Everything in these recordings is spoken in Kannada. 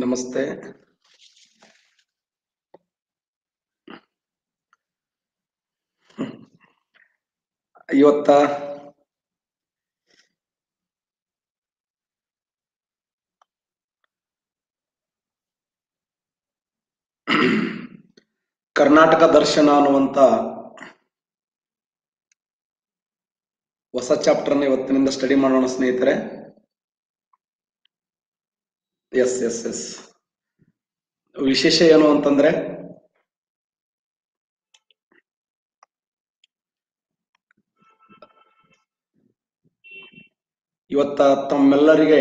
ನಮಸ್ತೆ. ಇವತ್ತ? ಕರ್ನಾಟಕ ದರ್ಶನ ಅನ್ನುವಂತ ಹೊಸ ಚಾಪ್ಟರ್ ಅನ್ನ ಇವತ್ತಿನಿಂದ ಸ್ಟಡಿ ಮಾಡೋಣ ಸ್ನೇಹಿತರೆ. ಎಸ್ ಎಸ್ ಎಸ್ ವಿಶೇಷ ಏನು ಅಂತಂದ್ರೆ? ಇವತ್ತ ತಮ್ಮೆಲ್ಲರಿಗೆ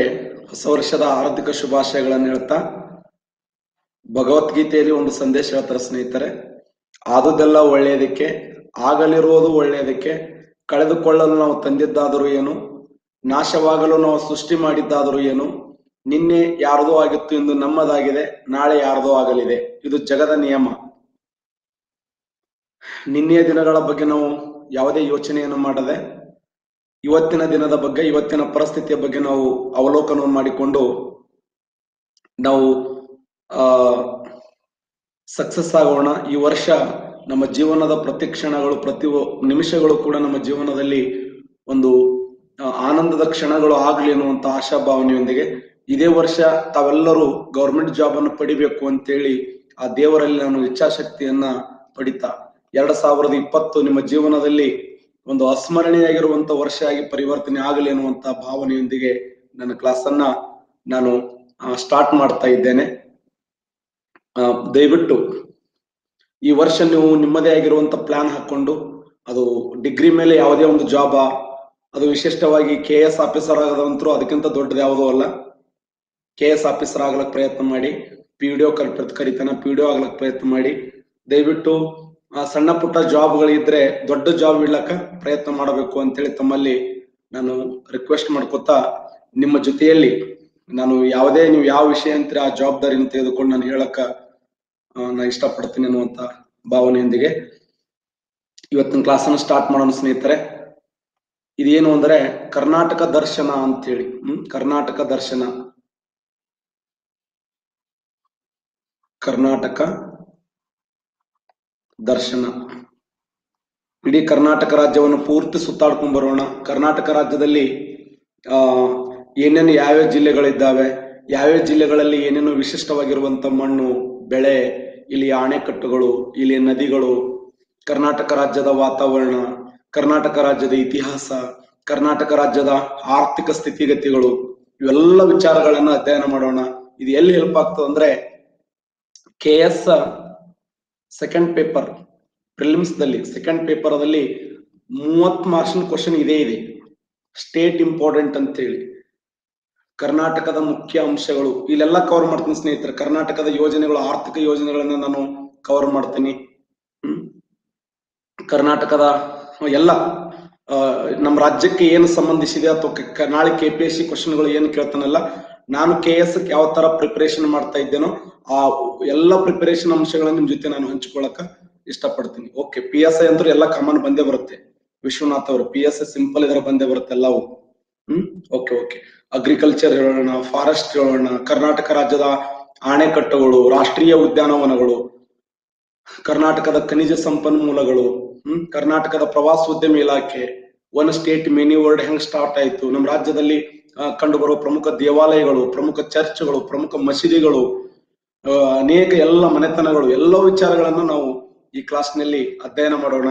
ಹೊಸ ವರ್ಷದ ಆರ್ಥಿಕ ಶುಭಾಶಯಗಳನ್ನು ಹೇಳ್ತಾ, ಭಗವದ್ಗೀತೆಯಲ್ಲಿ ಒಂದು ಸಂದೇಶ ಹೇಳ್ತಾರೆ ಸ್ನೇಹಿತರೆ. ಆದುದೆಲ್ಲ ಒಳ್ಳೆಯದಕ್ಕೆ, ಆಗಲಿರುವುದು ಒಳ್ಳೆಯದಕ್ಕೆ, ಕಳೆದುಕೊಳ್ಳಲು ನಾವು ತಂದಿದ್ದಾದರೂ ಏನು, ನಾಶವಾಗಲು ನಾವು ಸೃಷ್ಟಿ ಮಾಡಿದ್ದಾದರೂ ಏನು ನಿನ್ನೆ ಯಾರದೋ ಆಗಿತ್ತು ಎಂದು ನಮ್ಮದಾಗಿದೆ, ನಾಳೆ ಯಾರದೋ ಆಗಲಿದೆ. ಇದು ಜಗದ ನಿಯಮ. ನಿನ್ನೆಯ ದಿನಗಳ ಬಗ್ಗೆ ನಾವು ಯಾವುದೇ ಯೋಚನೆಯನ್ನು ಮಾಡದೆ, ಇವತ್ತಿನ ದಿನದ ಬಗ್ಗೆ, ಇವತ್ತಿನ ಪರಿಸ್ಥಿತಿಯ ಬಗ್ಗೆ ನಾವು ಅವಲೋಕನ ಮಾಡಿಕೊಂಡು, ನಾವು, ಆ, ಸಕ್ಸಸ್ ಆಗೋಣ. ಈ ವರ್ಷ ನಮ್ಮ ಜೀವನದ ಪ್ರತಿ ಕ್ಷಣಗಳು, ಪ್ರತಿ ನಿಮಿಷಗಳು ಕೂಡ ನಮ್ಮ ಜೀವನದಲ್ಲಿ ಒಂದು ಆನಂದದ ಕ್ಷಣಗಳು ಆಗ್ಲಿ ಅನ್ನುವಂತ ಆಶಾಭಾವನೆಯೊಂದಿಗೆ ಇದೇ ವರ್ಷ ತಾವೆಲ್ಲರೂ ಗೌರ್ಮೆಂಟ್ ಜಾಬ್ ಅನ್ನು ಪಡಿಬೇಕು ಅಂತೇಳಿ ಆ ದೇವರಲ್ಲಿ ನಾನು ಇಚ್ಛಾಶಕ್ತಿಯನ್ನ ಪಡಿತಾ. ಎರಡ್ ಸಾವಿರದ ಇಪ್ಪತ್ತು ನಿಮ್ಮ ಜೀವನದಲ್ಲಿ ಒಂದು ಅಸ್ಮರಣೀಯಾಗಿರುವಂತ ವರ್ಷ ಆಗಿ ಪರಿವರ್ತನೆ ಆಗಲಿ ಅನ್ನುವಂತ ಭಾವನೆಯೊಂದಿಗೆ ನನ್ನ ಕ್ಲಾಸ್ ಅನ್ನ ನಾನು ಸ್ಟಾರ್ಟ್ ಮಾಡ್ತಾ ಇದ್ದೇನೆ. ದಯವಿಟ್ಟು ಈ ವರ್ಷ ನೀವು ನಿಮ್ಮದೇ ಆಗಿರುವಂತ ಪ್ಲಾನ್ ಹಾಕೊಂಡು ಅದು ಡಿಗ್ರಿ ಮೇಲೆ ಯಾವುದೇ ಒಂದು ಜಾಬಾ ಅದು ವಿಶಿಷ್ಟವಾಗಿ ಕೆ ಎಸ್ ಆಫೀಸರ್ ಆಗದಂತರೂ ಅದಕ್ಕಿಂತ ದೊಡ್ಡದು ಯಾವುದೂ ಅಲ್ಲ. ಕೆ ಎಸ್ ಆಫೀಸರ್ ಆಗ್ಲಕ್ ಪ್ರಯತ್ನ ಮಾಡಿ ಪಿ ಡಿ ಒ ಕರಿತಾನ ಪಿ ಡಿ ಒ ಆಗ್ಲಕ್ ಪ್ರಯತ್ನ ಮಾಡಿ. ದಯವಿಟ್ಟು ಸಣ್ಣ ಪುಟ್ಟ ಜಾಬ್ಗಳಿದ್ರೆ ದೊಡ್ಡ ಜಾಬ್ ಇಡ್ಲಕ್ಕ ಪ್ರಯತ್ನ ಮಾಡಬೇಕು ಅಂತೇಳಿ ತಮ್ಮಲ್ಲಿ ನಾನು ರಿಕ್ವೆಸ್ಟ್ ಮಾಡ್ಕೊತಾ, ನಿಮ್ಮ ಜೊತೆಯಲ್ಲಿ ನಾನು ಯಾವುದೇ, ನೀವು ಯಾವ ವಿಷಯ ಅಂತೀರ, ಆ ಜವಾಬ್ದಾರಿಯನ್ನು ತೆಗೆದುಕೊಂಡು ನಾನು ಹೇಳಕ್ಕ ನಾ ಇಷ್ಟಪಡ್ತೀನಿ ಅನ್ನುವಂತ ಭಾವನೆಯೊಂದಿಗೆ ಇವತ್ತಿನ ಕ್ಲಾಸನ್ನು ಸ್ಟಾರ್ಟ್ ಮಾಡೋಣ ಸ್ನೇಹಿತರೆ. ಇದೇನು ಅಂದ್ರೆ ಕರ್ನಾಟಕ ದರ್ಶನ ಅಂತೇಳಿ. ಹ್ಮ್, ಕರ್ನಾಟಕ ದರ್ಶನ. ಕರ್ನಾಟಕ ದರ್ಶನ. ಇಡೀ ಕರ್ನಾಟಕ ರಾಜ್ಯವನ್ನು ಪೂರ್ತಿ ಸುತ್ತಾಡ್ಕೊಂಡ್ ಬರೋಣ. ಕರ್ನಾಟಕ ರಾಜ್ಯದಲ್ಲಿ, ಆ, ಏನೇನು ಯಾವ್ಯಾವ ಜಿಲ್ಲೆಗಳಿದ್ದಾವೆ, ಯಾವ್ಯಾವ ಜಿಲ್ಲೆಗಳಲ್ಲಿ ಏನೇನು ವಿಶಿಷ್ಟವಾಗಿರುವಂತ ಮಣ್ಣು, ಬೆಳೆ, ಇಲ್ಲಿ ಅಣೆಕಟ್ಟುಗಳು ಇಲ್ಲಿ ನದಿಗಳು, ಕರ್ನಾಟಕ ರಾಜ್ಯದ ವಾತಾವರಣ, ಕರ್ನಾಟಕ ರಾಜ್ಯದ ಇತಿಹಾಸ, ಕರ್ನಾಟಕ ರಾಜ್ಯದ ಆರ್ಥಿಕ ಸ್ಥಿತಿಗತಿಗಳು, ಇವೆಲ್ಲ ವಿಚಾರಗಳನ್ನ ಅಧ್ಯಯನ ಮಾಡೋಣ. ಇದು ಎಲ್ಲಿ ಹೆಲ್ಪ್ ಆಗ್ತದೆ ಅಂದ್ರೆ K S second paper prelims ದಲ್ಲಿ ಸೆಕೆಂಡ್ ಪೇಪರ್ ಅಲ್ಲಿ ಮೂವತ್ ಮಾರ್ಕ್ಸ್ ಕ್ವಶನ್ ಇದೇ ಇದೆ. ಸ್ಟೇಟ್ ಇಂಪಾರ್ಟೆಂಟ್ ಅಂತ ಹೇಳಿ ಕರ್ನಾಟಕದ ಮುಖ್ಯ ಅಂಶಗಳು, ಇಲ್ಲೆಲ್ಲ ಕವರ್ ಮಾಡ್ತೀನಿ ಸ್ನೇಹಿತರೆ. ಕರ್ನಾಟಕದ ಯೋಜನೆಗಳು, ಆರ್ಥಿಕ ಯೋಜನೆಗಳನ್ನ ನಾನು ಕವರ್ ಮಾಡ್ತೀನಿ. ಕರ್ನಾಟಕದ ಎಲ್ಲ ನಮ್ಮ ರಾಜ್ಯಕ್ಕೆ ಏನು ಸಂಬಂಧಿಸಿದೆ ಅಥವಾ ನಾಳೆ ಕೆ ಪಿ ಎಸ್ ಸಿ ಕ್ವಶನ್ಗಳು ಏನು ಕೇಳ್ತಾನಲ್ಲ ನಾನು ಕೆ ಎಸ್ ಯಾವ ತರ ಪ್ರಿಪರೇಷನ್ ಮಾಡ್ತಾ ಇದ್ದೇನೋ ಆ ಎಲ್ಲ ಪ್ರಿಪರೇಷನ್ ಅಂಶಗಳನ್ನ ನಿಮ್ ಜೊತೆ ನಾನು ಹಂಚ್ಕೊಳಕ ಇಷ್ಟಪಡ್ತೀನಿ. ಓಕೆ ಪಿ ಎಸ್ ಐ ಅಂದ್ರೆ ಎಲ್ಲ ಕಾಮನ್ ಬಂದೇ ಬರುತ್ತೆ. ವಿಶ್ವನಾಥ್ ಅವರು ಪಿ ಎಸ್ ಐ ಸಿಂಪಲ್ ಇದ್ರೆ ಬಂದೇ ಬರುತ್ತೆ ಎಲ್ಲವೂ. ಹ್ಮ್? ಓಕೆ ಓಕೆ ಅಗ್ರಿಕಲ್ಚರ್ ಹೇಳೋಣ ಫಾರೆಸ್ಟ್ ಹೇಳೋಣ, ಕರ್ನಾಟಕ ರಾಜ್ಯದ ಅಣೆಕಟ್ಟುಗಳು ರಾಷ್ಟ್ರೀಯ ಉದ್ಯಾನವನಗಳು, ಕರ್ನಾಟಕದ ಖನಿಜ ಸಂಪನ್ಮೂಲಗಳು, ಹ್ಮ್? ಕರ್ನಾಟಕದ ಪ್ರವಾಸೋದ್ಯಮ ಇಲಾಖೆ ಒನ್ ಸ್ಟೇಟ್ ಮಿನಿ ವರ್ಲ್ಡ್ ಹೆಂಗ್ ಸ್ಟಾರ್ಟ್ ಆಯ್ತು? ನಮ್ಮ ರಾಜ್ಯದಲ್ಲಿ ಕಂಡುಬರುವ ಪ್ರಮುಖ ದೇವಾಲಯಗಳು, ಪ್ರಮುಖ ಚರ್ಚ್ಗಳು, ಪ್ರಮುಖ ಮಸೀದಿಗಳು ಅನೇಕ ಎಲ್ಲ ಮನೆತನಗಳು, ಎಲ್ಲ ವಿಚಾರಗಳನ್ನು ನಾವು ಈ ಕ್ಲಾಸ್ನಲ್ಲಿ ಅಧ್ಯಯನ ಮಾಡೋಣ.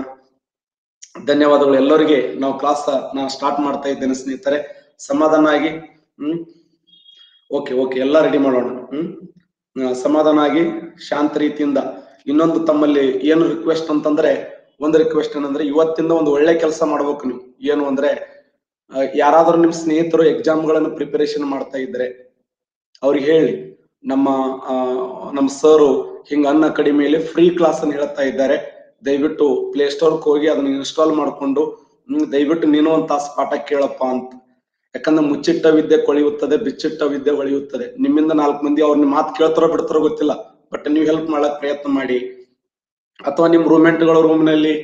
ಧನ್ಯವಾದಗಳು ಎಲ್ಲರಿಗೆ. ನಾವು ಕ್ಲಾಸ್ ನಾನು ಸ್ಟಾರ್ಟ್ ಮಾಡ್ತಾ ಇದ್ದೇನೆ ಸ್ನೇಹಿತರೆ. ಸಮಾಧಾನ ಆಗಿ, ಹ್ಮ್? ಓಕೆ ಓಕೆ, ಎಲ್ಲ ರೆಡಿ ಮಾಡೋಣ. ಹ್ಮ್? ಸಮಾಧಾನ ಆಗಿ, ಶಾಂತ ರೀತಿಯಿಂದ. ಇನ್ನೊಂದು ತಮ್ಮಲ್ಲಿ ಏನು ರಿಕ್ವೆಸ್ಟ್ ಅಂತಂದ್ರೆ, ಒಂದು ರಿಕ್ವೆಸ್ಟ್ ಏನಂದ್ರೆ, ಇವತ್ತಿಂದ ಒಂದು ಒಳ್ಳೆ ಕೆಲಸ ಮಾಡ್ಬೇಕು ನೀವು. ಏನು ಅಂದ್ರೆ ಯಾರಾದ್ರೂ ನಿಮ್ ಸ್ನೇಹಿತರು ಎಕ್ಸಾಮ್ಗಳನ್ನು ಪ್ರಿಪರೇಷನ್ ಮಾಡ್ತಾ ಇದ್ರೆ ಅವ್ರಿಗೆ ಹೇಳಿ, ನಮ್ಮ ನಮ್ಮ ಸರ್ ಹಿಂಗ ಅನ್ನ ಕಡಿಮೆಯಲ್ಲಿ ಫ್ರೀ ಕ್ಲಾಸ್ ಅನ್ನು ಹೇಳ್ತಾ ಇದ್ದಾರೆ. ದಯವಿಟ್ಟು ಪ್ಲೇ ಸ್ಟೋರ್ಗೆ ಹೋಗಿ ಅದನ್ನ ಇನ್ಸ್ಟಾಲ್ ಮಾಡ್ಕೊಂಡು ದಯವಿಟ್ಟು ನೀನು ಒಂದು ತಾಸು ಪಾಠ ಕೇಳಪ್ಪ ಅಂತ. ಯಾಕಂದ್ರೆ ಮುಚ್ಚಿಟ್ಟ ವಿದ್ಯೆ ಕೊಳೆಯುತ್ತದೆ, ಬಿಚ್ಚಿಟ್ಟ ವಿದ್ಯೆ ಹೊಳೆಯುತ್ತದೆ. ನಿಮ್ಮಿಂದ ನಾಲ್ಕು ಮಂದಿ ಅವ್ರ ನಿಮ್ ಮಾತು ಕೇಳ್ತಾರೋ ಬಿಡ್ತಾರೋ ಗೊತ್ತಿಲ್ಲ. ಬಟ್ ನೀವು ಹೆಲ್ಪ್ ಮಾಡಕ್ ಪ್ರಯತ್ನ ಮಾಡಿ. ಅಥವಾ ನಿಮ್ ರೂಮ್ಮೆಂಟ್ಗಳ ರೂಮ್ನಲ್ಲಿ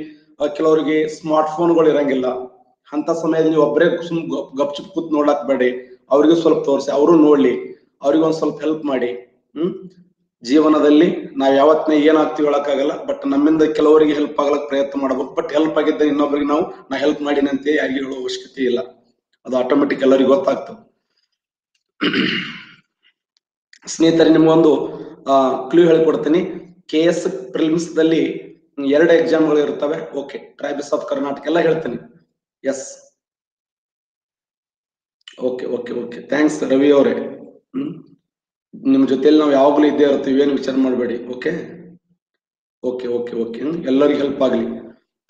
ಕೆಲವರಿಗೆ ಸ್ಮಾರ್ಟ್ ಫೋನ್ಗಳು ಇರಂಗಿಲ್ಲ. ಅಂತ ಸಮಯದಲ್ಲಿ ಒಬ್ಬರೇ ಸುಮ್ ಗಪ್ ಚುಪ್ ಕೂತ್ ನೋಡಕ್ ಬೇಡಿ ಅವ್ರಿಗೂ ಸ್ವಲ್ಪ ತೋರಿಸಿ, ಅವರು ನೋಡ್ಲಿ. ಅವ್ರಿಗೆ ಒಂದ್ ಸ್ವಲ್ಪ ಹೆಲ್ಪ್ ಮಾಡಿ. ಹ್ಮ್? ಜೀವನದಲ್ಲಿ ನಾವ್ ಯಾವತ್ತಿನ ಏನಾಗ್ತೀವಿ ಹೇಳಕ್ಕಾಗಲ್ಲ ಬಟ್ ನಮ್ಮಿಂದ ಕೆಲವರಿಗೆ ಹೆಲ್ಪ್ ಆಗ್ಲಕ್ ಪ್ರಯತ್ನ ಮಾಡ್ಬೇಕು. ಬಟ್ ಹೆಲ್ಪ್ ಆಗಿದ್ದ ಇನ್ನೊಬ್ರಿಗೆ ನಾವು, ನಾ ಹೆಲ್ಪ್ ಮಾಡೀನಿ ಅಂತ ಯಾರಿಗೆ ಹೇಳೋ ಅವಶ್ಯಕತೆ ಇಲ್ಲ. ಅದು ಆಟೋಮೆಟಿಕ್ ಎಲ್ಲರಿಗೂ ಗೊತ್ತಾಗ್ತದೆ. ಸ್ನೇಹಿತರೆ, ನಿಮ್ಗೊಂದು ಕ್ಲೂ ಹೇಳಿಕೊಡ್ತೀನಿ. ಕೆ ಎಸ್ ಪ್ರಿಲಿಮ್ಸ್ ದಲ್ಲಿ ಎರಡು ಎಕ್ಸಾಮ್ಗಳು ಇರ್ತವೆ. ಓಕೆ ಟ್ರೈಬಲ್ಸ್ ಆಫ್ ಕರ್ನಾಟಕ ಎಲ್ಲ ಹೇಳ್ತೀನಿ. Yes okay okay okay thanks Ravi ಅವರೇ. ಹ್ಮ್? ನಿಮ್ ಜೊತೆಲಿ ನಾವು ಯಾವಾಗಲೂ ಇದ್ದೇ ಇರ್ತೀವಿ, ಏನು ವಿಚಾರ ಮಾಡಬೇಡಿ ಓಕೆ ಓಕೆ ಓಕೆ ಓಕೆ ಎಲ್ಲರಿಗೂ ಹೆಲ್ಪ್ ಆಗಲಿ.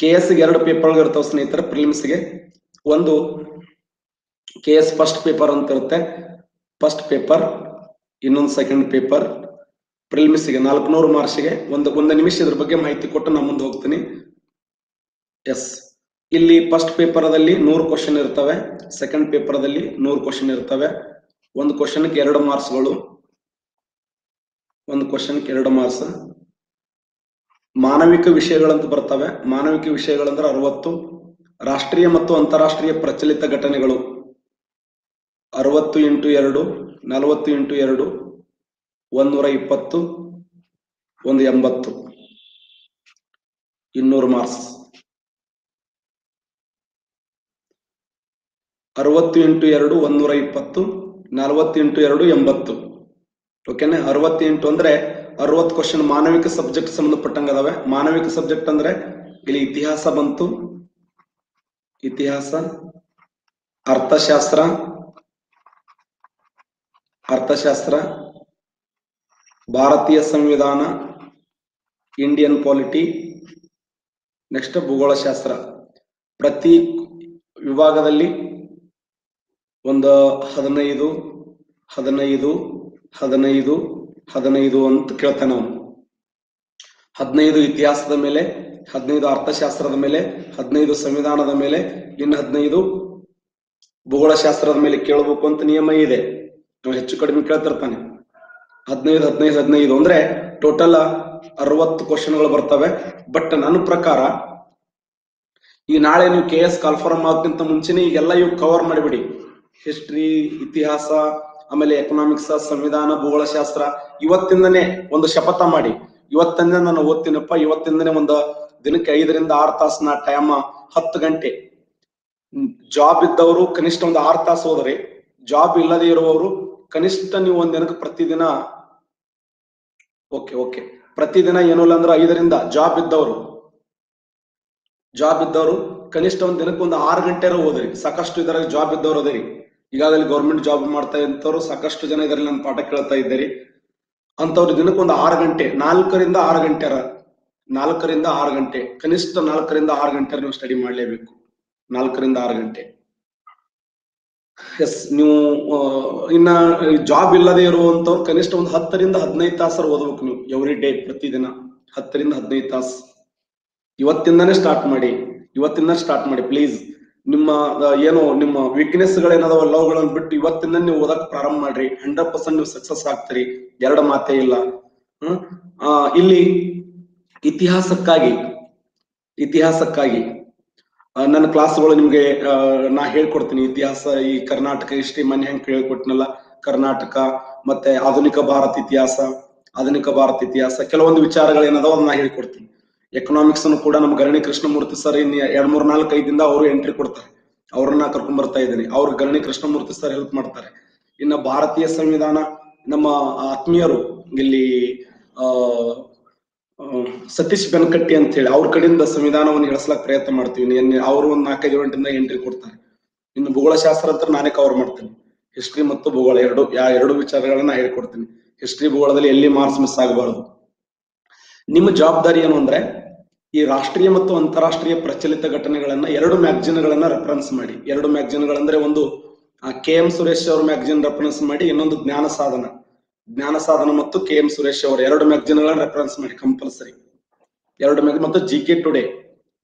ಕೆ ಎಸ್ ಎರಡು ಪೇಪರ್ ಇರ್ತಾವ ಸ್ನೇಹಿತರೆ ಪ್ರಿಲಿಮ್ಸ್ಗೆ ಒಂದು ಕೆ ಎಸ್ ಫಸ್ಟ್ ಪೇಪರ್ ಅಂತ ಇರುತ್ತೆ. ಫಸ್ಟ್ ಪೇಪರ್ ಇನ್ನೊಂದು ಸೆಕೆಂಡ್ ಪೇಪರ್ ಪ್ರಿಲಿಮ್ಸ್ಗೆ ನಾಲ್ಕುನೂರು ಮಾರ್ಕ್ಸ್ಗೆ ಒಂದು ಒಂದು ನಿಮಿಷ ಇದ್ರ ಬಗ್ಗೆ ಮಾಹಿತಿ ಕೊಟ್ಟು ನಾನು ಮುಂದೆ ಹೋಗ್ತೀನಿ. ಎಸ್ ಇಲ್ಲಿ ಫಸ್ಟ್ ಪೇಪರ್ದಲ್ಲಿ ನೂರು ಕ್ವಶನ್ ಇರ್ತವೆ ಸೆಕೆಂಡ್ ಪೇಪರ್ದಲ್ಲಿ ನೂರು ಕ್ವಶನ್ ಇರ್ತವೆ. ಒಂದು ಕ್ವಶನ್ಗೆ ಎರಡು ಮಾರ್ಕ್ಸ್ಗಳು ಒಂದು ಕ್ವಶನ್ಗೆ ಎರಡು ಮಾರ್ಕ್ಸ್ ಮಾನವಿಕ ವಿಷಯಗಳಂತ ಬರ್ತವೆ. ಮಾನವಿಕ ವಿಷಯಗಳಂದ್ರೆ ಅರವತ್ತು. ರಾಷ್ಟ್ರೀಯ ಮತ್ತು ಅಂತಾರಾಷ್ಟ್ರೀಯ ಪ್ರಚಲಿತ ಘಟನೆಗಳು. ಅರವತ್ತು ಇಂಟು ಎರಡು, ನಲವತ್ತು ಇಂಟು ಎರಡು, ಒಂದೂರ ಇಪ್ಪತ್ತು, ಒಂದು ಎಂಬತ್ತು. ಇನ್ನೂರು ಮಾರ್ಕ್ಸ್ ಅರವತ್ತು ಇಂಟು ಎರಡು ಒಂದೂರ ಇಪ್ಪತ್ತು ನಲವತ್ತು ಇಂಟು ಎರಡು ಎಂಬತ್ತು. ಓಕೆನಾ ಅರವತ್ತು ಇಂಟು ಅಂದ್ರೆ ಅರವತ್ತು ಕ್ವಶನ್ ಮಾನವಿಕ ಸಬ್ಜೆಕ್ಟ್ ಸಂಬಂಧಪಟ್ಟಂಗೆ ಅದಾವೆ ಮಾನವಿಕ ಸಬ್ಜೆಕ್ಟ್ ಅಂದ್ರೆ ಇಲ್ಲಿ ಇತಿಹಾಸ ಬಂತು. ಇತಿಹಾಸ, ಅರ್ಥಶಾಸ್ತ್ರ ಅರ್ಥಶಾಸ್ತ್ರ, ಭಾರತೀಯ ಸಂವಿಧಾನ ಇಂಡಿಯನ್ ಪಾಲಿಟಿ ನೆಕ್ಸ್ಟ್ ಭೂಗೋಳಶಾಸ್ತ್ರ. ಪ್ರತಿ ವಿಭಾಗದಲ್ಲಿ ಒಂದು ಹದಿನೈದು ಹದಿನೈದು ಹದಿನೈದು ಹದಿನೈದು ಅಂತ ಕೇಳ್ತಾನೆ ಅವನು. ಹದಿನೈದು ಇತಿಹಾಸದ ಮೇಲೆ, ಹದಿನೈದು ಅರ್ಥಶಾಸ್ತ್ರದ ಮೇಲೆ, ಹದಿನೈದು ಸಂವಿಧಾನದ ಮೇಲೆ, ಇನ್ನು ಹದಿನೈದು ಭೂಗೋಳಶಾಸ್ತ್ರದ ಮೇಲೆ ಕೇಳಬೇಕು ಅಂತ ನಿಯಮ ಇದೆ. ನಾವು ಹೆಚ್ಚು ಕಡಿಮೆ ಕೇಳ್ತಿರ್ತಾನೆ. ಹದಿನೈದು ಹದಿನೈದು ಹದಿನೈದು ಅಂದ್ರೆ ಟೋಟಲ್ ಅರವತ್ತು ಕ್ವಶನ್ಗಳು ಬರ್ತವೆ. ಬಟ್ ನನ್ನ ಪ್ರಕಾರ ಈ ನಾಳೆ ನೀವು ಕೆ ಎಸ್ ಕನ್ಫರ್ಮ್ ಆಗೋಕ್ಕಿಂತ ಮುಂಚೆನೆ ಈಗೆಲ್ಲ ಇವು ಕವರ್ ಮಾಡಿಬಿಡಿ. ಹಿಸ್ಟ್ರಿ ಇತಿಹಾಸ, ಆಮೇಲೆ ಎಕನಾಮಿಕ್ಸ್ ಸಂವಿಧಾನ, ಭೂಗೋಳಶಾಸ್ತ್ರ, ಇವತ್ತಿಂದನೇ ಒಂದು ಶಪಥ ಮಾಡಿ. ಇವತ್ತಿಂದ ನಾನು ಓದ್ತೀನಪ್ಪ, ಇವತ್ತಿಂದನೇ ಒಂದು ದಿನಕ್ಕೆ ಐದರಿಂದ ಆರು ತಾಸನ ಟೈಮ್ ಹತ್ತು ಗಂಟೆ. ಜಾಬ್ ಇದ್ದವರು ಕನಿಷ್ಠ ಒಂದು ಆರು ತಾಸು ಹೋದ್ರಿ ಜಾಬ್ ಇಲ್ಲದೆ ಇರುವವರು ಕನಿಷ್ಠ ನೀವು ಒಂದ್ ದಿನಕ್ಕೆ ಪ್ರತಿದಿನ ಓಕೆ ಓಕೆ ಪ್ರತಿದಿನ ಏನು ಇಲ್ಲ ಅಂದ್ರೆ ಐದರಿಂದ ಜಾಬ್ ಇದ್ದವರು. ಜಾಬ್ ಇದ್ದವರು ಕನಿಷ್ಠ ಒಂದ್ ದಿನಕ್ಕೆ ಒಂದು ಆರು ಗಂಟೆ ಹೋದ್ರಿ ಸಾಕಷ್ಟು ಇದರಾಗ ಜಾಬ್ ಇದ್ದವ್ರು ಅದೇರಿ ಈಗಾಗಲೇ ಗೌರ್ಮೆಂಟ್ ಜಾಬ್ ಮಾಡ್ತಾ ಇದ್ದವರು ಸಾಕಷ್ಟು ಜನ ಇದರಲ್ಲಿ ನನ್ನ ಪಾಠ ಕೇಳ್ತಾ ಇದ್ದೀರಿ. ಅಂತವ್ರು ದಿನಕ್ಕೆ ಒಂದು ಆರು ಗಂಟೆ, ನಾಲ್ಕರಿಂದ ಆರು ಗಂಟೆ ನಾಲ್ಕರಿಂದ ಆರು ಗಂಟೆ, ಕನಿಷ್ಠ ನಾಲ್ಕರಿಂದ ಆರು ಗಂಟೆ ನೀವು ಸ್ಟಡಿ ಮಾಡಲೇಬೇಕು. ನಾಲ್ಕರಿಂದ ಆರು ಗಂಟೆ. ಎಸ್ ನೀವು ಇನ್ನ ಜಾಬ್ ಇಲ್ಲದೆ ಇರುವಂತವ್ರು ಕನಿಷ್ಠ ಒಂದು ಹತ್ತರಿಂದ ಹದಿನೈದು ತಾಸರು ಓದ್ಬೇಕು ನೀವು ಎವ್ರಿ ಡೇ ಪ್ರತಿದಿನ. ಹತ್ತರಿಂದ ಹದಿನೈದು ತಾಸು. ಇವತ್ತಿಂದಾನೇ ಸ್ಟಾರ್ಟ್ ಮಾಡಿ ಇವತ್ತಿಂದ ಸ್ಟಾರ್ಟ್ ಮಾಡಿ ಪ್ಲೀಸ್ ನಿಮ್ಮ ಏನು ನಿಮ್ಮ ವೀಕ್ನೆಸ್ ಲವ್ ಗಳನ್ನ ಬಿಟ್ಟು ಇವತ್ತಿಂದ ನೀವು ಓದಕ್ ಪ್ರಾರಂಭ ಮಾಡ್ರಿ. ಹಂಡ್ರೆಡ್ ಪರ್ಸೆಂಟ್ ನೀವು ಸಕ್ಸಸ್ ಆಗ್ತೀರಿ. ಎರಡು ಮಾತೇ ಇಲ್ಲ. ಹ್ಮ್? ಇಲ್ಲಿ ಇತಿಹಾಸಕ್ಕಾಗಿ ಇತಿಹಾಸಕ್ಕಾಗಿ ನನ್ನ ಕ್ಲಾಸ್ಗಳು ನಿಮ್ಗೆ ನಾ ಹೇಳ್ಕೊಡ್ತೀನಿ. ಇತಿಹಾಸ ಈ ಕರ್ನಾಟಕ ಹಿಸ್ಟ್ರಿ ಮನೆ ಹೆಂಗ್ ಹೇಳ್ಕೊಟ್ನಲ್ಲ ಕರ್ನಾಟಕ, ಮತ್ತೆ ಆಧುನಿಕ ಭಾರತ ಇತಿಹಾಸ, ಆಧುನಿಕ ಭಾರತ ಇತಿಹಾಸ, ಕೆಲವೊಂದು ವಿಚಾರಗಳು ಏನದಾವ ಅದನ್ನ ಹೇಳ್ಕೊಡ್ತೀನಿ. ಎಕನಾಮಿಕ್ಸ್ ಅನ್ನು ಕೂಡ ನಮ್ಮ ಗರಣಿ ಕೃಷ್ಣಮೂರ್ತಿ ಸರ್ ಇನ್ನು ಎರಡ್ ಮೂರ್ ನಾಲ್ಕು ಐದಿಂದ ಅವರು ಎಂಟ್ರಿ ಕೊಡ್ತಾರೆ. ಅವ್ರನ್ನ ಕರ್ಕೊಂಡ್ ಬರ್ತಾ ಇದ್ದೀನಿ. ಅವ್ರ ಗರಣಿ ಕೃಷ್ಣಮೂರ್ತಿ ಸರ್ ಹೆಲ್ಪ್ ಮಾಡ್ತಾರೆ. ಇನ್ನ ಭಾರತೀಯ ಸಂವಿಧಾನ ನಮ್ಮ ಆತ್ಮೀಯರು ಇಲ್ಲಿ, ಆ ಸತೀಶ್ ಬೆನಕಟ್ಟಿ ಅಂತ ಹೇಳಿ ಅವ್ರ ಕಡೆಯಿಂದ ಸಂವಿಧಾನವನ್ನು ಇಳಿಸ್ಲಕ್ ಪ್ರಯತ್ನ ಮಾಡ್ತೀವಿ. ಅವರು ಒಂದ್ ನಾಲ್ಕೈದು ಗಂಟೆಯಿಂದ ಎಂಟ್ರಿ ಕೊಡ್ತಾರೆ. ಇನ್ನು ಭೂಗೋಳಶಾಸ್ತ್ರ ಅಂತ ನಾನೇ ಕವರ್ ಮಾಡ್ತೀನಿ. ಹಿಸ್ಟ್ರಿ ಮತ್ತು ಭೂಗೋಳ ಎರಡು, ಯಾ ಎರಡು ವಿಚಾರಗಳನ್ನ ಹೇಳ್ಕೊಡ್ತೀನಿ. ಹಿಸ್ಟ್ರಿ ಭೂಗೋಳದಲ್ಲಿ ಎಲ್ಲಿ ಮಾರ್ಕ್ಸ್ ಮಿಸ್ ಆಗಬಾರದು? ನಿಮ್ಮ ಜವಾಬ್ದಾರಿ ಏನು ಅಂದ್ರೆ ಈ ರಾಷ್ಟ್ರೀಯ ಮತ್ತು ಅಂತಾರಾಷ್ಟ್ರೀಯ ಪ್ರಚಲಿತ ಘಟನೆಗಳನ್ನ ಎರಡು ಮ್ಯಾಗಜಿನ್ಗಳನ್ನ ರೆಫರೆನ್ಸ್ ಮಾಡಿ. ಎರಡು ಮ್ಯಾಗಜಿನ್ಗಳಂದ್ರೆ ಒಂದು ಕೆ ಎಂ ಸುರೇಶ್ ಅವ್ರ ಮ್ಯಾಗ್ಜಿನ್ ರೆಫರೆನ್ಸ್ ಮಾಡಿ, ಇನ್ನೊಂದು ಜ್ಞಾನ ಸಾಧನ. ಜ್ಞಾನ ಸಾಧನ ಮತ್ತು ಕೆ ಎಂ ಸುರೇಶ್ ಅವರ ಎರಡು ಮ್ಯಾಗಜಿನ್ಗಳನ್ನ ರೆಫರೆನ್ಸ್ ಮಾಡಿ ಕಂಪಲ್ಸರಿ ಎರಡು ಮ್ಯಾಗ್, ಮತ್ತು G K today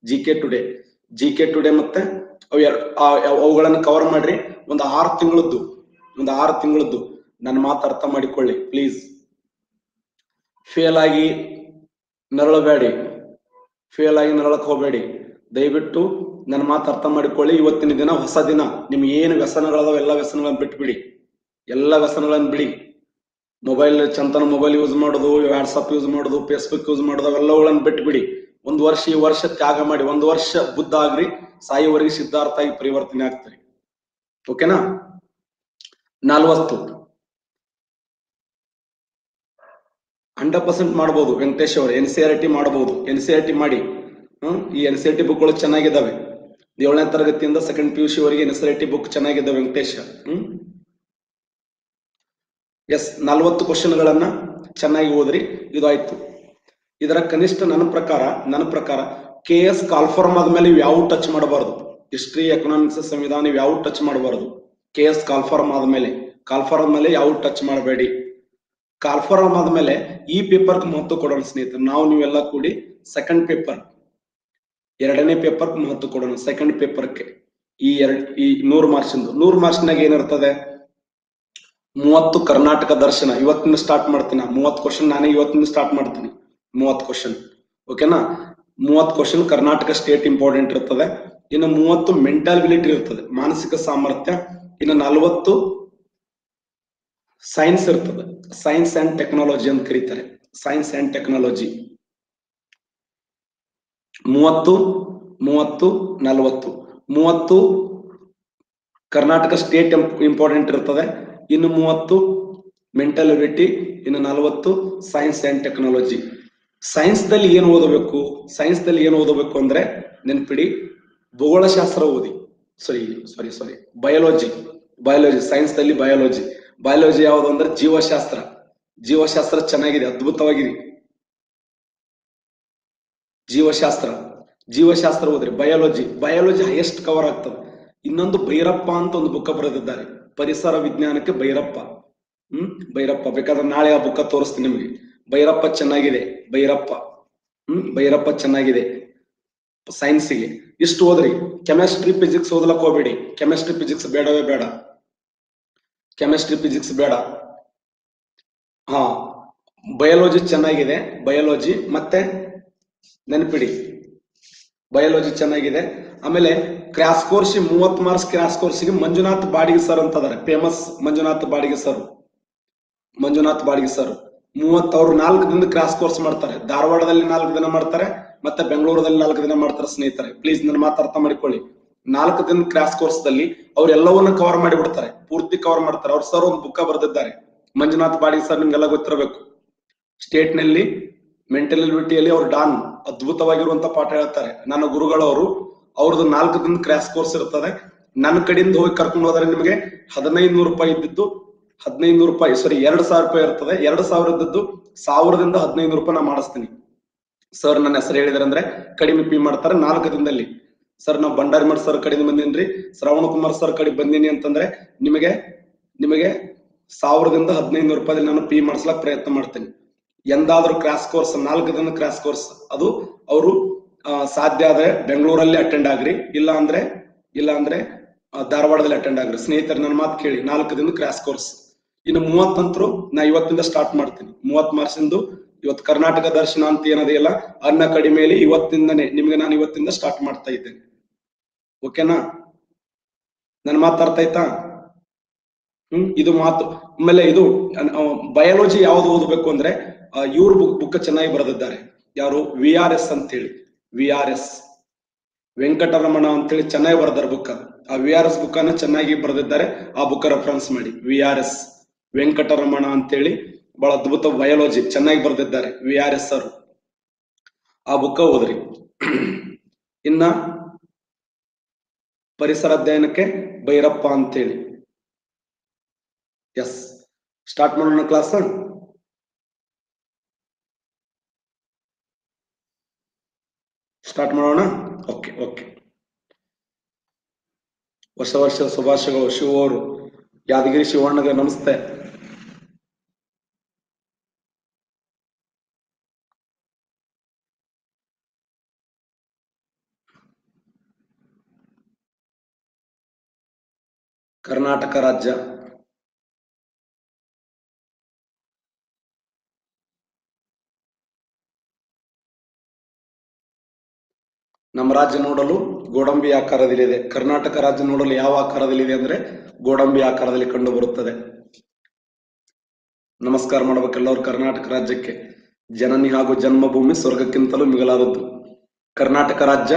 G K today G K today ಮತ್ತೆ ಅವು ಅವುಗಳನ್ನ ಕವರ್ ಮಾಡ್ರಿ. ಒಂದು ಆರು ತಿಂಗಳದ್ದು, ಒಂದು ಆರು ತಿಂಗಳದ್ದು. ನನ್ನ ಮಾತು ಅರ್ಥ ಮಾಡಿಕೊಳ್ಳಿ ಪ್ಲೀಸ್ ಫೇಲ್ ಆಗಿ ನರಳಬೇಡಿ. ಫೇಲ್ ಆಗಿ ನರಳಕ್ ಹೋಗಬೇಡಿ. ದಯವಿಟ್ಟು ನನ್ನ ಮಾತು ಅರ್ಥ ಮಾಡಿಕೊಳ್ಳಿ. ಇವತ್ತಿನ ದಿನ ಹೊಸ ದಿನ. ನಿಮ್ಗೆ ಏನು ವ್ಯಸನಗಳದಾವ ಎಲ್ಲ ವ್ಯಸನಗಳನ್ನ ಬಿಟ್ಬಿಡಿ. ಎಲ್ಲ ವ್ಯಸನಗಳನ್ನ ಬಿಡಿ. ಮೊಬೈಲ್ ಚಂತನ ಮೊಬೈಲ್ ಯೂಸ್ ಮಾಡೋದು ವಾಟ್ಸಪ್ ಯೂಸ್ ಮಾಡೋದು ಫೇಸ್ಬುಕ್ ಯೂಸ್ ಮಾಡೋದು ಅವೆಲ್ಲವುಗಳನ್ನು ಬಿಟ್ಬಿಡಿ. ಒಂದು ವರ್ಷ ಈ ವರ್ಷ ತ್ಯಾಗ ಮಾಡಿ. ಒಂದು ವರ್ಷ ಬುದ್ಧ ಆಗ್ರಿ. ಸಾಯುವವರೆಗೆ ಸಿದ್ಧಾರ್ಥ ಆಗಿ ಪರಿವರ್ತನೆ ಆಗ್ತೀರಿ ಓಕೆನಾ ನಲ್ವತ್ತು. ಹಂಡ್ರೆಡ್ ಪರ್ಸೆಂಟ್ ಮಾಡ್ಬೋದು. ವೆಂಕಟೇಶ್ ಅವರು, ಎನ್ ಸಿ ಆರ್ ಟಿ ಮಾಡಬಹುದು ಎನ್ ಸಿ ಆರ್ ಟಿ ಮಾಡಿ. ಈ ಎನ್ ಸಿ ಆರ್ ಟಿ ಬುಕ್ಗಳು ಚೆನ್ನಾಗಿದ್ದಾವೆ ಏಳನೇ ತರಗತಿಯಿಂದ ಸೆಕೆಂಡ್ ಪಿ ಯು ಸಿ ವರೆಗೆ N C R T book ಚೆನ್ನಾಗಿದೆ ವೆಂಕಟೇಶ್. ಹ್ಮ್. ಎಸ್, ನಲ್ವತ್ತು ಕ್ವಶನ್ಗಳನ್ನ ಚೆನ್ನಾಗಿ ಓದ್ರಿ, ಇದಾಯ್ತು. ಇದರ ಕನಿಷ್ಠ ನನ್ನ ಪ್ರಕಾರ ನನ್ನ ಪ್ರಕಾರ ಕೆ ಎಸ್ ಕಾಲ್ಫಾರ್ಮ್ ಆದ್ಮೇಲೆ ಯಾವ ಟಚ್ ಮಾಡಬಾರದು. ಹಿಸ್ಟ್ರಿ, ಎಕನಾಮಿಕ್ಸ್ ಸಂವಿಧಾನ ಯಾವ ಟಚ್ ಮಾಡಬಾರದು. ಕೆ ಎಸ್ ಕಾಲ್ಫಾರ್ಮ್ ಆದ್ಮೇಲೆ. ಕಾಲ್ಫಾರ್ಮ್ ಮೇಲೆ ಯಾವ ಟಚ್ ಮಾಡಬೇಡಿ. ಕಾಲ್ಫಾರ್ಮ್ ಆದ್ಮೇಲೆ ಈ ಪೇಪರ್ ಮಹತ್ವ ಕೊಡೋಣ ಸ್ನೇಹಿತರೆ, ನಾವು ನೀವೆಲ್ಲ ಕೂಡಿ ಸೆಕೆಂಡ್ ಪೇಪರ್ ಎರಡನೇ ಪೇಪರ್ ಮಹತ್ವ ಕೊಡೋಣ ಸೆಕೆಂಡ್ ಪೇಪರ್ಗೆ ಈ ಎರಡ್, ಈ ನೂರು ಮಾರ್ಕ್ಸಿಂದು ನೂರು ಮಾರ್ಕ್ಸ್ನಾಗ ಏನಿರ್ತದೆ ಮೂವತ್ತು ಕರ್ನಾಟಕ ದರ್ಶನ ಇವತ್ತಿನ ಸ್ಟಾರ್ಟ್ ಮಾಡ್ತೀನಿ? ಮೂವತ್ತು ಕ್ವಶನ್ ನಾನೇ ಇವತ್ತಿನ ಸ್ಟಾರ್ಟ್ ಮಾಡ್ತೀನಿ. ಮೂವತ್ತು ಕ್ವಶನ್ ಓಕೆನಾ ಮೂವತ್ತು ಕ್ವಶನ್ ಕರ್ನಾಟಕ ಸ್ಟೇಟ್ ಇಂಪಾರ್ಟೆಂಟ್ ಇರ್ತದೆ. ಇನ್ನು ಮೂವತ್ತು ಮೆಂಟಾಲಿಟಿ ಇರ್ತದೆ, ಮಾನಸಿಕ ಸಾಮರ್ಥ್ಯ, ಇನ್ನು ನಲವತ್ತು ಸೈನ್ಸ್ ಇರ್ತದೆ. ಸೈನ್ಸ್ ಅಂಡ್ ಟೆಕ್ನಾಲಜಿ ಅಂತ ಕರೀತಾರೆ. ಸೈನ್ಸ್ ಅಂಡ್ ಟೆಕ್ನಾಲಜಿ ಮೂವತ್ತು ಮೂವತ್ತು, ನಲವತ್ತು. ಮೂವತ್ತು ಕರ್ನಾಟಕ ಸ್ಟೇಟ್ ಇಂಪಾರ್ಟೆಂಟ್ ಇರ್ತದೆ. ಇನ್ನು ಮೂವತ್ತು ಮೆಂಟಲ್ ಎಬಿಲಿಟಿ ಇನ್ನು ನಲವತ್ತು ಸೈನ್ಸ್ ಅಂಡ್ ಟೆಕ್ನಾಲಜಿ ಸೈನ್ಸ್ ದಲ್ಲಿ ಏನು ಓದಬೇಕು? ಸೈನ್ಸ್ ದಲ್ಲಿ ಏನು ಓದಬೇಕು ಅಂದ್ರೆ ನೆನ್ಪಿಡಿ, ಭೂಗೋಳಶಾಸ್ತ್ರ ಓದಿ. Sorry sorry sorry biology biology science ದಲ್ಲಿ ಬಯಾಲಜಿ ಬಯಾಲಜಿ ಯಾವುದು ಅಂದ್ರೆ ಜೀವಶಾಸ್ತ್ರ. ಜೀವಶಾಸ್ತ್ರ ಚೆನ್ನಾಗಿದೆ, ಅದ್ಭುತವಾಗಿದೆ. ಜೀವಶಾಸ್ತ್ರ. ಜೀವಶಾಸ್ತ್ರ ಓದ್ರಿ ಬಯಾಲಜಿ ಬಯಾಲಜಿ ಹೈಯೆಸ್ಟ್ ಕವರ್ ಆಗ್ತದೆ. ಇನ್ನೊಂದು ಭೈರಪ್ಪ ಅಂತ ಒಂದು ಬುಕ್ಕ ಬರೆದಿದ್ದಾರೆ. ಪರಿಸರ ವಿಜ್ಞಾನಕ್ಕೆ ಭೈರಪ್ಪ. ಹ್ಮ್? ಭೈರಪ್ಪ. ಬೇಕಾದ್ರೆ ನಾಳೆ ಆ ಬುಕ್ಕ ತೋರಿಸ್ತೀನಿ ನಿಮಗೆ. ಭೈರಪ್ಪ ಚೆನ್ನಾಗಿದೆ, ಭೈರಪ್ಪ. ಹ್ಮ್? ಭೈರಪ್ಪ ಚೆನ್ನಾಗಿದೆ. ಸೈನ್ಸಿಗೆ ಇಷ್ಟು ಓದ್ರಿ. ಕೆಮಿಸ್ಟ್ರಿ ಫಿಸಿಕ್ಸ್ ಓದ್ಲಕ್ ಹೋಗ್ಬೇಡಿ. ಕೆಮಿಸ್ಟ್ರಿ ಫಿಸಿಕ್ಸ್ ಬೇಡವೇ ಬೇಡ. ಕೆಮಿಸ್ಟ್ರಿ ಫಿಸಿಕ್ಸ್ ಬೇಡ. ಹಾ ಬಯಾಲಜಿ ಚೆನ್ನಾಗಿದೆ ಬಯಾಲಜಿ ಮತ್ತೆ ನೆನಪಿಡಿ. ಬಯಾಲಜಿ ಚೆನ್ನಾಗಿದೆ. ಆಮೇಲೆ ಕ್ರಾಸ್ ಕೋರ್ಸ್ ಮೂವತ್ ಮಾರ್ಕ್ಸ್ ಕ್ರಾಸ್ ಕೋರ್ಸ್ಗೆ ಮಂಜುನಾಥ್ ಬಾಡಿಗೆ ಸರ್ ಅಂತ ಅದಾರೆ ಫೇಮಸ್ ಮಂಜುನಾಥ್ ಬಾಡಿಗೆ ಸರ್ ಮಂಜುನಾಥ್ ಬಾಡಿಗೆ ಸರ್ ಮೂವತ್ ಅವ್ರು ನಾಲ್ಕು ದಿನ ಕ್ರಾಸ್ ಕೋರ್ಸ್ ಮಾಡ್ತಾರೆ. ಧಾರವಾಡದಲ್ಲಿ ನಾಲ್ಕು ದಿನ ಮಾಡ್ತಾರೆ, ಮತ್ತೆ ಬೆಂಗಳೂರದಲ್ಲಿ ನಾಲ್ಕು ದಿನ ಮಾಡ್ತಾರೆ ಸ್ನೇಹಿತರೆ. ಪ್ಲೀಸ್ ನನ್ನ ಮಾತು ಅರ್ಥ ಮಾಡಿಕೊಳ್ಳಿ. ನಾಲ್ಕು ದಿನ ಕ್ರಾಸ್ ಕೋರ್ಸ್ ದಲ್ಲಿ ಅವ್ರೆಲ್ಲವನ್ನ ಕವರ್ ಮಾಡಿ ಬಿಡ್ತಾರೆ ಪೂರ್ತಿ ಕವರ್ ಮಾಡ್ತಾರೆ. ಅವ್ರ ಸರ್ ಒಂದು ಬುಕ್ಕ ಬರೆದಿದ್ದಾರೆ. ಮಂಜುನಾಥ್ ಬಾಡಿ ಸರ್ ನಿಮ್ಗೆಲ್ಲ ಗೊತ್ತಿರಬೇಕು. ಸ್ಟೇಟ್ನಲ್ಲಿ ಮೆಂಟಲ್ ಎಬಿಲಿಟಿಯಲ್ಲಿ ಅವ್ರು ಡಾನ್ ಅದ್ಭುತವಾಗಿರುವಂತ ಪಾಠ ಹೇಳ್ತಾರೆ. ನನ್ನ ಗುರುಗಳವರು, ಅವ್ರದ್ದು ನಾಲ್ಕು ದಿನ ಕ್ರಾಸ್ ಕೋರ್ಸ್ ಇರ್ತದೆ. ನನ್ನ ಕಡೆಯಿಂದ ಹೋಗಿ ಕರ್ಕೊಂಡು ಹೋದ್ರೆ ನಿಮಗೆ ಹದಿನೈದು ನೂರು ರೂಪಾಯಿ ಇದ್ದಿದ್ದು, ಹದಿನೈದು ನೂರು ರೂಪಾಯಿ ಸಾರಿ ಎರಡು ಸಾವಿರ ರೂಪಾಯಿ ಇರ್ತದೆ. ಎರಡು ಸಾವಿರ ಇದ್ದದ್ದು ಸಾವಿರದಿಂದ ಹದಿನೈದು ರೂಪಾಯಿ ನಾ ಮಾಡಿಸ್ತೀನಿ. ಸರ್ ನನ್ನ ಹೆಸರು ಹೇಳಿದ್ರೆ ಅಂದ್ರೆ ಕಡಿಮೆ ಪೇ ಮಾಡ್ತಾರೆ ನಾಲ್ಕು ದಿನದಲ್ಲಿ. ಸರ್ ನಾವು ಬಂಡಾರಿಮಠ್ ಸರ್ ಕಡೆಯಿಂದ ಬಂದೀನಿ ಶ್ರವಣ ಕುಮಾರ್ ಸರ್ ಕಡೆ ಬಂದೀನಿ ಅಂತಂದ್ರೆ ನಿಮಗೆ ನಿಮಗೆ ಸಾವಿರದಿಂದ ಹದಿನೈದು ರೂಪಾಯಿ ನಾನು ಪಿ ಮಾಡಿಸ್ಲಕ್ ಪ್ರಯತ್ನ ಮಾಡ್ತೀನಿ. ಎಂದಾದ್ರೂ ಕ್ರಾಸ್ ಕೋರ್ಸ್ ನಾಲ್ಕು ದಿನ ಕ್ರಾಸ್ ಕೋರ್ಸ್ ಅದು ಅವರು ಸಾಧ್ಯ ಆದ್ರೆ ಬೆಂಗಳೂರಲ್ಲಿ ಅಟೆಂಡ್ ಆಗ್ರಿ. ಇಲ್ಲ ಅಂದ್ರೆ ಇಲ್ಲ ಅಂದ್ರೆ ಧಾರವಾಡದಲ್ಲಿ ಅಟೆಂಡ್ ಆಗ್ರಿ. ಸ್ನೇಹಿತರೆ, ನನ್ನ ಮಾತು ಕೇಳಿ. ನಾಲ್ಕು ದಿನ ಕ್ರಾಸ್ ಕೋರ್ಸ್ ಇನ್ನು ಮೂವತ್ತಂತರು ನಾ ಇವತ್ತಿಂದ ಸ್ಟಾರ್ಟ್ ಮಾಡ್ತೀನಿ. ಮೂವತ್ ಮಾರ್ಚಿಂದು ಇವತ್ತು ಕರ್ನಾಟಕ ದರ್ಶನ ಅಂತ ಏನದೆಯಲ್ಲ, ಅನ್ನ ಕಡಿಮೆಯಲ್ಲಿ ಇವತ್ತಿಂದನೇ, ನಿಮ್ಗೆ ನಾನು ಇವತ್ತಿಂದ ಸ್ಟಾರ್ಟ್ ಮಾಡ್ತಾ ಇದ್ದೇನೆ. ಓಕೆನಾ? ನನ್ನ ಮಾತು ಅರ್ಥ ಆಯ್ತಾ? ಹ್ಮ್, ಇದು ಮಾತು. ಆಮೇಲೆ ಇದು ಬಯಾಲಜಿ ಯಾವ್ದು ಓದಬೇಕು ಅಂದ್ರೆ ಇವ್ರ ಬುಕ್ ಬುಕ್ ಚೆನ್ನಾಗಿ ಬರೆದಿದ್ದಾರೆ. ಯಾರು? ವಿ ಆರ್ ಎಸ್ ಅಂತೇಳಿ ವಿ ಆರ್ ಎಸ್. ವೆಂಕಟರಮಣ ಅಂತೇಳಿ ಚೆನ್ನಾಗಿ ಬರೆದಾರೆ ಬುಕ್ ಆ ವಿ ಆರ್ ಎಸ್ ಬುಕ್ ಅನ್ನ ಚೆನ್ನಾಗಿ ಬರೆದಿದ್ದಾರೆ. ಆ ಬುಕ್ ರೆಫರೆನ್ಸ್ ಮಾಡಿ. V R S. ವೆಂಕಟರಮಣ ಅಂತೇಳಿ ಬಹಳ ಅದ್ಭುತ ಬಯಾಲಜಿ ಚೆನ್ನಾಗಿ ಬರೆದಿದ್ದಾರೆ. ವಿ ಆರ್ ಎಸ್ ಅವರು ಆ ಬುಕ್ಕ ಓದ್ರಿ. ಇನ್ನ ಪರಿಸರ ಅಧ್ಯಯನಕ್ಕೆ ಭೈರಪ್ಪ ಅಂತೇಳಿ. ಎಸ್ ಸ್ಟಾರ್ಟ್ ಮಾಡೋಣ ಕ್ಲಾಸ್ ಸ್ಟಾರ್ಟ್ ಮಾಡೋಣ? ಓಕೆ ಓಕೆ ಹೊಸ ವರ್ಷದ ಶುಭಾಶಯಗಳು. ಶಿವ ಅವರು ಯಾದಗಿರಿ ಶಿವಣ್ಣಗೆ ನಮಸ್ತೆ. ಕರ್ನಾಟಕ ರಾಜ್ಯ. ನಮ್ಮ ರಾಜ್ಯ ನೋಡಲು ಗೋಡಂಬಿ ಆಕಾರದಲ್ಲಿದೆ. ಕರ್ನಾಟಕ ರಾಜ್ಯ ನೋಡಲು ಯಾವ ಆಕಾರದಲ್ಲಿದೆ ಅಂದ್ರೆ ಗೋಡಂಬಿ ಆಕಾರದಲ್ಲಿ ಕಂಡು ಬರುತ್ತದೆ. ನಮಸ್ಕಾರ ಮಾಡಬೇಕೆಲ್ಲರೂ ಕರ್ನಾಟಕ ರಾಜ್ಯಕ್ಕೆ. ಜನನಿ ಹಾಗೂ ಜನ್ಮಭೂಮಿ ಸ್ವರ್ಗಕ್ಕಿಂತಲೂ ಮಿಗಿಲಾದದ್ದು. ಕರ್ನಾಟಕ ರಾಜ್ಯ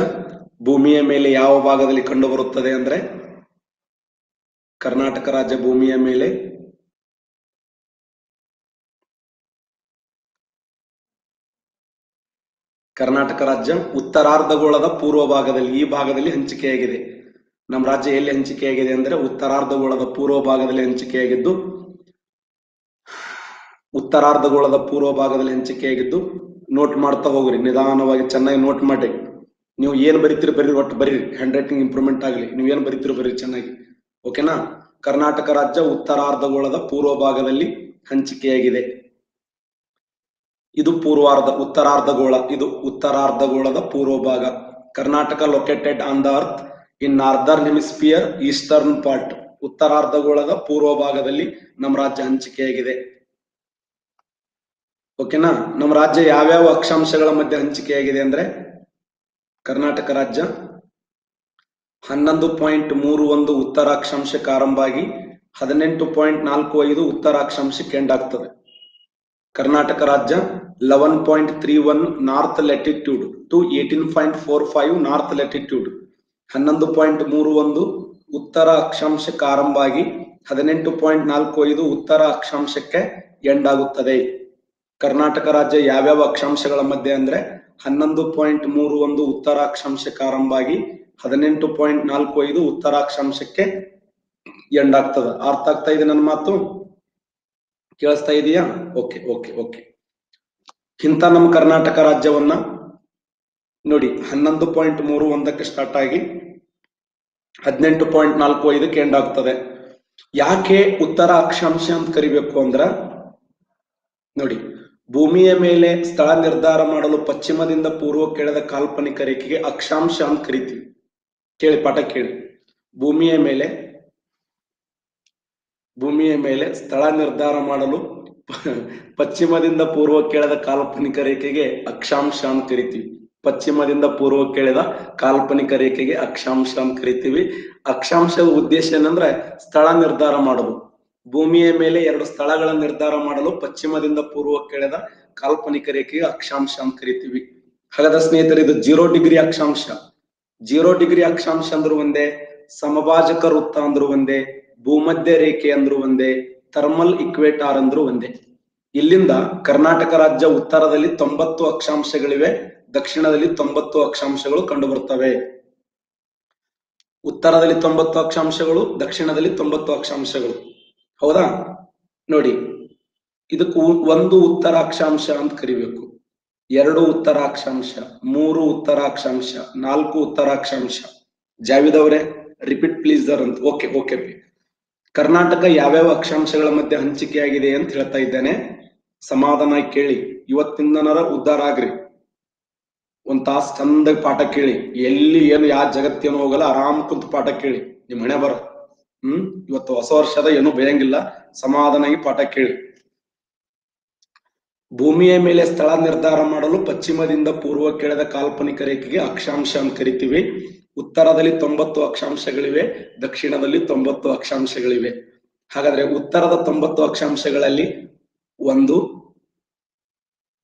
ಭೂಮಿಯ ಮೇಲೆ ಯಾವ ಭಾಗದಲ್ಲಿ ಕಂಡು ಬರುತ್ತದೆ ಅಂದ್ರೆ ಕರ್ನಾಟಕ ರಾಜ್ಯ ಭೂಮಿಯ ಮೇಲೆ. ಕರ್ನಾಟಕ ರಾಜ್ಯ ಉತ್ತರಾರ್ಧಗೋಳದ ಪೂರ್ವ ಭಾಗದಲ್ಲಿ, ಈ ಭಾಗದಲ್ಲಿ ಹಂಚಿಕೆಯಾಗಿದೆ. ನಮ್ಮ ರಾಜ್ಯ ಎಲ್ಲಿ ಹಂಚಿಕೆಯಾಗಿದೆ ಅಂದ್ರೆ ಉತ್ತರಾರ್ಧಗೋಳದ ಪೂರ್ವ ಭಾಗದಲ್ಲಿ ಹಂಚಿಕೆಯಾಗಿದ್ದು, ಉತ್ತರಾರ್ಧಗೋಳದ ಪೂರ್ವ ಭಾಗದಲ್ಲಿ ಹಂಚಿಕೆಯಾಗಿದ್ದು, ನೋಟ್ ಮಾಡ್ತಾ ಹೋಗ್ರಿ, ನಿಧಾನವಾಗಿ ಚೆನ್ನಾಗಿ ನೋಟ್ ಮಾಡಿ. ನೀವು ಏನ್ ಬರಿತೀರಿ ಬರೀರಿ, ಒಟ್ಟು ಬರೀರಿ ಹ್ಯಾಂಡ್ ರೈಟಿಂಗ್ ಇಂಪ್ರೂವ್ಮೆಂಟ್ ಆಗಲಿ ನೀವು ಏನ್ ಬರೀತೀರಿ ಬರೀರಿ ಚೆನ್ನಾಗಿ. ಓಕೆನಾ ಕರ್ನಾಟಕ ರಾಜ್ಯ ಉತ್ತರಾರ್ಧಗೋಳದ ಪೂರ್ವ ಭಾಗದಲ್ಲಿ ಹಂಚಿಕೆಯಾಗಿದೆ. ಇದು ಪೂರ್ವಾರ್ಧ, ಉತ್ತರಾರ್ಧಗೋಳ, ಇದು ಉತ್ತರಾರ್ಧಗೋಳದ ಪೂರ್ವ ಭಾಗ Karnataka located on the earth in northern hemisphere eastern part ಉತ್ತರಾರ್ಧಗೋಳದ ಪೂರ್ವ ಭಾಗದಲ್ಲಿ ನಮ್ಮ ರಾಜ್ಯ ಹಂಚಿಕೆಯಾಗಿದೆ. ಓಕೆನಾ ನಮ್ಮ ರಾಜ್ಯ ಯಾವ್ಯಾವ ಅಕ್ಷಾಂಶಗಳ ಮಧ್ಯೆ ಹಂಚಿಕೆಯಾಗಿದೆ ಅಂದ್ರೆ ಕರ್ನಾಟಕ ರಾಜ್ಯ ಹನ್ನೊಂದು ಪಾಯಿಂಟ್ ಮೂರು ಒಂದು ಉತ್ತರ ಅಕ್ಷಾಂಶಕ್ಕೆ ಆರಂಭ ಆಗಿ ಹದಿನೆಂಟು ಪಾಯಿಂಟ್ ನಾಲ್ಕು ಐದು ಉತ್ತರ ಅಕ್ಷಾಂಶಕ್ಕೆ ಎಂಡ್ ಆಗ್ತದೆ. ಕರ್ನಾಟಕ ರಾಜ್ಯ eleven point three one north latitude to eighteen point four five north latitude ಹನ್ನೊಂದು ಪಾಯಿಂಟ್ ಮೂರು ಒಂದು ಉತ್ತರ ಅಕ್ಷಾಂಶಕ್ಕೆ ಆರಂಭ ಆಗಿ ಹದಿನೆಂಟು ಪಾಯಿಂಟ್ ನಾಲ್ಕು ಐದು ಉತ್ತರ ಅಕ್ಷಾಂಶಕ್ಕೆ ಎಂಡ್ ಆಗುತ್ತದೆ. ಕರ್ನಾಟಕ ರಾಜ್ಯ ಯಾವ್ಯಾವ ಅಕ್ಷಾಂಶಗಳ ಮಧ್ಯೆ ಅಂದ್ರೆ ಹನ್ನೊಂದು ಪಾಯಿಂಟ್ ಮೂರು ಒಂದು ಉತ್ತರ ಅಕ್ಷಾಂಶಕ್ಕೆ ಆರಂಭ ಆಗಿ ಹದಿನೆಂಟು ಪಾಯಿಂಟ್ ನಾಲ್ಕು ಐದು ಉತ್ತರ ಅಕ್ಷಾಂಶಕ್ಕೆ ಎಂಡ್ ಆಗ್ತದ. ಅರ್ಥ ಆಗ್ತಾ ಇದೆ ನನ್ನ ಮಾತು? ಕೇಳಿಸ್ತಾ ಇದೆಯಾ? ಓಕೆ ಓಕೆ ಓಕೆ ಇಂಥ ನಮ್ಮ ಕರ್ನಾಟಕ ರಾಜ್ಯವನ್ನ ನೋಡಿ, ಹನ್ನೊಂದು ಪಾಯಿಂಟ್ ಮೂರು ಒಂದಕ್ಕೆ ಸ್ಟಾರ್ಟ್ ಆಗಿ ಹದಿನೆಂಟು ಪಾಯಿಂಟ್ ನಾಲ್ಕು ಐದಕ್ಕೆ ಎಂಡ್ ಆಗ್ತದೆ. ಯಾಕೆ ಉತ್ತರ ಅಕ್ಷಾಂಶ ಅಂತ ಕರಿಬೇಕು ಅಂದ್ರ, ನೋಡಿ, ಭೂಮಿಯ ಮೇಲೆ ಸ್ಥಳ ನಿರ್ಧಾರ ಮಾಡಲು ಪಶ್ಚಿಮದಿಂದ ಪೂರ್ವಕ್ಕೆ ಎಳೆದ ಕಾಲ್ಪನಿಕ ರೇಖೆಗೆ ಅಕ್ಷಾಂಶ ಅಂತ ಕರಿತೀವಿ. ಕೇಳಿ, ಪಾಠ ಕೇಳಿ. ಭೂಮಿಯ ಮೇಲೆ ಭೂಮಿಯ ಮೇಲೆ ಸ್ಥಳ ನಿರ್ಧಾರ ಮಾಡಲು ಪಶ್ಚಿಮದಿಂದ ಪೂರ್ವ ಕೇಳದ ಕಾಲ್ಪನಿಕ ರೇಖೆಗೆ ಅಕ್ಷಾಂಶ ಅಂತ ಕರಿತೀವಿ. ಪಶ್ಚಿಮದಿಂದ ಪೂರ್ವ ಕೇಳಿದ ಕಾಲ್ಪನಿಕ ರೇಖೆಗೆ ಅಕ್ಷಾಂಶ ಅಂತ ಕರಿತೀವಿ. ಅಕ್ಷಾಂಶದ ಉದ್ದೇಶ ಏನಂದ್ರೆ ಸ್ಥಳ ನಿರ್ಧಾರ ಮಾಡೋದು. ಭೂಮಿಯ ಮೇಲೆ ಎರಡು ಸ್ಥಳಗಳ ನಿರ್ಧಾರ ಮಾಡಲು ಪಶ್ಚಿಮದಿಂದ ಪೂರ್ವ ಕೇಳಿದ ಕಾಲ್ಪನಿಕ ರೇಖೆಗೆ ಅಕ್ಷಾಂಶ ಅಂತ ಕರಿತೀವಿ. ಹಾಗಾದ್ರೆ ಸ್ನೇಹಿತರೆ, ಇದು ಜೀರೋ ಡಿಗ್ರಿ ಅಕ್ಷಾಂಶ. ಜೀರೋ ಡಿಗ್ರಿ ಅಕ್ಷಾಂಶ ಅಂದ್ರೂ ಒಂದೇ ಸಮಭಾಜಕ ವೃತ್ತ ಅಂದ್ರೂ ಒಂದೇ, ಭೂಮಧ್ಯ ರೇಖೆ ಅಂದ್ರೂ ಒಂದೇ, ಥರ್ಮಲ್ ಇಕ್ವೇಟಾರ್ ಅಂದ್ರೂ ಒಂದೇ. ಇಲ್ಲಿಂದ ಕರ್ನಾಟಕ ರಾಜ್ಯ ಉತ್ತರದಲ್ಲಿ ತೊಂಬತ್ತು ಅಕ್ಷಾಂಶಗಳಿವೆ, ದಕ್ಷಿಣದಲ್ಲಿ ತೊಂಬತ್ತು ಅಕ್ಷಾಂಶಗಳು ಕಂಡು ಬರ್ತವೆ ಉತ್ತರದಲ್ಲಿ ತೊಂಬತ್ತು ಅಕ್ಷಾಂಶಗಳು, ದಕ್ಷಿಣದಲ್ಲಿ ತೊಂಬತ್ತು ಅಕ್ಷಾಂಶಗಳು. ಹೌದಾ? ನೋಡಿ, ಇದಕ್ಕೂ ಒಂದು ಉತ್ತರ ಅಕ್ಷಾಂಶ ಅಂತ ಕರಿಬೇಕು. ಎರಡು ಉತ್ತರಾಕ್ಷಾಂಶ, ಮೂರು ಉತ್ತರಾಕ್ಷಾಂಶ, ನಾಲ್ಕು ಉತ್ತರಾಕ್ಷಾಂಶ. ಜಾವಿದ್ ಅವರೇ ರಿಪೀಟ್ ಪ್ಲೀಸ್ ಅಂತ. ಓಕೆ ಓಕೆ ಕರ್ನಾಟಕ ಯಾವ್ಯಾವ ಅಕ್ಷಾಂಶಗಳ ಮಧ್ಯೆ ಹಂಚಿಕೆಯಾಗಿದೆ ಅಂತ ಹೇಳ್ತಾ ಇದ್ದೇನೆ. ಸಮಾಧಾನ ಕೇಳಿ. ಇವತ್ತಿಂದನರ ಉದ್ಧಾರ ಆಗ್ರಿ. ಒಂದ್ ತಾಸ್ ಚಂದ ಪಾಠ ಕೇಳಿ. ಎಲ್ಲಿ ಏನು, ಯಾವ ಜಗತ್ತೇನು ಹೋಗಲ್ಲ. ಆರಾಮ್ ಕುಂತ ಪಾಠ ಕೇಳಿ. ನಿಮ್ ಮನೆ ಬರ. ಹ್ಮ್? ಇವತ್ತು ಹೊಸ ವರ್ಷದ ಏನು ಬೇಯಂಗಿಲ್ಲ. ಸಮಾಧಾನಾಗಿ ಪಾಠ ಕೇಳಿ. ಭೂಮಿಯ ಮೇಲೆ ಸ್ಥಳ ನಿರ್ಧಾರ ಮಾಡಲು ಪಶ್ಚಿಮದಿಂದ ಪೂರ್ವಕ್ಕೆ ಎಳೆದ ಕಾಲ್ಪನಿಕ ರೇಖೆಗೆ ಅಕ್ಷಾಂಶ ಅಂತ ಕರಿತೀವಿ. ಉತ್ತರದಲ್ಲಿ ತೊಂಬತ್ತು ಅಕ್ಷಾಂಶಗಳಿವೆ, ದಕ್ಷಿಣದಲ್ಲಿ ತೊಂಬತ್ತು ಅಕ್ಷಾಂಶಗಳಿವೆ. ಹಾಗಾದ್ರೆ ಉತ್ತರದ ತೊಂಬತ್ತು ಅಕ್ಷಾಂಶಗಳಲ್ಲಿ ಒಂದು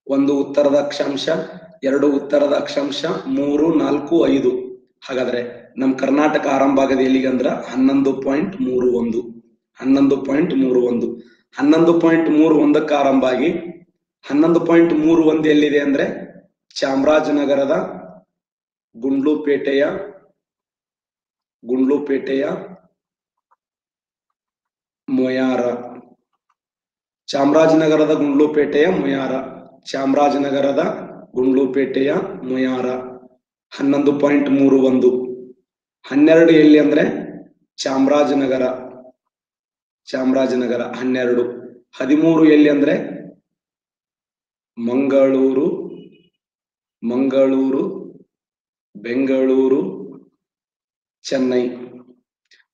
ಒಂದು ಉತ್ತರದ ಅಕ್ಷಾಂಶ, ಎರಡು ಉತ್ತರದ ಅಕ್ಷಾಂಶ, ಮೂರು, ನಾಲ್ಕು, ಐದು. ಹಾಗಾದ್ರೆ ನಮ್ಮ ಕರ್ನಾಟಕ ಆರಂಭ ಆಗದ ಎಲ್ಲಿಗೆ ಅಂದ್ರ ಹನ್ನೊಂದು ಪಾಯಿಂಟ್ ಮೂರು ಒಂದು, ಹನ್ನೊಂದು ಪಾಯಿಂಟ್ ಮೂರು ಒಂದು. ಹನ್ನೊಂದು ಪಾಯಿಂಟ್ ಮೂರು ಒಂದಕ್ಕೆ ಆರಂಭ ಆಗಿ ಹನ್ನೊಂದು ಪಾಯಿಂಟ್ ಮೂರು ಒಂದು ಎಲ್ಲಿದೆ ಅಂದ್ರೆ ಚಾಮರಾಜನಗರದ ಗುಂಡ್ಲುಪೇಟೆಯ ಗುಂಡ್ಲುಪೇಟೆಯ ಮೊಯಾರ. ಚಾಮರಾಜನಗರದ ಗುಂಡ್ಲುಪೇಟೆಯ ಮೊಯಾರ. ಚಾಮರಾಜನಗರದ ಗುಂಡ್ಲುಪೇಟೆಯ ಮೊಯಾರ. ಹನ್ನೊಂದು ಪಾಯಿಂಟ್ ಮೂರು ಒಂದು. ಹನ್ನೆರಡು ಎಲ್ಲಿ ಅಂದ್ರೆ ಚಾಮರಾಜನಗರ. ಚಾಮರಾಜನಗರ ಹನ್ನೆರಡು. ಹದಿಮೂರು ಎಲ್ಲಿ ಅಂದ್ರೆ ಮಂಗಳೂರು ಮಂಗಳೂರು, ಬೆಂಗಳೂರು, ಚೆನ್ನೈ.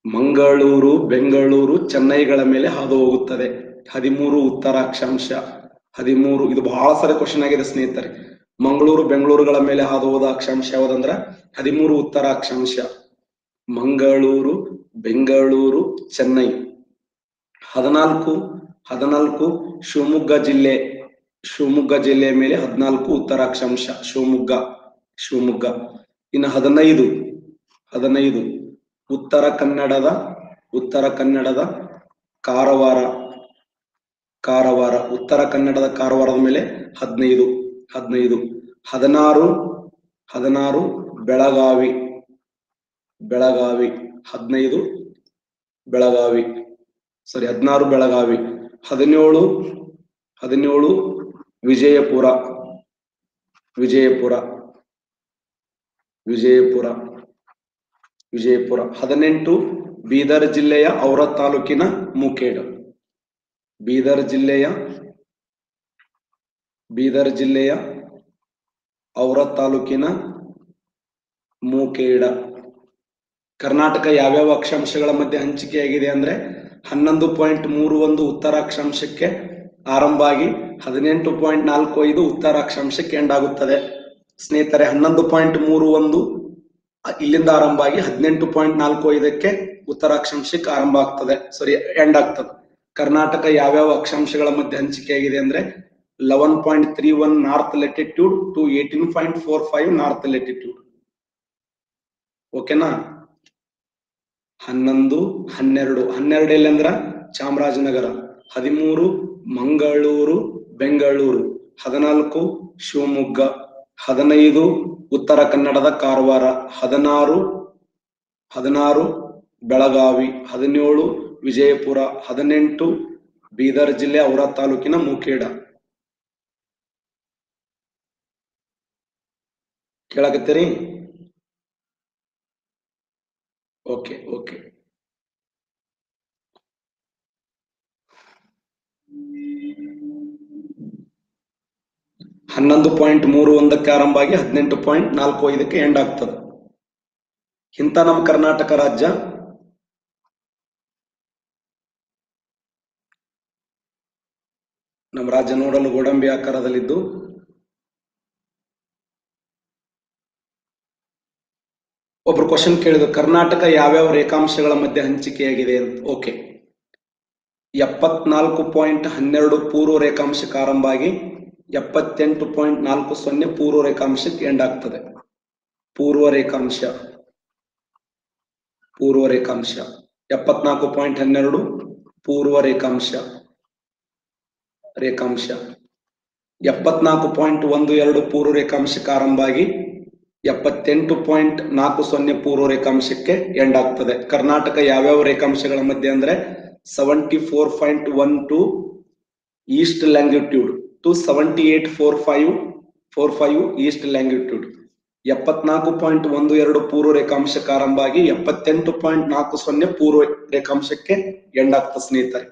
ಮಂಗಳೂರು, ಬೆಂಗಳೂರು, ಚೆನ್ನೈಗಳ ಮೇಲೆ ಹಾದು ಹೋಗುತ್ತದೆ. ಹದಿಮೂರು ಉತ್ತರ ಅಕ್ಷಾಂಶ ಹದಿಮೂರು, ಇದು ಬಹಳ ಸರಿ ಕ್ವಶನ್ ಆಗಿದೆ ಸ್ನೇಹಿತರೆ. ಮಂಗಳೂರು, ಬೆಂಗಳೂರುಗಳ ಮೇಲೆ ಹಾದು ಹೋದ ಅಕ್ಷಾಂಶ ಯಾವುದಂದ್ರ? ಹದಿಮೂರು ಉತ್ತರ ಅಕ್ಷಾಂಶ ಮಂಗಳೂರು, ಬೆಂಗಳೂರು, ಚೆನ್ನೈ. ಹದಿನಾಲ್ಕು ಹದಿನಾಲ್ಕು ಶಿವಮೊಗ್ಗ ಜಿಲ್ಲೆ. ಶಿವಮೊಗ್ಗ ಜಿಲ್ಲೆಯ ಮೇಲೆ ಹದಿನಾಲ್ಕು ಉತ್ತರಾಕ್ಷಾಂಶ ಶಿವಮೊಗ್ಗ ಶಿವಮೊಗ್ಗ. ಇನ್ನು ಹದಿನೈದು ಹದಿನೈದು. ಉತ್ತರ ಕನ್ನಡದ ಉತ್ತರ ಕನ್ನಡದ ಕಾರವಾರ ಕಾರವಾರ. ಉತ್ತರ ಕನ್ನಡದ ಕಾರವಾರದ ಮೇಲೆ ಹದಿನೈದು ಹದಿನೈದು. ಹದಿನಾರು ಹದಿನಾರು, ಬೆಳಗಾವಿ ಬೆಳಗಾವಿ. ಹದಿನೈದು, ಬೆಳಗಾವಿ. ಸರಿ, ಹದಿನಾರು, ಬೆಳಗಾವಿ. ಹದಿನೇಳು ಹದಿನೇಳು ವಿಜಯಪುರ. ವಿಜಯಪುರ. ವಿಜಯಪುರ. ವಿಜಯಪುರ. ಹದಿನೆಂಟು ಬೀದರ್ ಜಿಲ್ಲೆಯ ಔರ ತಾಲೂಕಿನ ಮುಖೇಡ್. ಬೀದರ್ ಜಿಲ್ಲೆಯ ಬೀದರ್ ಜಿಲ್ಲೆಯ ಔರ ತಾಲೂಕಿನ ಮೂಕೇಡ ಕರ್ನಾಟಕ ಯಾವ್ಯಾವ ಅಕ್ಷಾಂಶಗಳ ಮಧ್ಯೆ ಹಂಚಿಕೆಯಾಗಿದೆ ಅಂದ್ರೆ ಹನ್ನೊಂದು ಪಾಯಿಂಟ್ ಮೂರು ಒಂದು ಉತ್ತರ ಅಕ್ಷಾಂಶಕ್ಕೆ ಆರಂಭ ಆಗಿ ಹದಿನೆಂಟು ಪಾಯಿಂಟ್ ನಾಲ್ಕು ಐದು ಉತ್ತರ ಅಕ್ಷಾಂಶಕ್ಕೆ ಎಂಡ್ ಆಗುತ್ತದೆ. ಸ್ನೇಹಿತರೆ, ಹನ್ನೊಂದು ಪಾಯಿಂಟ್ ಮೂರು ಒಂದು ಇಲ್ಲಿಂದ ಆರಂಭ ಆಗಿ ಹದಿನೆಂಟು ಪಾಯಿಂಟ್ ನಾಲ್ಕು ಐದಕ್ಕೆ ಉತ್ತರ ಅಕ್ಷಾಂಶಕ್ಕೆ ಆರಂಭ ಆಗ್ತದೆ. ಸಾರಿ ಎಂಡ್ ಆಗ್ತದೆ. ಕರ್ನಾಟಕ ಯಾವ್ಯಾವ ಅಕ್ಷಾಂಶಗಳ ಮಧ್ಯೆ ಹಂಚಿಕೆಯಾಗಿದೆ ಅಂದ್ರೆ eleven point three one north latitude to eighteen point four five north latitude ಓಕೆನಾ ಹನ್ನೊಂದು, ಹನ್ನೆರಡು. ಹನ್ನೆರಡು ಎಲ್ಲಂದ್ರ ಚಾಮರಾಜನಗರ. ಹದಿಮೂರು ಮಂಗಳೂರು, ಬೆಂಗಳೂರು, ಹದಿನಾಲ್ಕು, ಶಿವಮೊಗ್ಗ, ಹದಿನೈದು, ಉತ್ತರ ಕನ್ನಡದ ಕಾರವಾರ, ಹದಿನಾರು ಹದಿನಾರು, ಬೆಳಗಾವಿ, ಹದಿನೇಳು, ವಿಜಯಪುರ, ಹದಿನೆಂಟು, ಬೀದರ್ ಜಿಲ್ಲೆ ಅವರ ತಾಲೂಕಿನ ಮುಖೇಡ ಕೇಳಕತ್ತೀರಿ? Okay okay. ಹನ್ನೊಂದು ಪಾಯಿಂಟ್ ಮೂರು ಒಂದಕ್ಕೆ ಆರಂಭ ಆಗಿ ಹದಿನೆಂಟು ಪಾಯಿಂಟ್ ನಾಲ್ಕು ಐದಕ್ಕೆ ಎಂಡ್ ಆಗ್ತದೆ. ಇಂಥ ನಮ್ಮ ಕರ್ನಾಟಕ ರಾಜ್ಯ. ನಮ್ಮ ರಾಜ್ಯ ನೋಡಲು ಗೋಡಂಬಿ ಆಕಾರದಲ್ಲಿದ್ದು. ಒಬ್ರು ಕ್ವಶನ್ ಕೇಳಿದ್ರು, ಕರ್ನಾಟಕ ಯಾವ್ಯಾವ ರೇಖಾಂಶಗಳ ಮಧ್ಯೆ ಹಂಚಿಕೆಯಾಗಿದೆ ಅಂತ. ಓಕೆ ಎಪ್ಪತ್ನಾಲ್ಕು ಪಾಯಿಂಟ್ ಹನ್ನೆರಡು ಪೂರ್ವ ರೇಖಾಂಶಕ್ಕೆ ಆರಂಭ ಆಗಿ ಎಪ್ಪತ್ತೆಂಟು ಪಾಯಿಂಟ್ ನಾಲ್ಕು ಸೊನ್ನೆ ಪೂರ್ವ ರೇಖಾಂಶಕ್ಕೆ ಎಂಡ್ ಆಗ್ತದೆ. ಪೂರ್ವ ರೇಖಾಂಶ. ಪೂರ್ವ ರೇಖಾಂಶ. ಎಪ್ಪತ್ನಾಲ್ಕು ಪಾಯಿಂಟ್ ಹನ್ನೆರಡು ಪೂರ್ವ ರೇಖಾಂಶ. ರೇಖಾಂಶ. ಎಪ್ಪತ್ನಾಲ್ಕು ಪಾಯಿಂಟ್ ಒಂದು ಎರಡು ಪೂರ್ವ ರೇಖಾಂಶಕ್ಕೆ ಆರಂಭ ಆಗಿ ಎಪ್ಪತ್ತೆಂಟು ಪಾಯಿಂಟ್ ನಾಲ್ಕು ಸೊನ್ನೆ ಪೂರ್ವ ರೇಖಾಂಶಕ್ಕೆ ಎಂಡ್ ಆಗ್ತದೆ. ಕರ್ನಾಟಕ ಯಾವ್ಯಾವ ರೇಖಾಂಶಗಳ ಮಧ್ಯೆ ಅಂದ್ರೆ seventy four point one two east longitude to seventy eight four five four five east longitude ಎಪ್ಪತ್ನಾಲ್ಕು ಪಾಯಿಂಟ್ ಒಂದು ಎರಡು ಪೂರ್ವ ರೇಖಾಂಶಕ್ಕೆ ಆರಂಭ ಆಗಿ ಎಪ್ಪತ್ತೆಂಟು ಪಾಯಿಂಟ್ ನಾಲ್ಕು ಸೊನ್ನೆ ಪೂರ್ವ ರೇಖಾಂಶಕ್ಕೆ ಎಂಡ್ ಆಗ್ತದೆ ಸ್ನೇಹಿತರೆ.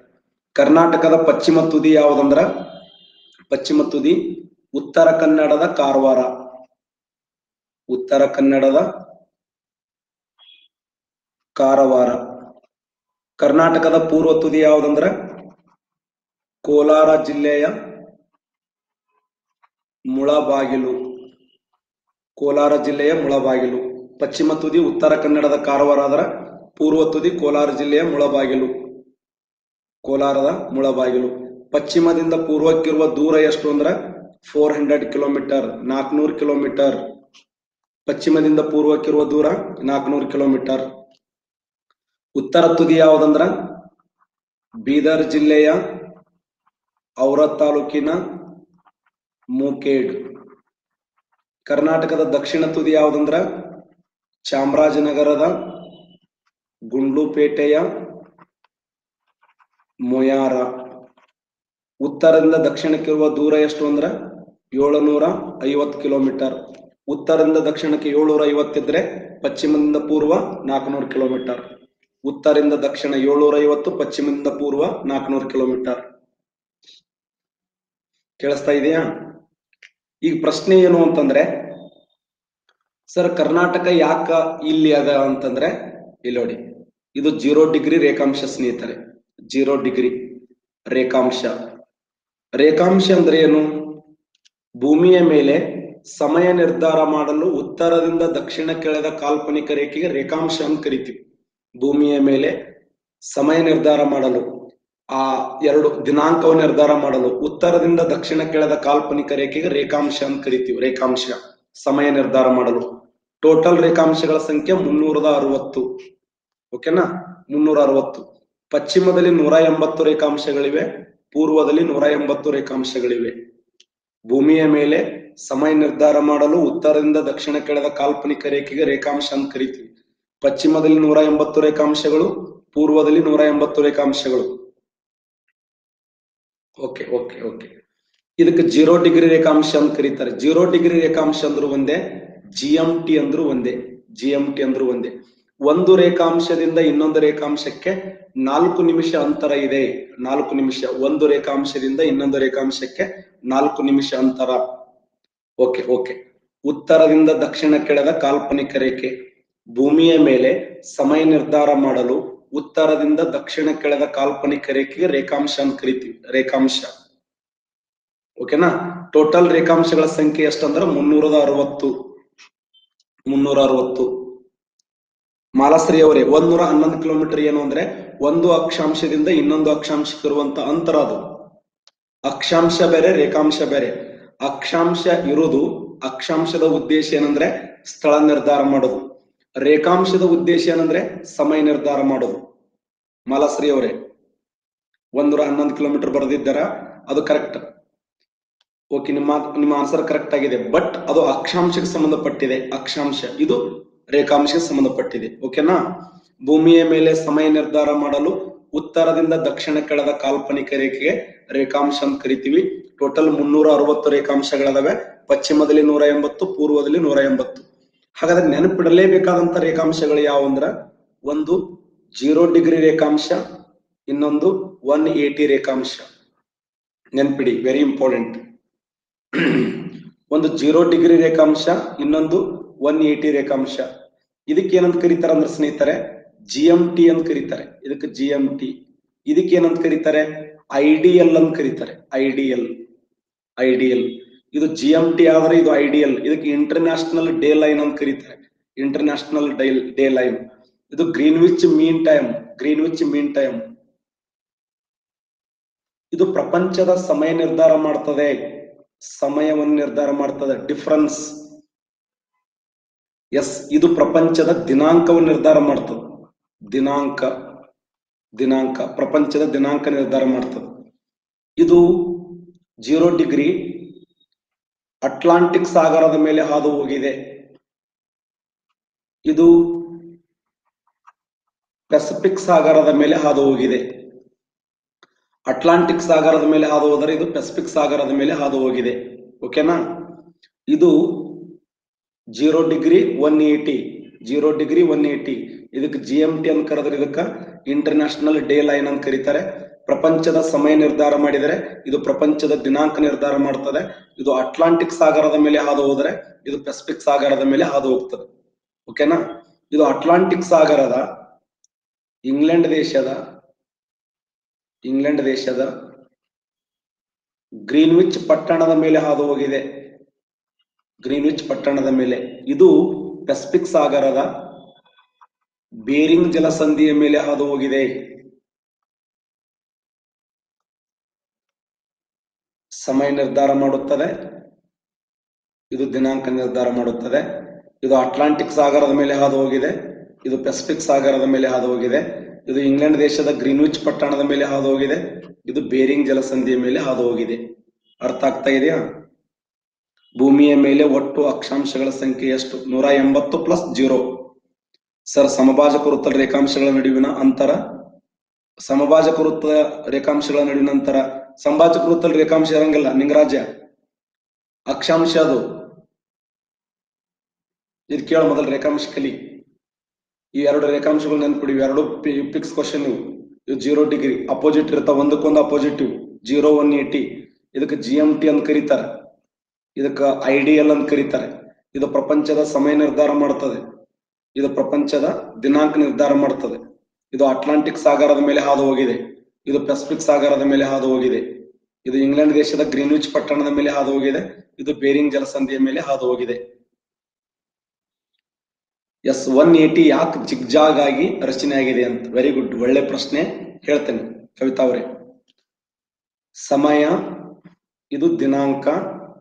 ಕರ್ನಾಟಕದ ಪಶ್ಚಿಮ ತುದಿ ಯಾವುದಂದ್ರ? ಪಶ್ಚಿಮ ತುದಿ, ಉತ್ತರ ಕನ್ನಡದ ಕಾರವಾರ. ಉತ್ತರ ಕನ್ನಡದ ಕಾರವಾರ. ಕರ್ನಾಟಕದ ಪೂರ್ವ ತುದಿ ಯಾವುದಂದ್ರ? ಕೋಲಾರ ಜಿಲ್ಲೆಯ ಮುಳಬಾಗಿಲು. ಕೋಲಾರ ಜಿಲ್ಲೆಯ ಮುಳಬಾಗಿಲು. ಪಶ್ಚಿಮ ತುದಿ, ಉತ್ತರ ಕನ್ನಡದ ಕಾರವಾರ ಅದರ ಪೂರ್ವ ತುದಿ, ಕೋಲಾರ ಜಿಲ್ಲೆಯ ಮುಳಬಾಗಿಲು. ಕೋಲಾರದ ಮುಳಬಾಗಿಲು. ಪಶ್ಚಿಮದಿಂದ ಪೂರ್ವಕ್ಕಿರುವ ದೂರ ಎಷ್ಟು ಅಂದ್ರೆ ಫೋರ್ ಹಂಡ್ರೆಡ್ ಕಿಲೋಮೀಟರ್, ನಾಲ್ಕುನೂರು ಕಿಲೋಮೀಟರ್. ಪಶ್ಚಿಮದಿಂದ ಪೂರ್ವಕ್ಕಿರುವ ದೂರ ನಾಲ್ಕನೂರು ಕಿಲೋಮೀಟರ್. ಉತ್ತರ ತುದಿ ಯಾವುದಂದ್ರ? ಬೀದರ್ ಜಿಲ್ಲೆಯ ಔರ ತಾಲೂಕಿನ ಮೂಕೇಡ್. ಕರ್ನಾಟಕದ ದಕ್ಷಿಣ ತುದಿ ಯಾವುದಂದ್ರ? ಚಾಮರಾಜನಗರದ, ಗುಂಡ್ಲುಪೇಟೆಯ, ಮೊಯಾರ. ಉತ್ತರದಿಂದ ದಕ್ಷಿಣಕ್ಕಿರುವ ದೂರ ಎಷ್ಟು ಅಂದ್ರ? ಏಳುನೂರ ಐವತ್ತು ಕಿಲೋಮೀಟರ್. ಉತ್ತರದಿಂದ ದಕ್ಷಿಣಕ್ಕೆ ಏಳುನೂರ ಐವತ್ತಿದ್ರೆ ಪಶ್ಚಿಮದಿಂದ ಪೂರ್ವ ನಾಲ್ಕುನೂರು ಕಿಲೋಮೀಟರ್. ಉತ್ತರದಿಂದ ದಕ್ಷಿಣ ಏಳ್ನೂರ ಐವತ್ತು, ಪಶ್ಚಿಮದಿಂದ ಪೂರ್ವ ನಾಲ್ಕುನೂರು ಕಿಲೋಮೀಟರ್. ಕೇಳಿಸ್ತಾ ಇದೆಯಾ? ಈಗ ಪ್ರಶ್ನೆ ಏನು ಅಂತಂದ್ರೆ, ಸರ್, ಕರ್ನಾಟಕ ಯಾಕ ಇಲ್ಲಿ ಅದ ಅಂತಂದ್ರೆ, ಇಲ್ಲಿ ನೋಡಿ. ಇದು ಜೀರೋ ಡಿಗ್ರಿ ರೇಖಾಂಶ ಸ್ನೇಹಿತರೆ. Zero degree ರೇಖಾಂಶ. ರೇಖಾಂಶ ಅಂದ್ರೆ ಏನು? ಭೂಮಿಯ ಮೇಲೆ ಸಮಯ ನಿರ್ಧಾರ ಮಾಡಲು ಉತ್ತರದಿಂದ ದಕ್ಷಿಣ ಕೆಳದ ಕಾಲ್ಪನಿಕ ರೇಖೆಗೆ ರೇಖಾಂಶ ಅಂತ ಕರಿತೀವಿ. ಭೂಮಿಯ ಮೇಲೆ ಸಮಯ ನಿರ್ಧಾರ ಮಾಡಲು. ಆ ಎರಡು ದಿನಾಂಕವನ್ನು ನಿರ್ಧಾರ ಮಾಡಲು ಉತ್ತರದಿಂದ ದಕ್ಷಿಣ ಕೆಳದ ಕಾಲ್ಪನಿಕ ರೇಖೆಗೆ ರೇಖಾಂಶ ಅಂತ ಕರಿತೀವಿ. ರೇಖಾಂಶ, ಸಮಯ ನಿರ್ಧಾರ ಮಾಡಲು. ಟೋಟಲ್ ರೇಖಾಂಶಗಳ ಸಂಖ್ಯೆ ಮುನ್ನೂರದ ಅರವತ್ತು ಓಕೆನಾ? ಮುನ್ನೂರ ಅರವತ್ತು ಪಶ್ಚಿಮದಲ್ಲಿ ನೂರ ಎಂಬತ್ತು ರೇಖಾಂಶಗಳಿವೆ, ಪೂರ್ವದಲ್ಲಿ ನೂರ ಎಂಬತ್ತು ರೇಖಾಂಶಗಳಿವೆ. ಭೂಮಿಯ ಮೇಲೆ ಸಮಯ ನಿರ್ಧಾರ ಮಾಡಲು ಉತ್ತರದಿಂದ ದಕ್ಷಿಣ ಕೆಳದ ಕಾಲ್ಪನಿಕ ರೇಖೆಗೆ ರೇಖಾಂಶ ಅಂತ ಕರಿತೀವಿ. ಪಶ್ಚಿಮದಲ್ಲಿ ನೂರ ಎಂಬತ್ತು ರೇಖಾಂಶಗಳು, ಪೂರ್ವದಲ್ಲಿ ನೂರ ಎಂಬತ್ತು ರೇಖಾಂಶಗಳು. ಓಕೆ ಓಕೆ ಓಕೆ ಇದಕ್ಕೆ ಜೀರೋ ಡಿಗ್ರಿ ರೇಖಾಂಶ ಅಂತ ಕರೀತಾರೆ. ಜೀರೋ ಡಿಗ್ರಿ ರೇಖಾಂಶ ಅಂದ್ರೂ ಒಂದೇ ಜಿ ಎಂ ಟಿ ಅಂದ್ರೂ ಒಂದೇ ಜಿ ಎಂ ಟಿ ಅಂದ್ರೂ ಒಂದೇ. ಒಂದು ರೇಖಾಂಶದಿಂದ ಇನ್ನೊಂದು ರೇಖಾಂಶಕ್ಕೆ ನಾಲ್ಕು ನಿಮಿಷ ಅಂತರ ಇದೆ. ನಾಲ್ಕು ನಿಮಿಷ, ಒಂದು ರೇಖಾಂಶದಿಂದ ಇನ್ನೊಂದು ರೇಖಾಂಶಕ್ಕೆ ನಾಲ್ಕು ನಿಮಿಷ ಅಂತರ. ಓಕೆ ಓಕೆ ಉತ್ತರದಿಂದ ದಕ್ಷಿಣ ಕೆಳದ ಕಾಲ್ಪನಿಕ ರೇಖೆ. ಭೂಮಿಯ ಮೇಲೆ ಸಮಯ ನಿರ್ಧಾರ ಮಾಡಲು ಉತ್ತರದಿಂದ ದಕ್ಷಿಣ ಕೆಳದ ಕಾಲ್ಪನಿಕ ರೇಖೆಗೆ ರೇಖಾಂಶ ಅಂತ ಕರಿತೀವಿ. ರೇಖಾಂಶ. ಓಕೆನಾ? ಟೋಟಲ್ ರೇಖಾಂಶಗಳ ಸಂಖ್ಯೆ ಎಷ್ಟಂದ್ರೆ ಮುನ್ನೂರದ ಅರವತ್ತು ಮುನ್ನೂರ ಅರವತ್ತು ಮಾಲಾಶ್ರೀ ಅವರೇ ಒಂದೂರ ಹನ್ನೊಂದು ಕಿಲೋಮೀಟರ್ ಏನು ಅಂದ್ರೆ ಒಂದು ಅಕ್ಷಾಂಶದಿಂದ ಇನ್ನೊಂದು ಅಕ್ಷಾಂಶಕ್ಕೆ ಇರುವಂತ ಅಂತರ ಅದು. ಅಕ್ಷಾಂಶ ಬೇರೆ, ರೇಖಾಂಶ ಬೇರೆ. ಅಕ್ಷಾಂಶ ಇರುವುದು ಅಕ್ಷಾಂಶದ ಉದ್ದೇಶ ಏನಂದ್ರೆ ಸ್ಥಳ ನಿರ್ಧಾರ ಮಾಡೋದು. ರೇಖಾಂಶದ ಉದ್ದೇಶ ಏನಂದ್ರೆ ಸಮಯ ನಿರ್ಧಾರ ಮಾಡೋದು. ಮಾಲಾಶ್ರೀ ಅವರೇ, ಒಂದೂರ ಹನ್ನೊಂದು ಕಿಲೋಮೀಟರ್ ಬರೆದಿದ್ದಾರ, ಅದು ಕರೆಕ್ಟ್ ಓಕೆ ನಿಮ್ಮ ನಿಮ್ಮ ಆನ್ಸರ್ ಕರೆಕ್ಟ್ ಆಗಿದೆ ಬಟ್ ಅದು ಅಕ್ಷಾಂಶಕ್ಕೆ ಸಂಬಂಧಪಟ್ಟಿದೆ, ಅಕ್ಷಾಂಶ. ಇದು ರೇಖಾಂಶಕ್ಕೆ ಸಂಬಂಧಪಟ್ಟಿದೆ ಓಕೆನಾ ಭೂಮಿಯ ಮೇಲೆ ಸಮಯ ನಿರ್ಧಾರ ಮಾಡಲು ಉತ್ತರದಿಂದ ದಕ್ಷಿಣ ಕೆಳದ ಕಾಲ್ಪನಿಕ ರೇಖೆಗೆ ರೇಖಾಂಶ ಅಂತ ಕರಿತೀವಿ. ಟೋಟಲ್ ಮುನ್ನೂರ ಅರವತ್ತು ರೇಖಾಂಶಗಳದಾವೆ. ಪಶ್ಚಿಮದಲ್ಲಿ ನೂರ ಎಂಬತ್ತು, ಪೂರ್ವದಲ್ಲಿ ನೂರ ಎಂಬತ್ತು. ಹಾಗಾದ್ರೆ ನೆನಪಿಡಲೇಬೇಕಾದಂತ ರೇಖಾಂಶಗಳು ಯಾವಂದ್ರ ಒಂದು ಜೀರೋ ಡಿಗ್ರಿ ರೇಖಾಂಶ, ಇನ್ನೊಂದು ಒನ್ ಏಟಿ ರೇಖಾಂಶ. ನೆನ್ಪಿಡಿ ವೆರಿ ಇಂಪಾರ್ಟೆಂಟ್ ಒಂದು ಜೀರೋ ಡಿಗ್ರಿ ರೇಖಾಂಶ, ಇನ್ನೊಂದು ಒನ್ ಏಟಿ ರೇಖಾಂಶ. ಇದಕ್ಕೆ ಏನಂತ ಕರೀತಾರೆ ಅಂದ್ರೆ ಸ್ನೇಹಿತರೆ ಜಿ ಎಂ ಟಿ ಅಂತ ಕರೀತಾರೆ. ಇದಕ್ಕೆ ಜಿ ಎಂ ಟಿ ಇದಕ್ಕೆ ಏನಂತ ಕರೀತಾರೆ? ಐಡಿಎಲ್ ಅಂತ ಕರೀತಾರೆ. ಐಡಿಎಲ್ ಐಡಿಎಲ್ ಇದು ಜಿ ಎಂ ಟಿ ಆದ್ರೆ ಇದು ಐಡಿಯಲ್ ಇದಕ್ಕೆ ಇಂಟರ್ನ್ಯಾಷನಲ್ ಡೇ ಲೈನ್ ಅಂತ ಕರೀತಾರೆ. ಇಂಟರ್ನ್ಯಾಷನಲ್ ಡೇ ಡೇ ಲೈನ್ ಇದು Greenwich mean time Greenwich mean time ಇದು ಪ್ರಪಂಚದ ಸಮಯ ನಿರ್ಧಾರ ಮಾಡ್ತದೆ. ಸಮಯವನ್ನು ನಿರ್ಧಾರ ಮಾಡ್ತದೆ. ಡಿಫರೆನ್ಸ್ ಎಸ್ ಇದು ಪ್ರಪಂಚದ ದಿನಾಂಕವನ್ನು ನಿರ್ಧಾರ ಮಾಡ್ತದೆ. ದಿನಾಂಕ ದಿನಾಂಕ. ಪ್ರಪಂಚದ ದಿನಾಂಕ ನಿರ್ಧಾರ ಮಾಡ್ತದೆ. ಇದು ಜೀರೋ ಡಿಗ್ರಿ ಅಟ್ಲಾಂಟಿಕ್ ಸಾಗರದ ಮೇಲೆ ಹಾದು ಹೋಗಿದೆ. ಇದು ಪೆಸಿಫಿಕ್ ಸಾಗರದ ಮೇಲೆ ಹಾದು ಹೋಗಿದೆ. ಅಟ್ಲಾಂಟಿಕ್ ಸಾಗರದ ಮೇಲೆ ಹಾದು ಹೋದರೆ ಇದು ಪೆಸಿಫಿಕ್ ಸಾಗರದ ಮೇಲೆ ಹಾದು ಹೋಗಿದೆ. ಓಕೆನಾ ಇದು zero degree one eighty zero degree one eighty ಇದಕ್ಕೆ ಜಿ ಎಂ ಟಿ ಅಂತ ಕರೆದ್ರೆ ಇದಕ್ಕೆ ಇಂಟರ್ನ್ಯಾಷನಲ್ ಡೇ ಲೈನ್ ಅಂತ ಕರೀತಾರೆ. ಪ್ರಪಂಚದ ಸಮಯ ನಿರ್ಧಾರ ಮಾಡಿದರೆ ಇದು ಪ್ರಪಂಚದ ದಿನಾಂಕ ನಿರ್ಧಾರ ಮಾಡ್ತದೆ. ಇದು ಅಟ್ಲಾಂಟಿಕ್ ಸಾಗರದ ಮೇಲೆ ಹಾದು ಹೋದರೆ ಇದು ಪೆಸಿಫಿಕ್ ಸಾಗರದ ಮೇಲೆ ಹಾದು ಹೋಗ್ತದೆ ಓಕೆನಾ ಇದು ಅಟ್ಲಾಂಟಿಕ್ ಸಾಗರದ ಇಂಗ್ಲೆಂಡ್ ದೇಶದ ಇಂಗ್ಲೆಂಡ್ ದೇಶದ ಗ್ರೀನ್ವಿಚ್ ಪಟ್ಟಣದ ಮೇಲೆ ಹಾದು ಹೋಗಿದೆ ಗ್ರೀನ್ವಿಚ್ ಪಟ್ಟಣದ ಮೇಲೆ. ಇದು ಪೆಸಿಫಿಕ್ ಸಾಗರದ ಬೇರಿಂಗ್ ಜಲಸಂಧಿಯ ಮೇಲೆ ಹಾದು ಹೋಗಿದೆ ಸಮಯ ನಿರ್ಧಾರ ಮಾಡುತ್ತದೆ. ಇದು ದಿನಾಂಕ ನಿರ್ಧಾರ ಮಾಡುತ್ತದೆ. ಇದು ಅಟ್ಲಾಂಟಿಕ್ ಸಾಗರದ ಮೇಲೆ ಹಾದು ಹೋಗಿದೆ ಇದು ಪೆಸಿಫಿಕ್ ಸಾಗರದ ಮೇಲೆ ಹಾದು ಹೋಗಿದೆ ಇದು ಇಂಗ್ಲೆಂಡ್ ದೇಶದ ಗ್ರೀನ್ವಿಚ್ ಪಟ್ಟಣದ ಮೇಲೆ ಹಾದು ಹೋಗಿದೆ ಇದು ಬೇರಿಂಗ್ ಜಲಸಂಧಿಯ ಮೇಲೆ ಹಾದು ಹೋಗಿದೆ ಅರ್ಥ ಆಗ್ತಾ ಇದೆಯಾ? ಭೂಮಿಯ ಮೇಲೆ ಒಟ್ಟು ಅಕ್ಷಾಂಶಗಳ ಸಂಖ್ಯೆ ಎಷ್ಟು? ನೂರ ಎಂಬತ್ತು ಪ್ಲಸ್ ಜೀರೋ. ಸರ್, ಸಮಭಾಜಕ ವೃತ್ತದ ರೇಖಾಂಶಗಳ ನಡುವಿನ ಅಂತರ? ಸಮಭಾಜಕ ವೃತ್ತ ರೇಖಾಂಶಗಳ ನಡುವಿನ ಅಂತರ? ಸಂಭಾಜಕ ಕೃತಲ್ ರೇಖಾಂಶ ಇರಂಗಿಲ್ಲ, ನಿಂಗರಾಜ್ಯ. ಅಕ್ಷಾಂಶ ಅದು. ಇದ್ ಕೇಳ ಮೊದಲು ರೇಖಾಂಶ ಕಲಿ. ಈ ಎರಡು ರೇಖಾಂಶಗಳು ನೆನ್ಪಿಡಿ ಎರಡು ಫಿಕ್ಸ್ ಕ್ವಶನ್ ಇವು. ಇವು ಜೀರೋ ಡಿಗ್ರಿ ಅಪೋಸಿಟ್ ಇರ್ತಾವ ಒಂದಕ್ಕೊಂದು ಅಪೋಸಿಟಿವ್ ಜೀರೋ ಒನ್ ಏಟಿ ಇದಕ್ಕೆ ಜಿ ಎಂ ಟಿ ಅಂತ ಕರೀತಾರೆ. ಇದಕ್ಕೆ ಐಡಿಎಲ್ ಅಂತ ಕರೀತಾರೆ. ಇದು ಪ್ರಪಂಚದ ಸಮಯ ನಿರ್ಧಾರ ಮಾಡ್ತದೆ. ಇದು ಪ್ರಪಂಚದ ದಿನಾಂಕ ನಿರ್ಧಾರ ಮಾಡ್ತದೆ. ಇದು ಅಟ್ಲಾಂಟಿಕ್ ಸಾಗರದ ಮೇಲೆ ಹಾದು ಹೋಗಿದೆ. ಇದು ಪೆಸಿಫಿಕ್ ಸಾಗರದ ಮೇಲೆ ಹಾದು ಹೋಗಿದೆ ಇದು ಇಂಗ್ಲೆಂಡ್ ದೇಶದ ಗ್ರೀನ್ವಿಚ್ ಪಟ್ಟಣದ ಮೇಲೆ ಹಾದು ಹೋಗಿದೆ ಇದು ಬೇರಿಂಗ್ ಜಲಸಂಧಿಯ ಮೇಲೆ ಹಾದು ಹೋಗಿದೆ ಎಸ್ ಒನ್ ಏಟಿ ಯಾಕೆ ಜಿಗ್ಜಾಗ್ ಆಗಿ ರಚನೆ ಆಗಿದೆ ಅಂತ? ವೆರಿ ಗುಡ್ ಒಳ್ಳೆ ಪ್ರಶ್ನೆ. ಹೇಳ್ತೇನೆ ಕವಿತಾ ಅವರೇ. ಸಮಯ, ಇದು ದಿನಾಂಕ,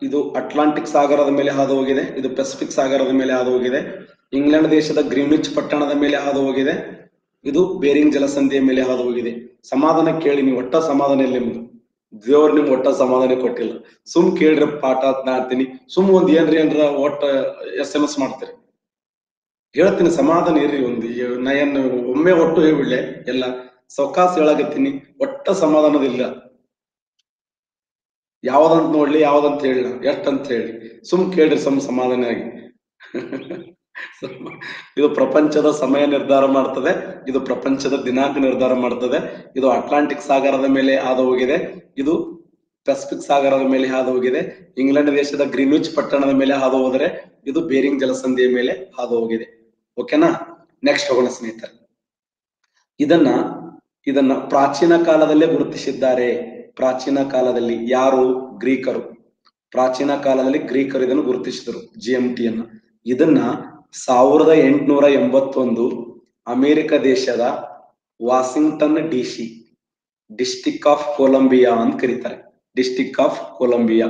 ಇದು ಅಟ್ಲಾಂಟಿಕ್ ಸಾಗರದ ಮೇಲೆ ಹಾದು ಹೋಗಿದೆ ಇದು ಪೆಸಿಫಿಕ್ ಸಾಗರದ ಮೇಲೆ ಹಾದು ಹೋಗಿದೆ ಇಂಗ್ಲೆಂಡ್ ದೇಶದ ಗ್ರೀನ್ವಿಚ್ ಪಟ್ಟಣದ ಮೇಲೆ ಹಾದು ಹೋಗಿದೆ ಇದು ಬೇರಿಂಗ್ ಜಲಸಂಧಿಯ ಮೇಲೆ ಹಾದು ಹೋಗಿದೆ ಸಮಾಧಾನ ಕೇಳಿ, ನೀವು ಒಟ್ಟ ಸಮಾಧಾನ ಇಲ್ಲ ನಿಮ್ದು. ದೇವ್ರು ನಿಮ್ಗೆ ಒಟ್ಟ ಸಮಾಧಾನ ಕೊಟ್ಟಿಲ್ಲ. ಸುಮ್ ಕೇಳ್ರಿ, ಪಾಠ ಅಂತ ಮಾಡ್ತೀನಿ ಸುಮ್ ಒಂದ್ ಏನ್ರಿ ಏನ್ರ ಒಟ್ಟ ಎಸ್ ಎಂ ಎಸ್ ಮಾಡ್ತೀರಿ. ಹೇಳ್ತೀನಿ, ಸಮಾಧಾನ ಇರ್ರಿ ಒಂದು. ನಾ ಒಮ್ಮೆ ಒಟ್ಟು ಹೇಳ್ಬಿಡ್ಲೆ, ಎಲ್ಲ ಸೌಕಾಸ ಹೇಳಾಕತ್ತೀನಿ. ಒಟ್ಟ ಸಮಾಧಾನದಿಲ್ಲ ಯಾವ್ದಂತ ನೋಡ್ಲಿ, ಯಾವ್ದಂತ ಹೇಳ ಎಷ್ಟಂತ ಹೇಳಿ. ಸುಮ್ ಕೇಳ್ರಿ, ಸುಮ್ ಸಮಾಧಾನ ಆಗಿ. ಇದು ಪ್ರಪಂಚದ ಸಮಯ ನಿರ್ಧಾರ ಮಾಡ್ತದೆ, ಇದು ಪ್ರಪಂಚದ ದಿನಾಂಕ ನಿರ್ಧಾರ ಮಾಡ್ತದೆ, ಇದು ಅಟ್ಲಾಂಟಿಕ್ ಸಾಗರದ ಮೇಲೆ ಹಾದು ಹೋಗಿದೆ ಇದು ಪೆಸಿಫಿಕ್ ಸಾಗರದ ಮೇಲೆ ಹಾದು ಹೋಗಿದೆ ಇಂಗ್ಲೆಂಡ್ ದೇಶದ ಗ್ರೀನ್ವಿಚ್ ಪಟ್ಟಣದ ಮೇಲೆ ಹಾದು ಹೋದರೆ ಇದು ಬೇರಿಂಗ್ ಜಲಸಂಧಿಯ ಮೇಲೆ ಹಾದು ಹೋಗಿದೆ ಓಕೆನಾ ನೆಕ್ಸ್ಟ್ ಹೋಗೋಣ ಸ್ನೇಹಿತರೆ. ಇದನ್ನ ಇದನ್ನ ಪ್ರಾಚೀನ ಕಾಲದಲ್ಲೇ ಗುರುತಿಸಿದ್ದಾರೆ. ಪ್ರಾಚೀನ ಕಾಲದಲ್ಲಿ ಯಾರು? ಗ್ರೀಕರು. ಪ್ರಾಚೀನ ಕಾಲದಲ್ಲಿ ಗ್ರೀಕರು ಇದನ್ನು ಗುರುತಿಸಿದರು ಜಿ ಎಂ ಟಿ ಅನ್ನ. ಇದನ್ನ ಸಾವಿರದ ಎಂಟುನೂರ ಎಂಬತ್ತೊಂದು ಅಮೇರಿಕ ದೇಶದ Washington D C district of Columbia ಅಂತ ಕರೀತಾರೆ. District of Columbia.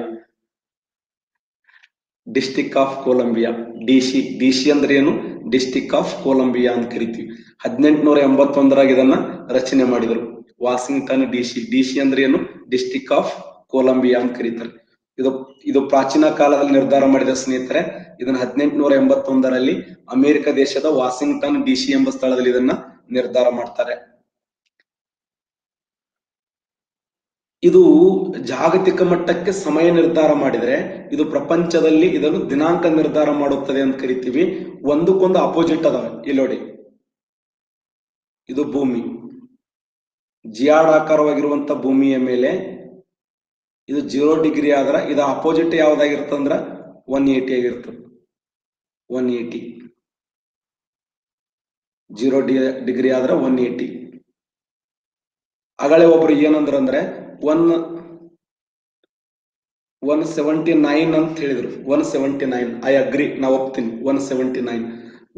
District of Columbia. DC DC ಅಂದ್ರೆ ಏನು? ಡಿಸ್ಟಿಕ್ ಆಫ್ ಕೊಲಂಬಿಯಾ ಅಂತ ಕರಿತೀವಿ. ಹದಿನೆಂಟುನೂರ ಎಂಬತ್ತೊಂದರಾಗ ಇದನ್ನ ರಚನೆ ಮಾಡಿದರು ವಾಷಿಂಗ್ಟನ್ ಡಿಸಿ. ಡಿಸಿ ಅಂದ್ರೆ ಏನು? ಡಿಸ್ಟಿಕ್ ಆಫ್ ಕೊಲಂಬಿಯಾ ಅಂತ ಕರೀತಾರೆ. ಇದು ಇದು ಪ್ರಾಚೀನ ಕಾಲದಲ್ಲಿ ನಿರ್ಧಾರ ಮಾಡಿದ ಸ್ನೇಹಿತರೆ, ಇದನ್ನ ಹದಿನೆಂಟುನೂರ ಎಂಬತ್ತೊಂದರಲ್ಲಿ ಅಮೆರಿಕ ದೇಶದ ವಾಷಿಂಗ್ಟನ್ ಡಿಸಿ ಎಂಬ ಸ್ಥಳದಲ್ಲಿ ಇದನ್ನ ನಿರ್ಧಾರ ಮಾಡ್ತಾರೆ. ಇದು ಜಾಗತಿಕ ಮಟ್ಟಕ್ಕೆ ಸಮಯ ನಿರ್ಧಾರ ಮಾಡಿದರೆ, ಇದು ಪ್ರಪಂಚದಲ್ಲಿ ಇದನ್ನು ದಿನಾಂಕ ನಿರ್ಧಾರ ಮಾಡುತ್ತದೆ ಅಂತ ಕರಿತೀವಿ. ಒಂದಕ್ಕೊಂದು ಅಪೋಸಿಟ್ ಅದಾವೆ. ಇಲ್ಲಿ ನೋಡಿ. ಇದು ಭೂಮಿ. ಜಿಯಾಡಾಕಾರವಾಗಿರುವಂತ ಭೂಮಿಯ ಮೇಲೆ ಇದು ಜೀರೋ ಡಿಗ್ರಿ ಆದ್ರೆ ಇದು ಅಪೋಸಿಟ್ ಯಾವ್ದಾಗಿರ್ತಂದ್ರ ಒನ್ ಏಯ್ಟಿ ಆಗಿರ್ತದೆ. One eighty zero D degree ಆದ್ರೆ ಒನ್ ಏಯ್ಟಿ ಆಗಲೇ ಒಬ್ರು ಏನಂದ್ರ ಅಂದ್ರೆ ಒನ್ ಒನ್ ಸೆವೆಂಟಿ ನೈನ್ ಅಂತ ಹೇಳಿದ್ರು. One seventy nine I agree ನಾ ಒಪ್ತೀನಿ. One seventy nine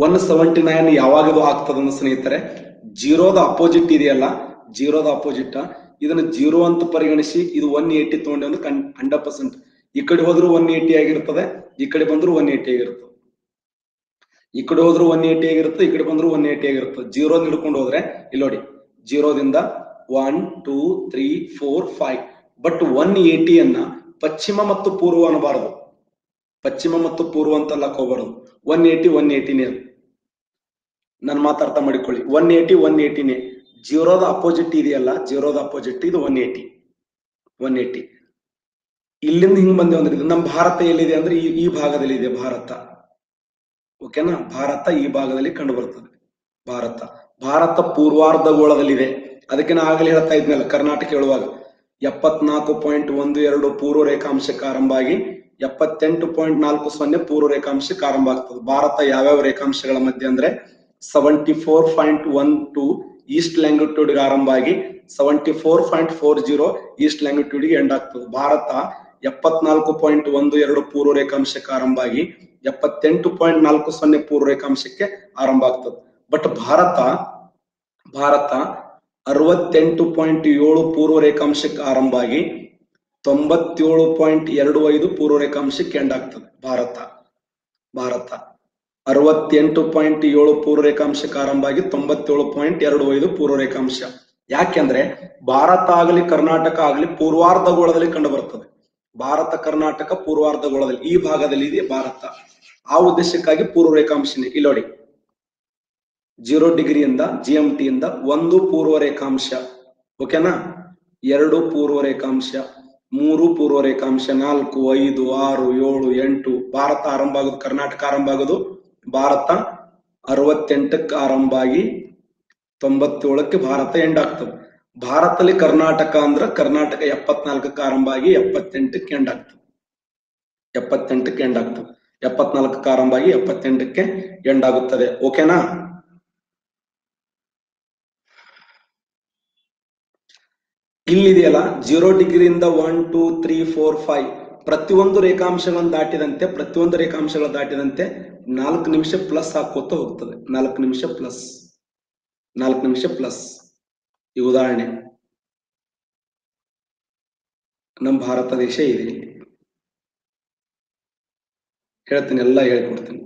one seventy nine ಯಾವಾಗ ಇದು ಆಗ್ತದ ಸ್ನೇಹಿತರೆ ಜೀರೋದ ಅಪೋಸಿಟ್ ಇದೆಯಲ್ಲ ಜೀರೋದ ಅಪೋಸಿಟ್ ಇದನ್ನ ಜೀರೋ ಅಂತ ಪರಿಗಣಿಸಿ ಇದು ಒನ್ ಏಯ್ಟಿ ತಗೊಂಡೆ ಅಂದ್ರೆ ಹಂಡ್ರೆಡ್ ಪರ್ಸೆಂಟ್ ಈ ಕಡೆ ಹೋದ್ರು ಒನ್ ಏಯ್ಟಿ ಆಗಿರ್ತದೆ, ಈ ಕಡೆ ಬಂದ್ರು ಒನ್ ಏಯ್ಟಿ ಆಗಿರ್ತದೆ. ಈ ಕಡೆ ಹೋದ್ರು ಒನ್ ಏಯ್ಟಿ ಆಗಿರುತ್ತೆ, ಈ ಕಡೆ ಬಂದ್ರು ಒನ್ ಏಟಿ ಆಗಿರುತ್ತೆ. ಜೀರೋ ಹಿಡ್ಕೊಂಡು ಹೋದ್ರೆ, ಇಲ್ಲಿ ನೋಡಿ, ಜೀರೋದಿಂದ one two three four five but one ಏಟಿಯನ್ನ ಪಶ್ಚಿಮ ಮತ್ತು ಪೂರ್ವ ಅನ್ನಬಾರದು ಪಶ್ಚಿಮ ಮತ್ತು ಪೂರ್ವ ಅಂತ ಹೋಗ್ಬಾರ್ದು. ಒನ್ ಏಯ್ಟಿ ಒನ್ ಏಯ್ಟಿನೇ ನನ್ನ ಮಾತಾಡ್ತಾ ಮಾಡಿಕೊಳ್ಳಿ. ಒನ್ ಏಯ್ಟಿ ಒನ್ ಏಟಿನೇ ಜೀರೋದ ಅಪೋಸಿಟ್ ಇದೆಯಲ್ಲ, ಜೀರೋದ ಅಪೋಸಿಟ್ ಇದು ಒನ್ ಏಟಿ ಒನ್ ಏಟಿ ಇಲ್ಲಿಂದ ಹಿಂಗ್ ಬಂದೇವ್ ಅಂದ್ರೆ ನಮ್ಮ ಭಾರತ ಎಲ್ಲಿದೆ ಅಂದ್ರೆ ಈ ಈ ಭಾಗದಲ್ಲಿ ಇದೆ ಭಾರತ. ಓಕೆನಾ ಭಾರತ ಈ ಭಾಗದಲ್ಲಿ ಕಂಡು ಬರ್ತದೆ. ಭಾರತ. ಭಾರತ ಪೂರ್ವಾರ್ಧ ಗೋಳದಲ್ಲಿದೆ ಅದಕ್ಕೆ ನಾ ಆಗಲೇ ಹೇಳ್ತಾ ಇದ್ನಲ್ಲ, ಕರ್ನಾಟಕ ಹೇಳುವಾಗ. ಎಪ್ಪತ್ನಾಲ್ಕು ಪಾಯಿಂಟ್ ಒಂದು ಎರಡು ಪೂರ್ವ ರೇಖಾಂಶಕ್ಕೆ ಆರಂಭ ಆಗಿ ಎಪ್ಪತ್ತೆಂಟು ಪಾಯಿಂಟ್ ನಾಲ್ಕು ಸೊನ್ನೆ ಪೂರ್ವ ರೇಖಾಂಶಕ್ಕೆ ಆರಂಭ ಆಗ್ತದೆ. ಭಾರತ ಯಾವ್ಯಾವ ರೇಖಾಂಶಗಳ ಮಧ್ಯೆ ಅಂದ್ರೆ seventy four point one two east longitude ಆರಂಭ ಆಗಿ seventy four point four zero east ಲ್ಯಾಂಗ್ವಿಟ್ಯೂಡ್ಗೆ end ಆಗ್ತದೆ ಭಾರತ ಎಪ್ಪತ್ನಾಲ್ಕು ಪಾಯಿಂಟ್ ಒಂದು ಎರಡು ಪೂರ್ವ ರೇಖಾಂಶಕ್ಕೆ ಆರಂಭ ಆಗಿ ಎಪ್ಪತ್ತೆಂಟು ಪಾಯಿಂಟ್ ನಾಲ್ಕು ಸೊನ್ನೆ ಪೂರ್ವ ರೇಖಾಂಶಕ್ಕೆ ಆರಂಭ ಆಗ್ತದೆ. ಬಟ್ ಭಾರತ ಭಾರತ ಅರವತ್ತೆಂಟು ಪಾಯಿಂಟ್ ಏಳು ಪೂರ್ವ ರೇಖಾಂಶಕ್ಕೆ ಆರಂಭ ಆಗಿ ತೊಂಬತ್ತೇಳು ಪಾಯಿಂಟ್ ಎರಡು ಐದು ಪೂರ್ವ ರೇಖಾಂಶಕ್ಕೆ ಎಂಡ್ ಆಗ್ತದೆ. ಭಾರತ ಭಾರತ. ಅರವತ್ತೆಂಟು ಪಾಯಿಂಟ್ ಏಳು ಪೂರ್ವ ರೇಖಾಂಶ ಆರಂಭ ಆಗಿ ತೊಂಬತ್ತೇಳು ಪಾಯಿಂಟ್ ಎರಡು ಐದು ಪೂರ್ವ ರೇಖಾಂಶ ಯಾಕೆಂದ್ರೆ ಭಾರತ ಆಗಲಿ ಕರ್ನಾಟಕ ಆಗಲಿ ಪೂರ್ವಾರ್ಧಗೋಳದಲ್ಲಿ ಕಂಡು ಬರ್ತದೆ ಭಾರತ, ಕರ್ನಾಟಕ ಪೂರ್ವಾರ್ಧಗೋಳದಲ್ಲಿ, ಈ ಭಾಗದಲ್ಲಿ ಇದೆ ಭಾರತ. ಆ ಉದ್ದೇಶಕ್ಕಾಗಿ ಪೂರ್ವ ರೇಖಾಂಶನೇ ಇಲ್ಲಿ ನೋಡಿ. ಜೀರೋ ಡಿಗ್ರಿಯಿಂದ ಜಿ ಎಂ ಇಂದ ಒಂದು ಪೂರ್ವ ರೇಖಾಂಶ ಓಕೆನಾ ಎರಡು ಪೂರ್ವ ರೇಖಾಂಶ ಮೂರು ಪೂರ್ವ ರೇಖಾಂಶ ನಾಲ್ಕು, ಐದು, ಆರು, ಏಳು, ಎಂಟು. ಭಾರತ ಆರಂಭ ಆಗೋದು, ಕರ್ನಾಟಕ ಆರಂಭ ಆಗೋದು ಭಾರತ ಅರವತ್ತೆಂಟಕ್ಕೆ ಆರಂಭ ಆಗಿ ತೊಂಬತ್ತೇಳಕ್ಕೆ ಭಾರತ ಎಂಡ್ ಆಗ್ತದೆ ಭಾರತದಲ್ಲಿ ಕರ್ನಾಟಕ ಅಂದ್ರ ಕರ್ನಾಟಕ ಎಪ್ಪತ್ನಾಲ್ಕಕ್ಕೆ ಆರಂಭ ಆಗಿ ಎಪ್ಪತ್ತೆಂಟಕ್ಕೆ ಎಂಡ್ ಆಗ್ತದೆ ಎಪ್ಪತ್ತೆಂಟಕ್ಕೆ ಎಂಡ್ ಆಗ್ತದೆ ಎಪ್ಪತ್ನಾಲ್ಕಕ್ಕೆ ಆರಂಭ ಆಗಿ ಎಪ್ಪತ್ತೆಂಟಕ್ಕೆ ಎಂಡ್ ಆಗುತ್ತದೆ ಓಕೆನಾ? ಇಲ್ಲಿದೆಯಲ್ಲ zero ಡಿಗ್ರಿಯಿಂದ one two three four five ಪ್ರತಿಯೊಂದು ರೇಖಾಂಶಗಳನ್ನು ದಾಟಿದಂತೆ, ಪ್ರತಿಯೊಂದು ರೇಖಾಂಶಗಳ ದಾಟಿದಂತೆ ನಾಲ್ಕು ನಿಮಿಷ ಪ್ಲಸ್ ಹಾಕೋತ ಹೋಗ್ತದೆ. ನಾಲ್ಕು ನಿಮಿಷ ಪ್ಲಸ್ ನಾಲ್ಕು ನಿಮಿಷ ಪ್ಲಸ್ ಈ ಉದಾಹರಣೆ ನಮ್ಮ ಭಾರತ ದೇಶ ಇದೆ. ಹೇಳ್ತೀನಿ, ಎಲ್ಲ ಹೇಳ್ಕೊಡ್ತೀನಿ.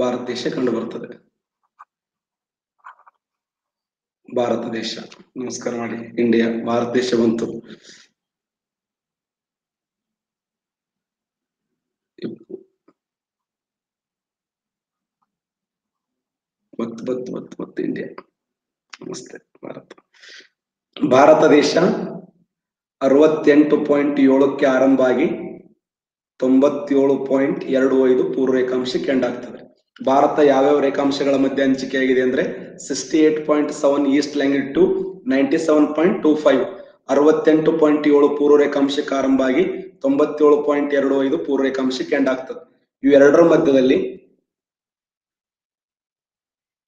ಭಾರತ ದೇಶ ಕಂಡು ಬರ್ತದೆ ಭಾರತ ದೇಶ. ನಮಸ್ಕಾರ ಮಾಡಿ. ಇಂಡಿಯಾ, ಭಾರತ ದೇಶ ಬಂತು. ಬತ್ತು ಭಕ್ತ ಭಕ್ತ ಬತ್ತು ಇಂಡಿಯಾ. ನಮಸ್ತೆ, ಭಾರತ. ಭಾರತ ದೇಶ ಅರವತ್ತೆಂಟು ಪಾಯಿಂಟ್ ಏಳಕ್ಕೆ ಆರಂಭ ಆಗಿ ತೊಂಬತ್ತೇಳು ಪಾಯಿಂಟ್ ಎರಡು ಐದು ಪೂರ್ವ ರೇಖಾಂಶಕ್ಕೆ ಎಂಡ್ ಆಗ್ತದೆ. ಭಾರತ ಯಾವ್ಯಾವ ರೇಖಾಂಶಗಳ ಮಧ್ಯೆ ಹಂಚಿಕೆ ಆಗಿದೆ ಅಂದ್ರೆ sixty eight point seven east language to ninety seven point two five ಅರವತ್ತೆಂಟು ಪಾಯಿಂಟ್ ಏಳು ಪೂರ್ವ ರೇಖಾಂಶಕ್ಕೆ ಆರಂಭ ಆಗಿ ತೊಂಬತ್ತೇಳು ಪಾಯಿಂಟ್ ಎರಡು ಐದು ಪೂರ್ವ ರೇಖಾಂಶಕ್ಕೆ ಎಂಡ್ ಆಗ್ತದೆ. ಇವೆರಡರ ಮಧ್ಯದಲ್ಲಿ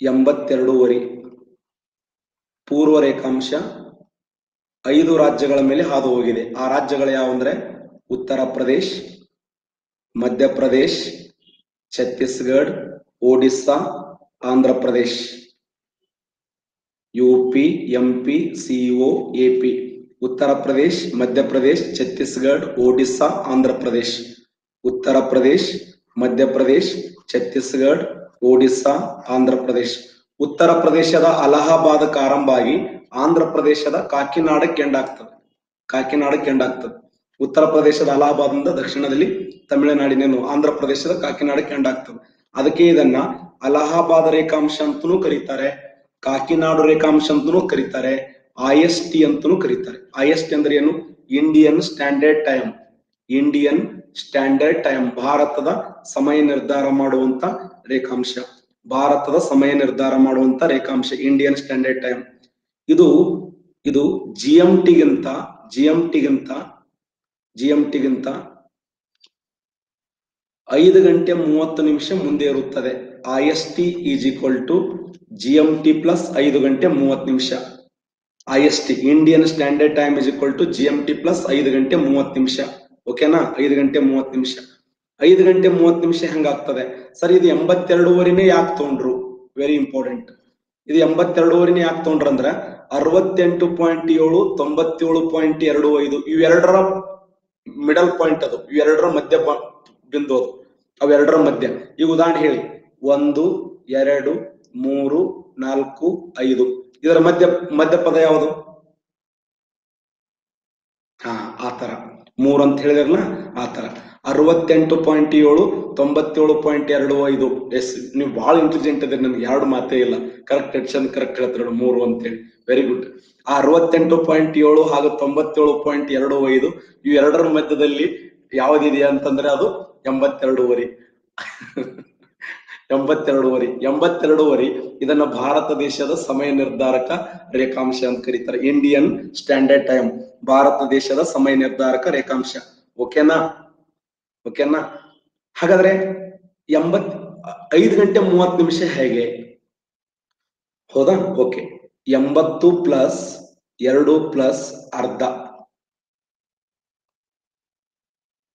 ಎಂಬತ್ತೆರಡೂವರೆ. ಪೂರ್ವ ರೇಖಾಂಶ ಐದು ರಾಜ್ಯಗಳ ಮೇಲೆ ಹಾದು ಹೋಗಿದೆ ಆ ರಾಜ್ಯಗಳು ಯಾವಂದ್ರೆ Uttar Pradesh Madhya Pradesh Chhattisgarh, Odisha, Andhra Pradesh. UP MP A P Uttar Pradesh Madhya Pradesh Chhattisgarh, Odisha, Andhra Pradesh. ಉತ್ತರ ಪ್ರದೇಶ್ ಮಧ್ಯಪ್ರದೇಶ್ ಛತ್ತೀಸ್ಗಢ ಒಡಿಸ್ಸಾ, ಆಂಧ್ರ ಪ್ರದೇಶ. ಉತ್ತರ ಪ್ರದೇಶದ ಅಲಹಾಬಾದ್ ಆರಂಭ ಆಂಧ್ರ ಪ್ರದೇಶದ ಕಾಕಿನಾಡಕ್ಕೆ ಎಂಡಾಗ್ತದೆ. ಕಾಕಿನಾಡ ಎಂಡಾಗ್ತದೆ. ಉತ್ತರ ಪ್ರದೇಶದ ಅಲಹಾಬಾದ್ನಿಂದ ದಕ್ಷಿಣದಲ್ಲಿ ತಮಿಳುನಾಡಿನೇನು ಆಂಧ್ರ ಪ್ರದೇಶದ ಕಾಕಿನಾಡ ಎಂಡಾಗ್ತದೆ. ಅದಕ್ಕೆ ಇದನ್ನ ಅಲಹಾಬಾದ್ ರೇಖಾಂಶ ಅಂತನೂ ಕರೀತಾರೆ. ಕಾಕಿನಾಡು ರೇಖಾಂಶ ಅಂತನೂ ಕರೀತಾರೆ. ಐ ಎಸ್ ಟಿ ಅಂತನೂ ಕರೀತಾರೆ. ಐ ಎಸ್ ಟಿ ಅಂದ್ರೆ ಏನು? Indian standard time. Indian standard time ಭಾರತದ ಸಮಯ ನಿರ್ಧಾರ ಮಾಡುವಂತ ರೇಖಾಂಶ, ಭಾರತದ ಸಮಯ ನಿರ್ಧಾರ ಮಾಡುವಂತ ರೇಖಾಂಶ ಇಂಡಿಯನ್ ಸ್ಟ್ಯಾಂಡರ್ಡ್ ಟೈಮ್ ಇದು ಇದು ಜಿ ಎಂ ಟಿಗಿಂತ ಜಿ ಎಂ ಟಿಗಿಂತ ಜಿ ಎಂ ಟಿಗಿಂತ ಐದು ಗಂಟೆ ಮೂವತ್ತು ನಿಮಿಷ ಮುಂದೆ ಇರುತ್ತದೆ. I S T is equal to G M T plus ಐದು ಗಂಟೆ ಮೂವತ್ತು ನಿಮಿಷ. I S T Indian standard time is equal to G M T plus ಐದು ಗಂಟೆ ಮೂವತ್ತು ನಿಮಿಷ. ಓಕೆನಾ? ಐದು ಗಂಟೆ ಮೂವತ್ತು ನಿಮಿಷ. ಐದು ಗಂಟೆ ಮೂವತ್ ನಿಮಿಷ ಹೆಂಗಾಗ್ತದೆ? ಸರ್, ಇದು ಎಂಬತ್ತೆರಡುವರೆನೇ ಯಾಕೆ ತೊಗೊಂಡ್ರು? ವೆರಿ ಇಂಪಾರ್ಟೆಂಟ್ ಇದು ಎಂಬತ್ತೆರಡುವರೆನೇ ಯಾಕೆ ತೊಗೊಂಡ್ರ ಅಂದ್ರೆ ಅರವತ್ತೆಂಟು ಪಾಯಿಂಟ್ ಏಳು, ತೊಂಬತ್ತೇಳು ಪಾಯಿಂಟ್ ಎರಡು ಐದು, ಇವೆರಡರ ಮಿಡಲ್ ಪಾಯಿಂಟ್ ಅದು. ಇವೆರಡರ ಮಧ್ಯ ಬಿಂದು ಅದು ಅವೆರಡರ ಮಧ್ಯ. ಈಗ ಉದಾಹರಣೆ ಹೇಳಿ. ಒಂದು, ಎರಡು, ಮೂರು, ನಾಲ್ಕು, ಐದು. ಇದರ ಮಧ್ಯ ಮಧ್ಯ ಪದ ಯಾವುದು? ಹಾ, ಆ ತರ. ಮೂರು ಅಂತ ಹೇಳಿದ್ರಲ್ಲ, ಆ ಅರವತ್ತೆಂಟು ಪಾಯಿಂಟ್ ಏಳು, ತೊಂಬತ್ತೇಳು ಪಾಯಿಂಟ್ ಎರಡು ಐದು. ಎಸ್, ನೀವು ಬಹಳ ಇಂಟೆಲಿಜೆಂಟ್ ಇದ್ರಿ ನನ್ಗೆ ಎರಡು ಮಾತೇ ಇಲ್ಲ. ಕರೆಕ್ಟ್ ಚಂದ ಕರೆಕ್ಟ್ ಹೇಳ್ತಾರೆ ಮೂರು ಅಂತೇಳಿ. ವೆರಿ ಗುಡ್ ಆ ಅರವತ್ತೆಂಟು ಪಾಯಿಂಟ್ ಏಳು ಹಾಗೂ ತೊಂಬತ್ತೇಳು ಪಾಯಿಂಟ್ ಎರಡು ಐದು ಇವೆರಡರ ಮಧ್ಯದಲ್ಲಿ ಯಾವ್ದಿದೆಯಾ ಅಂತಂದ್ರೆ ಅದು ಎಂಬತ್ತೆರಡೂವರಿ ಎಂಬತ್ತೆರಡೂವರಿ ಎಂಬತ್ತೆರಡೂವರಿ ಇದನ್ನ ಭಾರತ ದೇಶದ ಸಮಯ ನಿರ್ಧಾರಕ ರೇಖಾಂಶ ಅಂತ ಕರೀತಾರೆ. ಇಂಡಿಯನ್ ಸ್ಟ್ಯಾಂಡರ್ಡ್ ಟೈಮ್ ಭಾರತ ದೇಶದ ಸಮಯ ನಿರ್ಧಾರಕ ರೇಖಾಂಶ. ಓಕೆನಾ ಓಕೆನಾ ಹಾಗಾದ್ರೆ ಎಂಬತ್, ಐದು ಗಂಟೆ ಮೂವತ್ತು ನಿಮಿಷ ಹೇಗೆ? ಹೌದಾ? ಓಕೆ ಎಂಬತ್ತು ಪ್ಲಸ್ ಎರಡು ಪ್ಲಸ್ ಅರ್ಧ.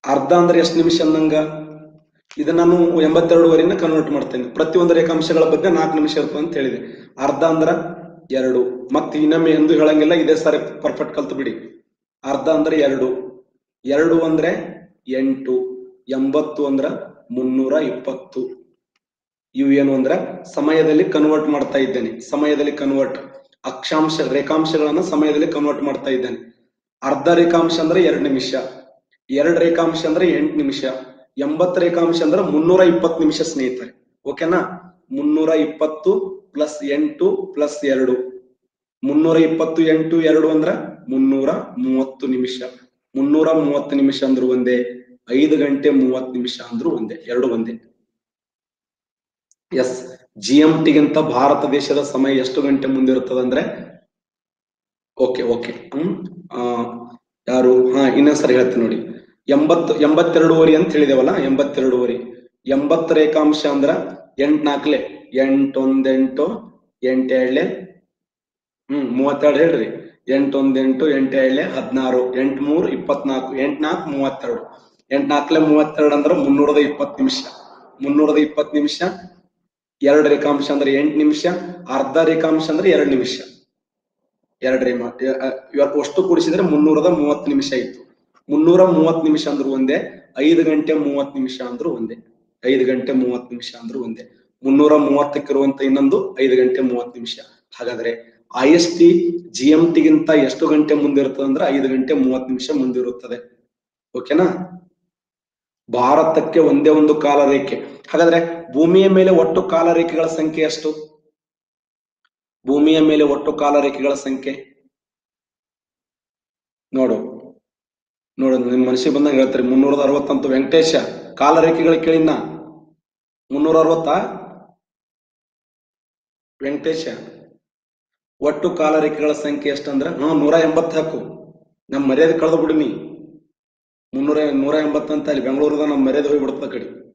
ಅರ್ಧ ಅಂದ್ರೆ ಎಷ್ಟು ನಿಮಿಷ ಅಂದಂಗ ಇದನ್ನ ನಾನು ಎಂಬತ್ತೆರಡುವರೆನ ಕನ್ವರ್ಟ್ ಮಾಡ್ತೇನೆ. ಪ್ರತಿಯೊಂದು ರೇಖಾಂಶಗಳ ಬಗ್ಗೆ ನಾಲ್ಕು ನಿಮಿಷ ಇರ್ತದೆ ಅಂತ ಹೇಳಿದೆ. ಅರ್ಧ ಅಂದ್ರ ಎರಡು. ಮತ್ತೆ ಇನ್ನೊಮ್ಮೆ ಎಂದು ಹೇಳಂಗಿಲ್ಲ, ಇದೇ ಸಾರಿ ಪರ್ಫೆಕ್ಟ್ ಕಲ್ತು ಬಿಡಿ ಅರ್ಧ ಅಂದ್ರೆ ಎರಡು. ಎರಡು ಅಂದ್ರೆ ಎಂಟು. ಎಂಬತ್ತು ಅಂದ್ರ ಮುನ್ನೂರ ಇಪ್ಪತ್ತು. ಇವು ಏನು ಅಂದ್ರೆ ಸಮಯದಲ್ಲಿ ಕನ್ವರ್ಟ್ ಮಾಡ್ತಾ ಇದ್ದೇನೆ. ಸಮಯದಲ್ಲಿ ಕನ್ವರ್ಟ್ ಅಕ್ಷಾಂಶ, ರೇಖಾಂಶಗಳನ್ನ ಸಮಯದಲ್ಲಿ ಕನ್ವರ್ಟ್ ಮಾಡ್ತಾ ಇದ್ದೇನೆ. ಅರ್ಧ ರೇಖಾಂಶ ಅಂದ್ರೆ ಎರಡು ನಿಮಿಷ. ಎರಡು ರೇಖಾಂಶ ಅಂದ್ರೆ ಎಂಟು ನಿಮಿಷ. ಎಂಬತ್ತು ರೇಖಾಂಶ ಅಂದ್ರೆ ಮುನ್ನೂರ ಇಪ್ಪತ್ತು ನಿಮಿಷ ಸ್ನೇಹಿತರೆ. ಓಕೆನಾ ಮುನ್ನೂರ ಇಪ್ಪತ್ತು ಪ್ಲಸ್ ಎಂಟು ಪ್ಲಸ್ ಎರಡು. ಮುನ್ನೂರ ಇಪ್ಪತ್ತು, ಎಂಟು, ಎರಡು ಅಂದ್ರ ಮುನ್ನೂರ ಮೂವತ್ತು ನಿಮಿಷ. ಮುನ್ನೂರ ಮೂವತ್ತು ನಿಮಿಷ ಅಂದ್ರೂ ಒಂದೇ ಐದು ಗಂಟೆ ಮೂವತ್ತು ನಿಮಿಷ ಅಂದ್ರೂ ಒಂದೇ ಎರಡು ಒಂದೇ. ಎಸ್ ಜಿ ಎಂ ಟಿಗಿಂತ ಭಾರತ ದೇಶದ ಸಮಯ ಎಷ್ಟು ಗಂಟೆ ಮುಂದಿರುತ್ತದೆ ಅಂದ್ರೆ ಓಕೆ ಓಕೆ. ಹ್ಮ್ ಆ, ಯಾರು? ಹಾ ಇನ್ನೊಂದ್ಸರಿ ಹೇಳ್ತೀನಿ ನೋಡಿ. ಎಂಬತ್ತು ಎಂಬತ್ತೆರಡುವರಿ ಅಂತ ಹೇಳಿದೇವಲ್ಲ ಎಂಬತ್ತೆರಡುವರಿ. ಎಂಬತ್ತು ರೇಖಾಂಶ ಅಂದ್ರ ಎಂಟ್ ನಾಲ್ಕಲೆ ಎಂಟೊಂದೆಂಟು ಎಂಟೆರಡ್ಲೆ ಹ್ಮ್ ಮೂವತ್ತೆರಡು ಹೇಳ್ರಿ. ಎಂಟೊಂದೆಂಟು ಎಂಟೆರಡ್ಲೆ ಹದಿನಾರು ಎಂಟ್ ಮೂರ್ ಇಪ್ಪತ್ನಾಲ್ಕು ಎಂಟ್ ನಾಲ್ಕು ಮೂವತ್ತೆರಡು. ಎಂಟ್ನಾಲ್ಕಲೆ ಮೂವತ್ತೆರಡು ಅಂದ್ರ ಮುನ್ನೂರದ ಇಪ್ಪತ್ತು ನಿಮಿಷ. ಮುನ್ನೂರದ ಇಪ್ಪತ್ತು ನಿಮಿಷ ಎರಡು ರೇಖಾಂಶ ಅಂದ್ರೆ ಎಂಟು ನಿಮಿಷ, ಅರ್ಧ ರೇಖಾಂಶ ಅಂದ್ರೆ ಎರಡು ನಿಮಿಷ. ಎರಡು ರೇಮ ಅಷ್ಟು ಕೂಡಿಸಿದ್ರೆ ಮುನ್ನೂರದ ಮೂವತ್ತು ನಿಮಿಷ ಇತ್ತು. ಮುನ್ನೂರ ಮೂವತ್ತು ನಿಮಿಷ ಅಂದ್ರೂ ಒಂದೇ, ಐದು ಗಂಟೆ ಮೂವತ್ತು ನಿಮಿಷ ಅಂದ್ರೂ ಒಂದೇ, ಐದು ಗಂಟೆ ಮೂವತ್ತು ನಿಮಿಷ ಅಂದ್ರೂ ಒಂದೇ. ಮುನ್ನೂರ ಮೂವತ್ತಕ್ಕಿರುವಂತ ಇನ್ನೊಂದು ಐದು ಗಂಟೆ ಮೂವತ್ತು ನಿಮಿಷ. ಹಾಗಾದ್ರೆ I S T G M ಟಿಗಿಂತ ಎಷ್ಟು ಗಂಟೆ ಮುಂದಿರುತ್ತದೆ ಅಂದ್ರೆ ಐದು ಗಂಟೆ ಮೂವತ್ತು ನಿಮಿಷ ಮುಂದಿರುತ್ತದೆ. ಓಕೆನಾ ಭಾರತಕ್ಕೆ ಒಂದೇ ಒಂದು ಕಾಲ ರೇಖೆ ಹಾಗಾದ್ರೆ ಭೂಮಿಯ ಮೇಲೆ ಒಟ್ಟು ಕಾಲ ರೇಖೆಗಳ ಸಂಖ್ಯೆ ಎಷ್ಟು? ಭೂಮಿಯ ಮೇಲೆ ಒಟ್ಟು ಕಾಲ ರೇಖೆಗಳ ಸಂಖ್ಯೆ? ನೋಡು. ನೋಡು, ನಿಮ್ ಮನಸ್ಸಿಗೆ ಬಂದಂಗೆ ಹೇಳ್ತಾರೆ. ಮುನ್ನೂರ ಅರವತ್ತಂತೂ ವೆಂಕಟೇಶ, ಕಾಲರೇಖೆಗಳ ಕೇಳಿನ ಮುನ್ನೂರ ಅರವತ್ತ ವೆಂಕಟೇಶ. ಒಟ್ಟು ಕಾಲರೇಖೆಗಳ ಸಂಖ್ಯೆ ಎಷ್ಟಂದ್ರ? ನಾವು ನೂರ ಎಂಬತ್ತು ಹಾಕು ನಮ್ಮ ಮರ್ಯಾದೆ ಕಳೆದು ಬಿಡಿ ನೀ. ಮುನ್ನೂರ ನೂರ ಎಂಬತ್ತಂತ ಅಲ್ಲಿ ಬೆಂಗಳೂರದ ನಮ್ಮ ಮರ್ಯಾದೆ ಹೋಗಿಬಿಡ್ತದ ಕಡೆ.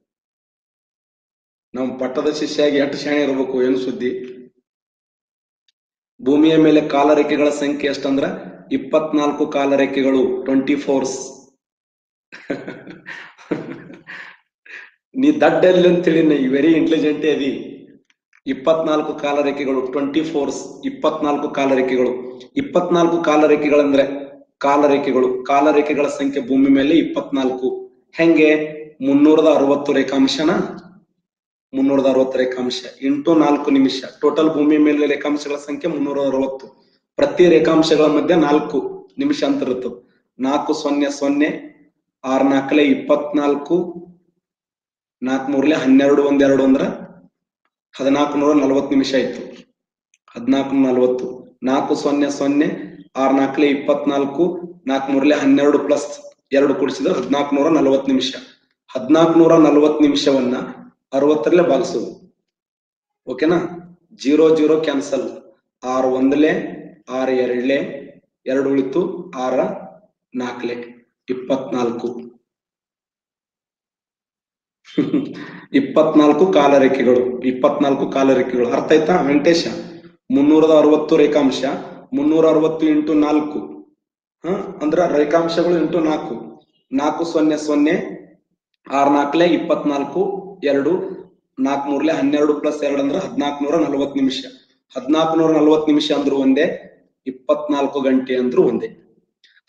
ನಮ್ಮ ಪಟ್ಟದ ಶಿಷ್ಯಾಗಿ ಎಷ್ಟು ಶಾಣೆ ಇರಬೇಕು, ಏನು ಸುದ್ದಿ? ಭೂಮಿಯ ಮೇಲೆ ಕಾಲರೇಖೆಗಳ ಸಂಖ್ಯೆ ಎಷ್ಟಂದ್ರ? ಇಪ್ಪತ್ನಾಲ್ಕು ಕಾಲರೇಖೆಗಳು, ಟ್ವೆಂಟಿ ಫೋರ್ಸ್ ನೀ ದಡ್ಡ ಎಲ್ಲಿ ಅಂತೇಳಿ ವೆರಿ ಇಂಟೆಲಿಜೆಂಟ್ ಅದಿ. ಇಪ್ಪತ್ನಾಲ್ಕು ಕಾಲರೇಖೆಗಳು ಟ್ವೆಂಟಿ ಫೋರ್ಸ್ ಇಪ್ಪತ್ನಾಲ್ಕು ಕಾಲರೇಖೆಗಳು. ಇಪ್ಪತ್ನಾಲ್ಕು ಕಾಲರೇಖೆಗಳಂದ್ರೆ ಕಾಲರೇಖೆಗಳು. ಕಾಲರೇಖೆಗಳ ಸಂಖ್ಯೆ ಭೂಮಿ ಮೇಲೆ ಇಪ್ಪತ್ನಾಲ್ಕು. ಹೆಂಗೆ? ಮುನ್ನೂರದ ಅರವತ್ತು ರೇಖಾಂಶನ? ಮುನ್ನೂರದ ಅರವತ್ತು ರೇಖಾಂಶ. ಎಂಟು ನಾಲ್ಕು ನಿಮಿಷ. ಟೋಟಲ್ ಭೂಮಿ ಮೇಲೆ ರೇಖಾಂಶಗಳ ಸಂಖ್ಯೆ ಮುನ್ನೂರ ಅರವತ್ತು. ಪ್ರತಿ ರೇಖಾಂಶಗಳ ಮಧ್ಯೆ ನಾಲ್ಕು ನಿಮಿಷ ಅಂತ ಇರುತ್ತದೆ. ನಾಲ್ಕು ಸೊನ್ನೆ ಸೊನ್ನೆ, ಆರ್ ನಾಲ್ಕಲೆ ಇಪ್ಪತ್ನಾಲ್ಕು, ನಾಲ್ಕು ಮೂರ್ಲೆ ಹನ್ನೆರಡು ಒಂದೆರಡು ಅಂದ್ರ ಹದಿನಾಲ್ಕು ನೂರ ನಲವತ್ತು ನಿಮಿಷ ಆಯ್ತು. ಹದಿನಾಲ್ಕು ನಲ್ವತ್ತು ನಾಲ್ಕು ಸೊನ್ನೆ ಸೊನ್ನೆ, ಆರ್ ನಾಲ್ಕಲೆ ಇಪ್ಪತ್ನಾಲ್ಕು, ನಾಲ್ಕು ಮೂರಲೆ ಹನ್ನೆರಡು ಪ್ಲಸ್ ಎರಡು ಕೂಡಿಸಿದ್ರೆ ಹದಿನಾಲ್ಕು ನೂರ ನಲವತ್ತು ನಿಮಿಷ. ಹದಿನಾಲ್ಕು ನೂರ ನಲವತ್ತು ನಿಮಿಷವನ್ನ ಅರವತ್ತರಲ್ಲೇ ಭಾಗಿಸೋದು. ಓಕೆನಾ? Zero zero cancel. ಆರ್ ಒಂದಲೆ, ಆರ್ ಎರಡ್ಲೆ, ಎರಡು ಉಳಿತು ಆರ ನಾಲ್ಕಲೆ, ಇಪ್ಪತ್ನಾಲ್ಕು. ಇಪ್ಪತ್ನಾಲ್ಕು ಕಾಲರೇಖೆಗಳು ಇಪ್ಪತ್ನಾಲ್ಕು ಕಾಲರೇಖೆಗಳು. ಅರ್ಥ ಆಯ್ತಾ? ವೆಂಕಟೇಶ ಮುನ್ನೂರದ ಅರವತ್ತು ರೇಖಾಂಶ ಮುನ್ನೂರ ಅರವತ್ತು ಇಂಟು ನಾಲ್ಕು. ಹ? ಅಂದ್ರ ರೇಖಾಂಶಗಳು ಇಂಟು ನಾಲ್ಕು. ನಾಲ್ಕು ಸೊನ್ನೆ ಸೊನ್ನೆ, ಆರ್ ನಾಲ್ಕಲೆ ಇಪ್ಪತ್ನಾಲ್ಕು, ಎರಡು, ನಾಲ್ಕು ಮೂರ್ಲೆ ಹನ್ನೆರಡು ಪ್ಲಸ್ ಎರಡು ಅಂದ್ರೆ ಹದಿನಾಲ್ಕು ನೂರ ನಲವತ್ತು ನಿಮಿಷ. ಹದಿನಾಲ್ಕು ನೂರ ನಲವತ್ತು ನಿಮಿಷ ಅಂದ್ರೂ ಒಂದೇ, ಇಪ್ಪತ್ನಾಲ್ಕು ಗಂಟೆ ಅಂದ್ರೂ ಒಂದೇ.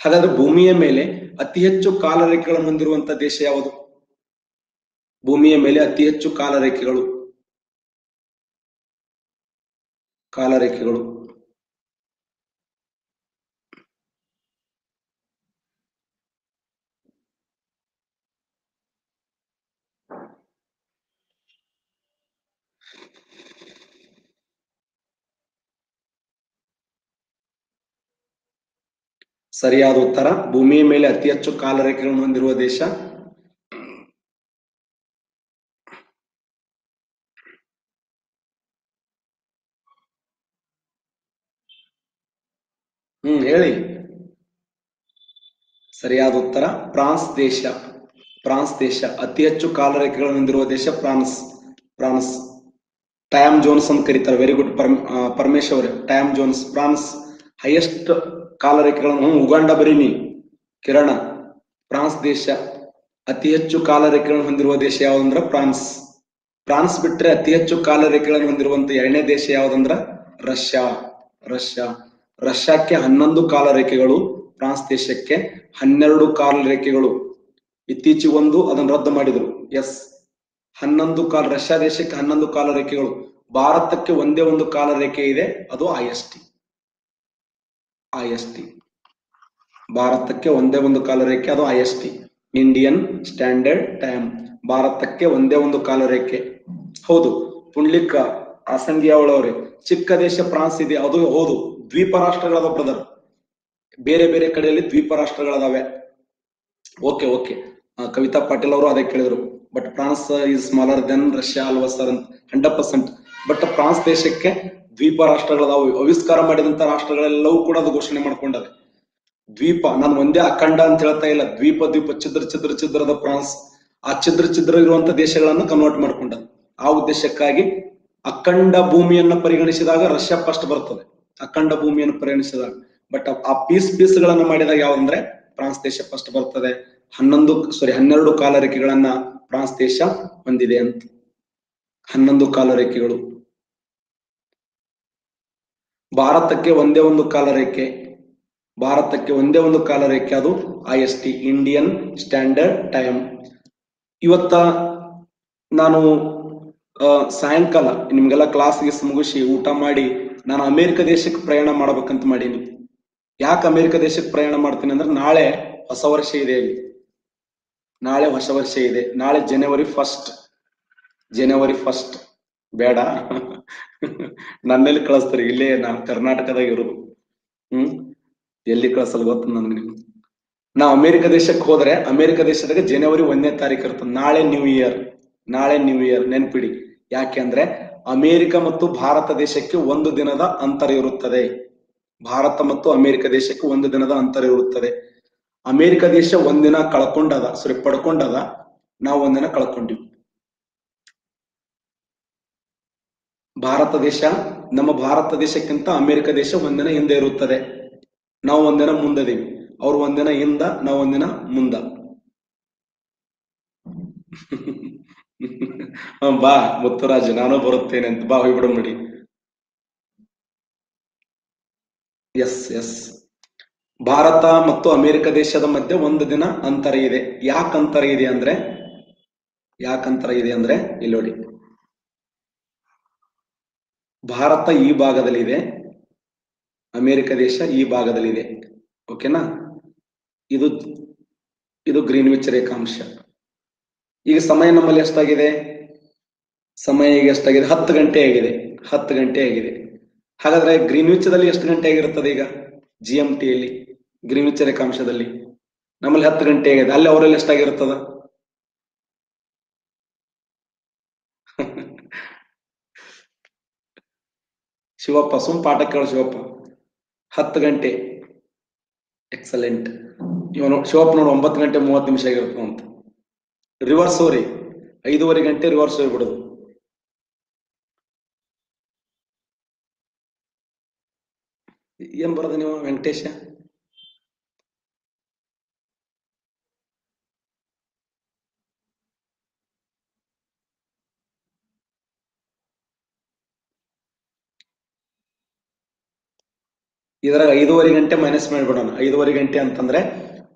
ಹಾಗಾದ್ರೆ ಭೂಮಿಯ ಮೇಲೆ ಅತಿ ಹೆಚ್ಚು ಕಾಲರೇಖೆಗಳನ್ನು ಹೊಂದಿರುವಂತ ದೇಶ ಯಾವುದು? ಭೂಮಿಯ ಮೇಲೆ ಅತಿ ಹೆಚ್ಚು ಕಾಲರೇಖೆಗಳು. ಕಾಲರೇಖೆಗಳು. ಸರಿಯಾದ ಉತ್ತರ, ಭೂಮಿಯ ಮೇಲೆ ಅತಿ ಹೆಚ್ಚು ಕಾಲರೇಖೆಗಳನ್ನು ಹೊಂದಿರುವ ದೇಶ ಹೇಳಿ. ಸರಿಯಾದ ಉತ್ತರ, ಫ್ರಾನ್ಸ್ ದೇಶ. ಫ್ರಾನ್ಸ್ ದೇಶ. ಅತಿ ಹೆಚ್ಚು ಕಾಲರೇಖೆಗಳನ್ನು ಹೊಂದಿರುವ ದೇಶ ಫ್ರಾನ್ಸ್. ಫ್ರಾನ್ಸ್. ಟೈಮ್ ಜೋನ್ಸ್ ಅಂತ ಕರೀತಾರೆ. Very good Paramesh time zones. France highest ಕಾಲರೇಖೆಗಳನ್ನು Uganda ಬರೀನಿ ಕಿರಣ. ಫ್ರಾನ್ಸ್ ದೇಶ. ಅತಿ ಹೆಚ್ಚು ಕಾಲರೇಖೆಗಳನ್ನು ಹೊಂದಿರುವ ದೇಶ ಯಾವ್ದಂದ್ರ? ಫ್ರಾನ್ಸ್. ಫ್ರಾನ್ಸ್ ಬಿಟ್ರೆ ಅತಿ ಹೆಚ್ಚು ಕಾಲರೇಖೆಗಳನ್ನು ಹೊಂದಿರುವಂತ ಎರಡನೇ ದೇಶ ಯಾವ್ದಂದ್ರ? ರಷ್ಯಾ. ರಷ್ಯಾ. ರಷ್ಯಾಕ್ಕೆ ಹನ್ನೊಂದು ಕಾಲ ರೇಖೆಗಳು, ಫ್ರಾನ್ಸ್ ದೇಶಕ್ಕೆ ಹನ್ನೆರಡು ಕಾಲ ರೇಖೆಗಳು. ಇತ್ತೀಚೆಗೊಂದು ಅದನ್ನು ರದ್ದು ಮಾಡಿದ್ರು. ಎಸ್. ಹನ್ನೊಂದು ಕಾಲ, ರಷ್ಯಾ ದೇಶಕ್ಕೆ ಹನ್ನೊಂದು ಕಾಲ ರೇಖೆಗಳು. ಭಾರತಕ್ಕೆ ಒಂದೇ ಒಂದು ಕಾಲ ರೇಖೆ ಇದೆ, ಅದು I S T. I S T. ಭಾರತಕ್ಕೆ ಒಂದೇ ಒಂದು ಕಾಲ ರೇಖೆ, ಅದು I S T. Indian standard time. ಭಾರತಕ್ಕೆ ಒಂದೇ ಒಂದು ಕಾಲ ರೇಖೆ. ಹೌದು ಪುಂಡ್ಲಿಕ್ಕ ಆಸಂಗಿಯಾವಳವ್ರೆ ಚಿಕ್ಕ ದೇಶ ಫ್ರಾನ್ಸ್ ಇದೆ, ಅದು ಹೌದು. ದ್ವೀಪ ರಾಷ್ಟ್ರಗಳದ ಬ್ರದರ್ ಬೇರೆ ಬೇರೆ ಕಡೆಯಲ್ಲಿ ದ್ವೀಪ ರಾಷ್ಟ್ರಗಳದಾವೆ. ಓಕೆ ಓಕೆ ಕವಿತಾ ಪಾಟೀಲ್ ಅವರು ಅದೇ ಕೇಳಿದ್ರು. But France is smaller then Russia ಅಲ್ವಾ ಸರ್ ಅಂತ ಹಂಡ್ರೆಡ್ ಪರ್ಸೆಂಟ್ ಬಟ್ ಫ್ರಾನ್ಸ್ ದೇಶಕ್ಕೆ ದ್ವೀಪ ರಾಷ್ಟ್ರಗಳದಾವು. ಆವಿಷ್ಕಾರ ಮಾಡಿದಂತ ರಾಷ್ಟ್ರಗಳೆಲ್ಲವೂ ಕೂಡ ಅದು ಘೋಷಣೆ ಮಾಡ್ಕೊಂಡವೆ. ದ್ವೀಪ, ನಾನು ಒಂದೇ ಅಖಂಡ ಅಂತ ಹೇಳ್ತಾ ಇಲ್ಲ. ದ್ವೀಪ ದ್ವೀಪ ಚಿದ್ರ ಚಿದ್ರ ಚಿದ್ರದ ಫ್ರಾನ್ಸ್ ಆ ಚಿದ್ರ ಚಿದ್ರ ಇರುವಂತ ದೇಶಗಳನ್ನು ಕನ್ವರ್ಟ್ ಮಾಡ್ಕೊಂಡ ಆ ಉದ್ದೇಶಕ್ಕಾಗಿ ಅಖಂಡ ಭೂಮಿಯನ್ನು ಪರಿಗಣಿಸಿದಾಗ ರಷ್ಯಾ ಫಸ್ಟ್ ಬರ್ತದೆ. ಅಖಂಡ ಭೂಮಿಯನ್ನು ಪರಿಗಣಿಸಿದಾಗ ಬಟ್ ಆ ಪೀಸ್ ಪೀಸ್ ಗಳನ್ನ ಮಾಡಿದಾಗ ಯಾವಂದ್ರೆ ಫ್ರಾನ್ಸ್ ದೇಶ ಫಸ್ಟ್ ಬರ್ತದೆ. ಹನ್ನೊಂದು ಸಾರಿ ಹನ್ನೆರಡು ಕಾಲರೇಖೆಗಳನ್ನ ಫ್ರಾನ್ಸ್ ದೇಶ ಹೊಂದಿದೆ ಅಂತ. ಹನ್ನೊಂದು ಕಾಲರೇಖೆಗಳು. ಭಾರತಕ್ಕೆ ಒಂದೇ ಒಂದು ಕಾಲರೇಖೆ. ಭಾರತಕ್ಕೆ ಒಂದೇ ಒಂದು ಕಾಲರೇಖೆ ಅದು I S T Indian standard time ಇವತ್ತ ನಾನು ಸಾಯಂಕಾಲ, ನಿಮ್ಗೆಲ್ಲ ಕ್ಲಾಸ್ ಗೀಸ್ ಮುಗಿಸಿ ಊಟ ಮಾಡಿ ನಾನು ಅಮೆರಿಕ ದೇಶಕ್ಕೆ ಪ್ರಯಾಣ ಮಾಡ್ಬೇಕಂತ ಮಾಡೀನಿ. ಯಾಕೆ ಅಮೆರಿಕ ದೇಶಕ್ಕೆ ಪ್ರಯಾಣ ಮಾಡ್ತೀನಿ ಅಂದ್ರೆ ನಾಳೆ ಹೊಸ ವರ್ಷ ಇದೆ ನಾಳೆ ಹೊಸ ವರ್ಷ ಇದೆ. ನಾಳೆ ಜನವರಿ ಫಸ್ಟ್ ಜನವರಿ ಫಸ್ಟ್ ಬೇಡ. ನನ್ನಲ್ಲಿ ಕಳಿಸ್ತಾರೆ. ಇಲ್ಲೇ ನಾನು ಕರ್ನಾಟಕದಾಗ ಇರೋದು. ಹ್ಮ್? ಎಲ್ಲಿ ಕಳ್ಸಲ್ಲ ಗೊತ್ತು ನನ್ಗೆ ನಾ ಅಮೆರಿಕ ದೇಶಕ್ಕೆ ಹೋದ್ರೆ, ಅಮೆರಿಕ ದೇಶದಾಗ ಜನವರಿ ಒಂದನೇ ತಾರೀಕು ಇರ್ತದೆ ನಾಳೆ ನ್ಯೂ ಇಯರ್ ನಾಳೆ ನ್ಯೂ ಇಯರ್ ನೆನ್ಪಿಡಿ. ಯಾಕೆಂದ್ರೆ ಅಮೆರಿಕ ಮತ್ತು ಭಾರತ ದೇಶಕ್ಕೆ ಒಂದು ದಿನದ ಅಂತರ ಇರುತ್ತದೆ. ಭಾರತ ಮತ್ತು ಅಮೆರಿಕ ದೇಶಕ್ಕೆ ಒಂದು ದಿನದ ಅಂತರ ಇರುತ್ತದೆ. ಅಮೆರಿಕ ದೇಶ ಒಂದಿನ ಕಳ್ಕೊಂಡದ ಸಾರಿ ಪಡ್ಕೊಂಡದ, ನಾವು ಒಂದಿನ ಕಳ್ಕೊಂಡಿವಿ. ಭಾರತ ದೇಶ, ನಮ್ಮ ಭಾರತ ದೇಶಕ್ಕಿಂತ ಅಮೆರಿಕ ದೇಶ ಒಂದಿನ ಹಿಂದೆ ಇರುತ್ತದೆ. ನಾವು ಒಂದಿನ ಮುಂದದೀವಿ. ಅವ್ರು ಒಂದಿನ ಹಿಂದ, ನಾವು ಒಂದಿನ ಮುಂದ. ಬಾ, ಮುತ್ತುರಾಜ್, ನಾನು ಬರುತ್ತೇನೆ ಅಂತ ಬಾ, ಹೋಗ್ಬಿಡ ನೋಡಿ ಎಸ್ ಎಸ್ ಭಾರತ ಮತ್ತು ಅಮೆರಿಕ ದೇಶದ ಮಧ್ಯೆ ಒಂದು ದಿನ ಅಂತರ ಇದೆ. ಯಾಕೆ ಅಂತರ ಇದೆ ಅಂದ್ರೆ, ಯಾಕೆ ಅಂತರ ಇದೆ ಅಂದ್ರೆ, ಇಲ್ಲಿ ನೋಡಿ. ಭಾರತ ಈ ಭಾಗದಲ್ಲಿದೆ, ಅಮೆರಿಕ ದೇಶ ಈ ಭಾಗದಲ್ಲಿದೆ. ಓಕೆನಾ ಇದು ಇದು ಗ್ರೀನ್ವಿಚ್ ರೇಖಾಂಶ. ಈಗ ಸಮಯ ನಮ್ಮಲ್ಲಿ ಎಷ್ಟಾಗಿದೆ? ಸಮಯ ಈಗ ಎಷ್ಟಾಗಿದೆ? ಹತ್ತು ಗಂಟೆ ಆಗಿದೆ. ಹತ್ತು ಗಂಟೆ ಆಗಿದೆ. ಹಾಗಾದ್ರೆ ಗ್ರೀನ್ವಿಚ್ ಅಲ್ಲಿ ಎಷ್ಟು ಗಂಟೆ ಆಗಿರುತ್ತದೆ ಈಗ? ಜಿ ಎಂ ಟಿಯಲ್ಲಿ ಗ್ರೀನ್ವಿಚ್ ರೇಖಾಂಶದಲ್ಲಿ. ನಮ್ಮಲ್ಲಿ ಹತ್ತು ಗಂಟೆ ಆಗಿದೆ. ಅಲ್ಲಿ ಅವರಲ್ಲಿ ಎಷ್ಟಾಗಿರುತ್ತದ? ಶಿವಪ್ಪ, ಸುಮ್ ಪಾಠ ಕೇಳು ಶಿವಪ್ಪ. ಹತ್ತು ಗಂಟೆ. ಎಕ್ಸಲೆಂಟ್ ಇವನು ಶಿವಪ್ಪ ನೋಡಿ, ಒಂಬತ್ತು ಗಂಟೆ ಮೂವತ್ತು ನಿಮಿಷ ಆಗಿರುತ್ತೆ ಅಂತ ರಿವರ್ಸ್ ಹೋರಿ ಐದೂವರೆ ಗಂಟೆ ರಿವರ್ಸ್ ಹೋಗ್ಬಿಡುದು ಏನ್ ಬರೋದು ನೀವು ವೆಂಕಟೇಶ? ಇದ್ರಾಗ ಐದೂವರೆ ಗಂಟೆ ಮೈನಸ್ ಮಾಡಿಬಿಡೋಣ. ಐದೂವರೆ ಗಂಟೆ ಅಂತಂದ್ರೆ,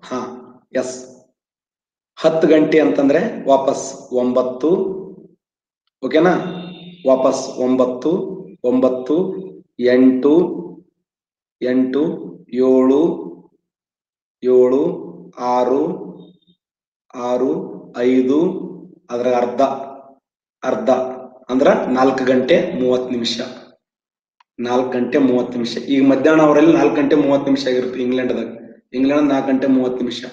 ಹಾ ಎಸ್ ಹತ್ತು ಗಂಟೆ ಅಂತಂದ್ರೆ ವಾಪಸ್ ಒಂಬತ್ತು ಓಕೆನಾ ವಾಪಸ್ ಒಂಬತ್ತು ಒಂಬತ್ತು, ಎಂಟು ಎಂಟು, ಏಳು ಏಳು, ಆರು ಆರು, ಐದು ಅದರ ಅರ್ಧ ಅರ್ಧ, ಅಂದ್ರ ನಾಲ್ಕು ಗಂಟೆ ಮೂವತ್ತು ನಿಮಿಷ. ನಾಲ್ಕು ಗಂಟೆ ಮೂವತ್ತು ನಿಮಿಷ. ಈಗ ಮಧ್ಯಾಹ್ನ ಅವರಲ್ಲಿ ನಾಲ್ಕು ಗಂಟೆ ಮೂವತ್ತು ನಿಮಿಷ ಆಗಿರುತ್ತೆ ಇಂಗ್ಲೆಂಡ್ದಾಗ. ಇಂಗ್ಲೆಂಡ್ ನಾಲ್ಕು ಗಂಟೆ ಮೂವತ್ತು ನಿಮಿಷ.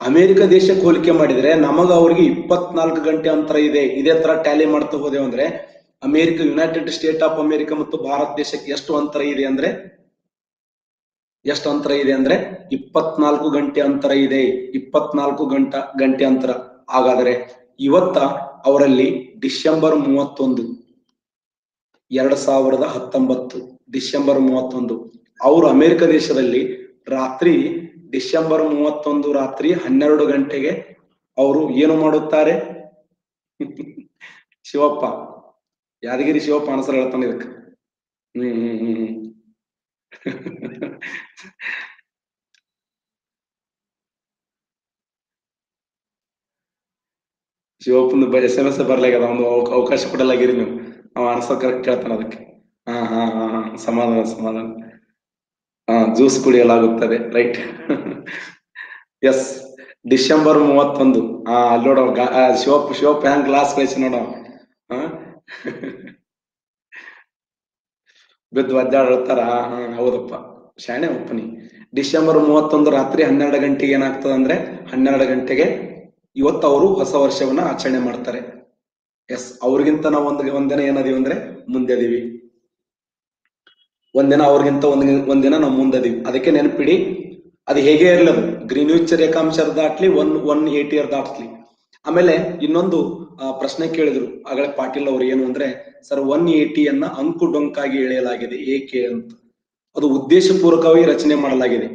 ಅಮೆರಿಕ ದೇಶಕ್ಕೆ ಹೋಲಿಕೆ ಮಾಡಿದ್ರೆ ನಮಗ ಅವ್ರಿಗೆ ಇಪ್ಪತ್ನಾಲ್ಕು ಗಂಟೆ ಅಂತರ ಇದೆ. ಇದೇ ತರ ಟ್ಯಾಲಿ ಮಾಡ್ತಾ ಹೋದೆವು ಅಂದ್ರೆ America, United State of America ಮತ್ತು ಭಾರತ ದೇಶಕ್ಕೆ ಎಷ್ಟು ಅಂತರ ಇದೆ ಅಂದ್ರೆ ಎಷ್ಟು ಅಂತರ ಇದೆ ಅಂದ್ರೆ ಇಪ್ಪತ್ನಾಲ್ಕು ಗಂಟೆ ಅಂತರ ಇದೆ. ಇಪ್ಪತ್ನಾಲ್ಕು ಗಂಟ, ಗಂಟೆ ಅಂತರ. ಹಾಗಾದ್ರೆ ಇವತ್ತ ಅವರಲ್ಲಿ ಡಿಸೆಂಬರ್ ಮೂವತ್ತೊಂದು, ಎರಡ್ ಸಾವಿರದ ಹತ್ತೊಂಬತ್ತು, ಡಿಸೆಂಬರ್ ಮೂವತ್ತೊಂದು. ಅವರು ಅಮೆರಿಕ ದೇಶದಲ್ಲಿ ರಾತ್ರಿ ಡಿಸೆಂಬರ್ ಮೂವತ್ತೊಂದು ರಾತ್ರಿ ಹನ್ನೆರಡು ಗಂಟೆಗೆ ಅವರು ಏನು ಮಾಡುತ್ತಾರೆ? ಶಿವಪ್ಪ. ಯಾದಗಿರಿ ಶಿವಪ್ಪ ಅನಸರ್ ಹೇಳ್ತಾನೆ ಇದಕ್ಕೆ. ಹ್ಮ್ ಹ್ಮ್ ಹ್ಮ್. ಹ್ಮ್ ಶಿವಪ್ಪನ ಎಸ್ ಎಂ ಎಸ್ ಬರ್ಲಾಗ್ಯದ ಒಂದು ಅವಕಾಶ ಕೊಡಲಾಗಿರಿ ನೀವು ಅವ ಆನ್ಸರ್ ಕರೆಕ್ಟ್ ಕೇಳ್ತಾನ ಅದಕ್ಕೆ ಹಾ ಹಾ ಹಾ ಹಾ ಸಮಾಧಾನ ಸಮಾಧಾನ ಹಾ ಜ್ಯೂಸ್ ಕುಡಿಯಲಾಗುತ್ತದೆ ರೈಟ್ ಎಸ್ ಡಿಸೆಂಬರ್ ಮೂವತ್ತೊಂದು. ಹಾ ಅಲ್ಲಿ ನೋಡೋ ಶಿವಪ್ಪ ಶಿವಪ್ಪ ಹ್ಯಾಂಗ್ ಗ್ಲಾಸ್ ಕಳಿಸಿ ನೋಡೋ ಬಿದ್ದು ಒದ್ದಾಡ್ತಾರ ಹಾ ಹಾ, ಹೌದಪ್ಪ. ಶಾಣೆ ಒಪ್ಪನಿ. ಡಿಸೆಂಬರ್ ಮೂವತ್ತೊಂದು ರಾತ್ರಿ ಹನ್ನೆರಡು ಗಂಟೆಗೆ ಏನಾಗ್ತದೆ ಅಂದ್ರೆ ಹನ್ನೆರಡು ಗಂಟೆಗೆ ಇವತ್ತು ಅವರು ಹೊಸ ವರ್ಷವನ್ನ ಆಚರಣೆ ಮಾಡ್ತಾರೆ. ಎಸ್, ಅವ್ರಿಗಿಂತ ನಾವು ಒಂದ್ ಒಂದಿನ ಏನದೀವಿ ಅಂದ್ರೆ ಮುಂದೆ ಅದೀವಿ. ಒಂದಿನ ಅವ್ರಿಗಿಂತ ಒಂದ್ ಒಂದಿನ ನಾವು ಮುಂದದೀವಿ ಅದಕ್ಕೆ ನೆನಪಿಡಿ, ಅದು ಹೇಗೆ ಇರಲಿಲ್ಲ ಅದು. ಗ್ರೀನ್ವಿಚ್ ರೇಖಾಂಶ ದಾಟ್ಲಿ, ಒನ್ ಒನ್ ಏಟಿ ಇಯರ್ ದಾಟ್ಲಿ. ಆಮೇಲೆ ಇನ್ನೊಂದು ಪ್ರಶ್ನೆ ಕೇಳಿದ್ರು. ಆಗಲೇ ಪಾಟೀಲ್ ಅವರು ಏನು ಅಂದ್ರೆ, ಸರ್, ಒನ್ ಏಟಿಯನ್ನ ಅಂಕು ಡೊಂಕಾಗಿ ಎಳೆಯಲಾಗಿದೆ, ಏಕೆ? ಅಂತ. ಅದು ಉದ್ದೇಶಪೂರ್ವಕವಾಗಿ ರಚನೆ ಮಾಡಲಾಗಿದೆ.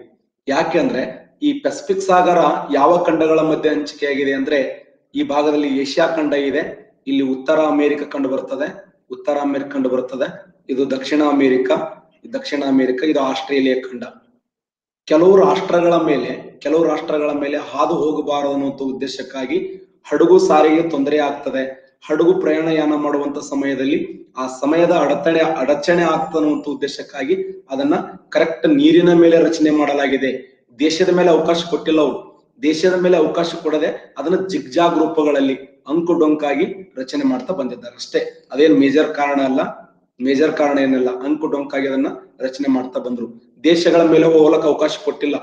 ಯಾಕೆ ಅಂದ್ರೆ ಈ ಪೆಸಿಫಿಕ್ ಸಾಗರ ಯಾವ ಖಂಡಗಳ ಮಧ್ಯೆ ಹಂಚಿಕೆಯಾಗಿದೆ ಅಂದ್ರೆ ಈ ಭಾಗದಲ್ಲಿ ಏಷ್ಯಾ ಖಂಡ ಇದೆ. ಇಲ್ಲಿ ಉತ್ತರ ಅಮೆರಿಕ ಕಂಡು ಬರ್ತದೆ. ಉತ್ತರ ಅಮೆರಿಕ ಕಂಡು ಬರ್ತದೆ. ಇದು ದಕ್ಷಿಣ ಅಮೆರಿಕ ದಕ್ಷಿಣ ಅಮೆರಿಕ, ಇದು ಆಸ್ಟ್ರೇಲಿಯಾ ಖಂಡ. ಕೆಲವು ರಾಷ್ಟ್ರಗಳ ಮೇಲೆ, ಕೆಲವು ರಾಷ್ಟ್ರಗಳ ಮೇಲೆ ಹಾದು ಹೋಗಬಾರದು ಅನ್ನುವಂಥ ಉದ್ದೇಶಕ್ಕಾಗಿ ಹಡಗು ಸಾರಿಗೆ ತೊಂದರೆ ಆಗ್ತದೆ. ಹಡಗು ಪ್ರಯಾಣಯಾನ ಮಾಡುವಂತ ಸಮಯದಲ್ಲಿ ಆ ಸಮಯದ ಅಡತಡೆ, ಅಡಚಣೆ ಆಗ್ತದೆ ಅನ್ನುವಂಥ ಉದ್ದೇಶಕ್ಕಾಗಿ ಅದನ್ನ ಕರೆಕ್ಟ್ ನೀರಿನ ಮೇಲೆ ರಚನೆ ಮಾಡಲಾಗಿದೆ. ದೇಶದ ಮೇಲೆ ಅವಕಾಶ ಕೊಟ್ಟಿಲ್ಲ ಅವರು. ದೇಶದ ಮೇಲೆ ಅವಕಾಶ ಕೊಡದೆ ಅದನ್ನ ಜಿಗ್ಜಾಗ್ ರೂಪಗಳಲ್ಲಿ ಅಂಕು ಡೊಂಕಾಗಿ ರಚನೆ ಮಾಡ್ತಾ ಬಂದಿದ್ದಾರೆ ಅಷ್ಟೇ. ಅದೇನ್ ಮೇಜರ್ ಕಾರಣ ಅಲ್ಲ, ಮೇಜರ್ ಕಾರಣ ಏನಿಲ್ಲ, ಅಂಕು ಡೊಂಕಾಗಿ ಅದನ್ನ ರಚನೆ ಮಾಡ್ತಾ ಬಂದ್ರು. ದೇಶಗಳ ಮೇಲೆ ಹೋಗ್ಲಕ್ಕೆ ಅವಕಾಶ ಕೊಟ್ಟಿಲ್ಲ.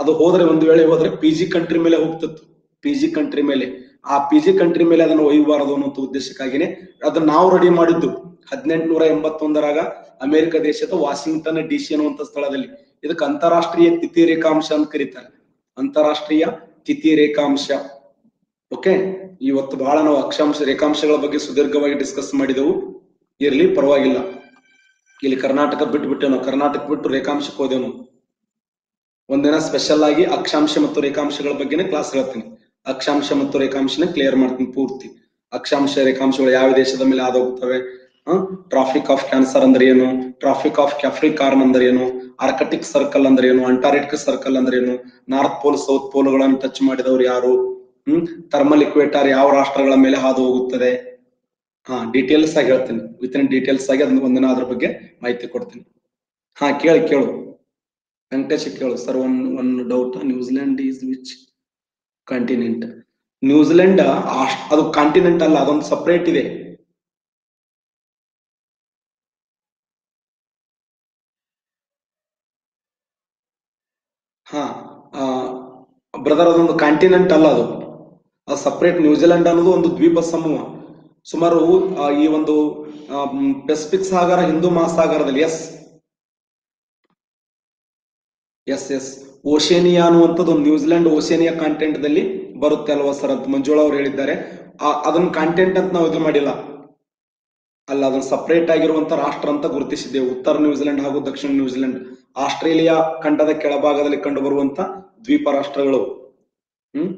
ಅದು ಹೋದ್ರೆ ಒಂದು ವೇಳೆ ಹೋದ್ರೆ ಪಿ ಜಿ ಕಂಟ್ರಿ ಮೇಲೆ ಹೋಗ್ತಿತ್ತು. ಪಿ ಜಿ ಕಂಟ್ರಿ ಮೇಲೆ. ಆ ಪಿ ಜಿ ಕಂಟ್ರಿ ಮೇಲೆ ಅದನ್ನು ಒಯ್ಯಬಾರದು ಅನ್ನೋ ಉದ್ದೇಶಕ್ಕಾಗಿನೇ ಅದನ್ನ ನಾವು ರೆಡಿ ಮಾಡಿದ್ದು ಹದಿನೆಂಟುನೂರ ಎಂಬತ್ತೊಂದರಾಗ ಅಮೆರಿಕ ದೇಶದ ವಾಷಿಂಗ್ಟನ್ ಡಿ ಸಿ ಅನ್ನುವಂತ ಸ್ಥಳದಲ್ಲಿ. ಇದಕ್ಕೆ ಅಂತಾರಾಷ್ಟ್ರೀಯ ತಿಥಿ ರೇಖಾಂಶ ಅಂತ ಕರೀತಾರೆ. ಅಂತಾರಾಷ್ಟ್ರೀಯ ತಿಥಿ ರೇಖಾಂಶ. ಓಕೆ ಇವತ್ತು ಬಹಳ ನಾವು ಅಕ್ಷಾಂಶ ರೇಖಾಂಶಗಳ ಬಗ್ಗೆ ಸುದೀರ್ಘವಾಗಿ ಡಿಸ್ಕಸ್ ಮಾಡಿದೆವು. ಇರಲಿ, ಪರವಾಗಿಲ್ಲ. ಇಲ್ಲಿ ಕರ್ನಾಟಕ ಬಿಟ್ಬಿಟ್ಟೆ ನಾವು ಕರ್ನಾಟಕ ಬಿಟ್ಟು ರೇಖಾಂಶಕ್ಕೆ ಹೋದೆವು ನಾವು. ಒಂದಿನ ಸ್ಪೆಷಲ್ ಆಗಿ ಅಕ್ಷಾಂಶ ಮತ್ತು ರೇಖಾಂಶಗಳ ಬಗ್ಗೆನೇ ಕ್ಲಾಸ್ ಹೇಳ್ತೀನಿ. ಅಕ್ಷಾಂಶ ಮತ್ತು ರೇಖಾಂಶನ ಕ್ಲಿಯರ್ ಮಾಡ್ತೀನಿ ಪೂರ್ತಿ. ಅಕ್ಷಾಂಶ ರೇಖಾಂಶಗಳು ಯಾವ ದೇಶದ ಮೇಲೆ ಆದೋಗ್ತವೆ ಟ್ರಾಫಿಕ್ ಆಫ್ ಕ್ಯಾನ್ಸರ್ ಅಂದ್ರೆ ಏನು? ಟ್ರಾಫಿಕ್ ಆಫ್ ಕ್ಯಾಫ್ರಿಕಾರ್ನ್ ಅಂದ್ರೆ ಏನು? ಆರ್ಕಟಿಕ್ ಸರ್ಕಲ್ ಅಂದ್ರೆ ಏನು? ಅಂಟಾರ್ಟಿಕ್ ಸರ್ಕಲ್ ಅಂದ್ರೆ ಏನು? ನಾರ್ತ್ ಪೋಲ್ ಸೌತ್ ಪೋಲ್ಗಳನ್ನು ಟಚ್ ಮಾಡಿದವರು ಯಾರು? ಹ್ಮ್? ಥರ್ಮಲ್ ಇಕ್ವೇಟರ್ ಯಾವ ರಾಷ್ಟ್ರಗಳ ಮೇಲೆ ಹಾದು ಹೋಗುತ್ತದೆ? ಹಾ ಡೀಟೇಲ್ಸ್ ಆಗಿ ಹೇಳ್ತೀನಿ. ವಿತ್ ಇನ್ ಡೀಟೇಲ್ಸ್ ಆಗಿ ಅದನ್ನ ಒಂದಿನ ಅದ್ರ ಬಗ್ಗೆ ಮಾಹಿತಿ ಕೊಡ್ತೀನಿ. ಹಾ, ಕೇಳಿ, ಕೇಳು. ವೆಂಕಟೇಶ್, ಕೇಳು. Sir one one doubt New Zealand is which continent New Zealand ಅದು ಕಾಂಟಿನೆಂಟ್ ಅಲ್ಲ, ಅದೊಂದು ಸಪರೇಟ್ ಇದೆ ಹಾ ಬ್ರದರ್ ಅದೊಂದು ಕಾಂಟಿನೆಂಟ್ ಅಲ್ಲ ಅದು. ಅದು ಸಪರೇಟ್ ನ್ಯೂಜಿಲೆಂಡ್ ಅನ್ನೋದು ಒಂದು ದ್ವೀಪ ಸಮೂಹ. ಸುಮಾರು ಈ ಒಂದು ಪೆಸಿಫಿಕ್ ಸಾಗರ, ಹಿಂದೂ ಮಹಾಸಾಗರದಲ್ಲಿ ಎಸ್ ಎಸ್ ಎಸ್ ಓಷೇನಿಯಾ ಅನ್ನುವಂಥದ್ದು ನ್ಯೂಜಿಲೆಂಡ್ ಓಷೇನಿಯಾ ಕಾಂಟೆಂಟ್ ದಲ್ಲಿ ಬರುತ್ತೆ ಅಲ್ವಾ ಸರ್ ಅಂತ ಮಂಜುಳ ಅವ್ರು ಹೇಳಿದ್ದಾರೆ. ಅದನ್ನ ಕಾಂಟೆಂಟ್ ಅಂತ ನಾವು ಇದು ಮಾಡಿಲ್ಲ. ಅಲ್ಲ ಅದನ್ನ ಸಪರೇಟ್ ಆಗಿರುವಂತ ರಾಷ್ಟ್ರ ಅಂತ ಗುರುತಿಸಿದ್ದೇವೆ. ಉತ್ತರ ನ್ಯೂಜಿಲೆಂಡ್ ಹಾಗೂ ದಕ್ಷಿಣ ನ್ಯೂಜಿಲೆಂಡ್ ಆಸ್ಟ್ರೇಲಿಯಾ ಖಂಡದ ಕೆಳಭಾಗದಲ್ಲಿ ಕಂಡು ಬರುವಂತ ದ್ವೀಪ ರಾಷ್ಟ್ರಗಳು. ಹ್ಮ್?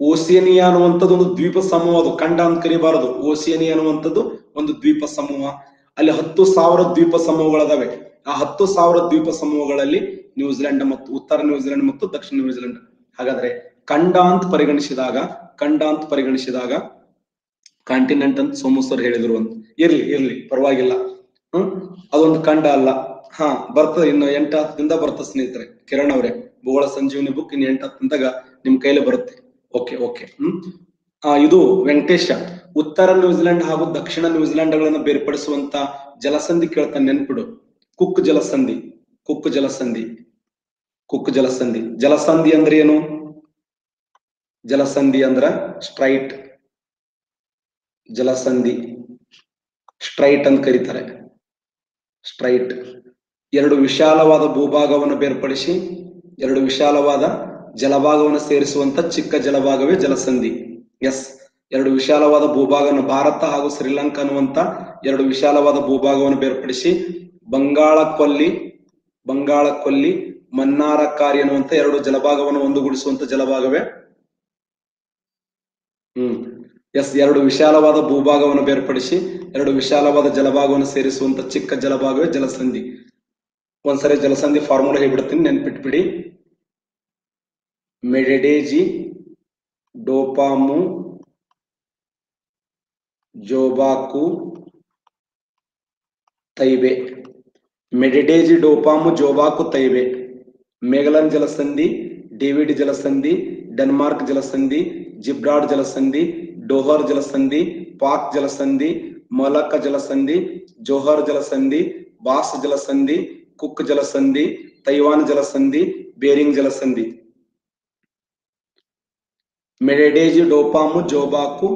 ಓಸಿಯನಿಯಾ ಅನ್ನುವಂಥದ್ದು ಒಂದು ದ್ವೀಪ ಸಮೂಹ, ಅದು ಖಂಡ ಅಂತ ಕರಿಬಾರದು. ಓಸಿಯನಿಯಾ ಅನ್ನುವಂಥದ್ದು ಒಂದು ದ್ವೀಪ ಸಮೂಹ. ಅಲ್ಲಿ ಹತ್ತು ಸಾವಿರ ದ್ವೀಪ ಸಮೂಹಗಳದಾವೆ. ಆ ಹತ್ತು ಸಾವಿರ ದ್ವೀಪ ಸಮೂಹಗಳಲ್ಲಿ ನ್ಯೂಜಿಲೆಂಡ್ ಮತ್ತು ಉತ್ತರ ನ್ಯೂಜಿಲೆಂಡ್ ಮತ್ತು ದಕ್ಷಿಣ ನ್ಯೂಜಿಲೆಂಡ್. ಹಾಗಾದ್ರೆ ಖಂಡ ಅಂತ ಪರಿಗಣಿಸಿದಾಗ ಖಂಡ ಅಂತ ಪರಿಗಣಿಸಿದಾಗ ಕಾಂಟಿನೆಂಟ್ ಅಂತ ಸೋಮು ಸರ್ ಹೇಳಿದ್ರು ಅಂತ. ಇರ್ಲಿ ಇರ್ಲಿ, ಪರವಾಗಿಲ್ಲ. ಹ್ಮ್? ಅದೊಂದು ಖಂಡ ಅಲ್ಲ. ಹಾ, ಬರ್ತದೆ. ಇನ್ನು ಎಂಟು ಹತ್ತಿಂದ ಬರ್ತದೆ ಸ್ನೇಹಿತರೆ. ಕಿರಣ್ ಅವರೇ, ಭೂಗೋಳ ಸಂಜೀವನಿ ಬುಕ್ ಇನ್ನು ಎಂಟು ಹತ್ತಂದಾಗ ನಿಮ್ ಕೈಲಿ ಬರುತ್ತೆ. ಓಕೆ ಓಕೆ ಹ್ಮ್? ಇದು ವೆಂಕಟೇಶ. ಉತ್ತರ ನ್ಯೂಜಿಲೆಂಡ್ ಹಾಗೂ ದಕ್ಷಿಣ ನ್ಯೂಜಿಲೆಂಡ್ಗಳನ್ನು ಬೇರ್ಪಡಿಸುವಂತ ಜಲಸಂಧಿ ಕೇಳ್ತಾ ನೆನ್ಪಿಡು. ಕುಕ್ ಜಲಸಂಧಿ ಕುಕ್ ಜಲಸಂಧಿ ಕುಕ್ ಜಲಸಂಧಿ. ಜಲಸಂಧಿ ಅಂದ್ರೆ ಏನು? ಜಲಸಂಧಿ ಅಂದ್ರ ಸ್ಟ್ರೈಟ್. ಜಲಸಂಧಿ ಸ್ಟ್ರೈಟ್ ಅಂತ ಕರೀತಾರೆ. ಸ್ಟ್ರೈಟ್. ಎರಡು ವಿಶಾಲವಾದ ಭೂಭಾಗವನ್ನು ಬೇರ್ಪಡಿಸಿ, ಎರಡು ವಿಶಾಲವಾದ ಜಲಭಾಗವನ್ನು ಸೇರಿಸುವಂತ ಚಿಕ್ಕ ಜಲಭಾಗವೇ ಜಲಸಂಧಿ. ಎಸ್, ಎರಡು ವಿಶಾಲವಾದ ಭೂಭಾಗವನ್ನು ಭಾರತ ಹಾಗೂ ಶ್ರೀಲಂಕಾ ಅನ್ನುವಂತ ಎರಡು ವಿಶಾಲವಾದ ಭೂಭಾಗವನ್ನು ಬೇರ್ಪಡಿಸಿ ಬಂಗಾಳ ಕೊಲ್ಲಿ ಬಂಗಾಳ ಕೊಲ್ಲಿ ಮನ್ನಾರಕಾರಿ ಅನ್ನುವಂತ ಎರಡು ಜಲಭಾಗವನ್ನು ಒಂದುಗೂಡಿಸುವಂತ ಜಲಭಾಗವೇ. ಹ್ಮ್, ಎಸ್, ಎರಡು ವಿಶಾಲವಾದ ಭೂಭಾಗವನ್ನು ಬೇರ್ಪಡಿಸಿ ಎರಡು ವಿಶಾಲವಾದ ಜಲಭಾಗವನ್ನು ಸೇರಿಸುವಂತ ಚಿಕ್ಕ ಜಲಭಾಗವೇ ಜಲಸಂಧಿ. ಒಂದ್ಸರಿ ಜಲಸಂಧಿ ಫಾರ್ಮುಲಾ ಹೇಳ್ಬಿಡ್ತೀನಿ, ನೆನ್ಪಿಟ್ಬಿಡಿ. ಮೆಡೆಡೇಜಿ ಡೋಪಾಮು ಜೋಬಾಕು ತೈಬೆ ಮೆಡಿಡೇಜಿ ಡೋಪಾಮು ಜೋಬಾಕು ತೈಬೆ ಮೇಘಲನ್ ಜಲಸಂಧಿ ಡೇವಿಡ್ ಜಲಸಂಧಿ ಡೆನ್ಮಾರ್ಕ್ ಜಲಸಂಧಿ ಜಿಬ್ರಾಡ್ ಜಲಸಂಧಿ ಡೋಹರ್ ಜಲಸಂಧಿ ಪಾಕ್ ಜಲಸಂಧಿ ಮಲಕ್ಕ ಜಲಸಂಧಿ ಜೋಹರ್ ಜಲಸಂಧಿ ಬಾಸ್ ಜಲಸಂಧಿ ಕುಕ್ ಜಲಸಂಧಿ ತೈವಾನ್ ಜಲಸಂಧಿ ಬೇರಿಂಗ್ ಜಲಸಂಧಿ ಮೆಡೆಡೇಜಿ ಡೋಪಾಮು ಜೋಬಾಕು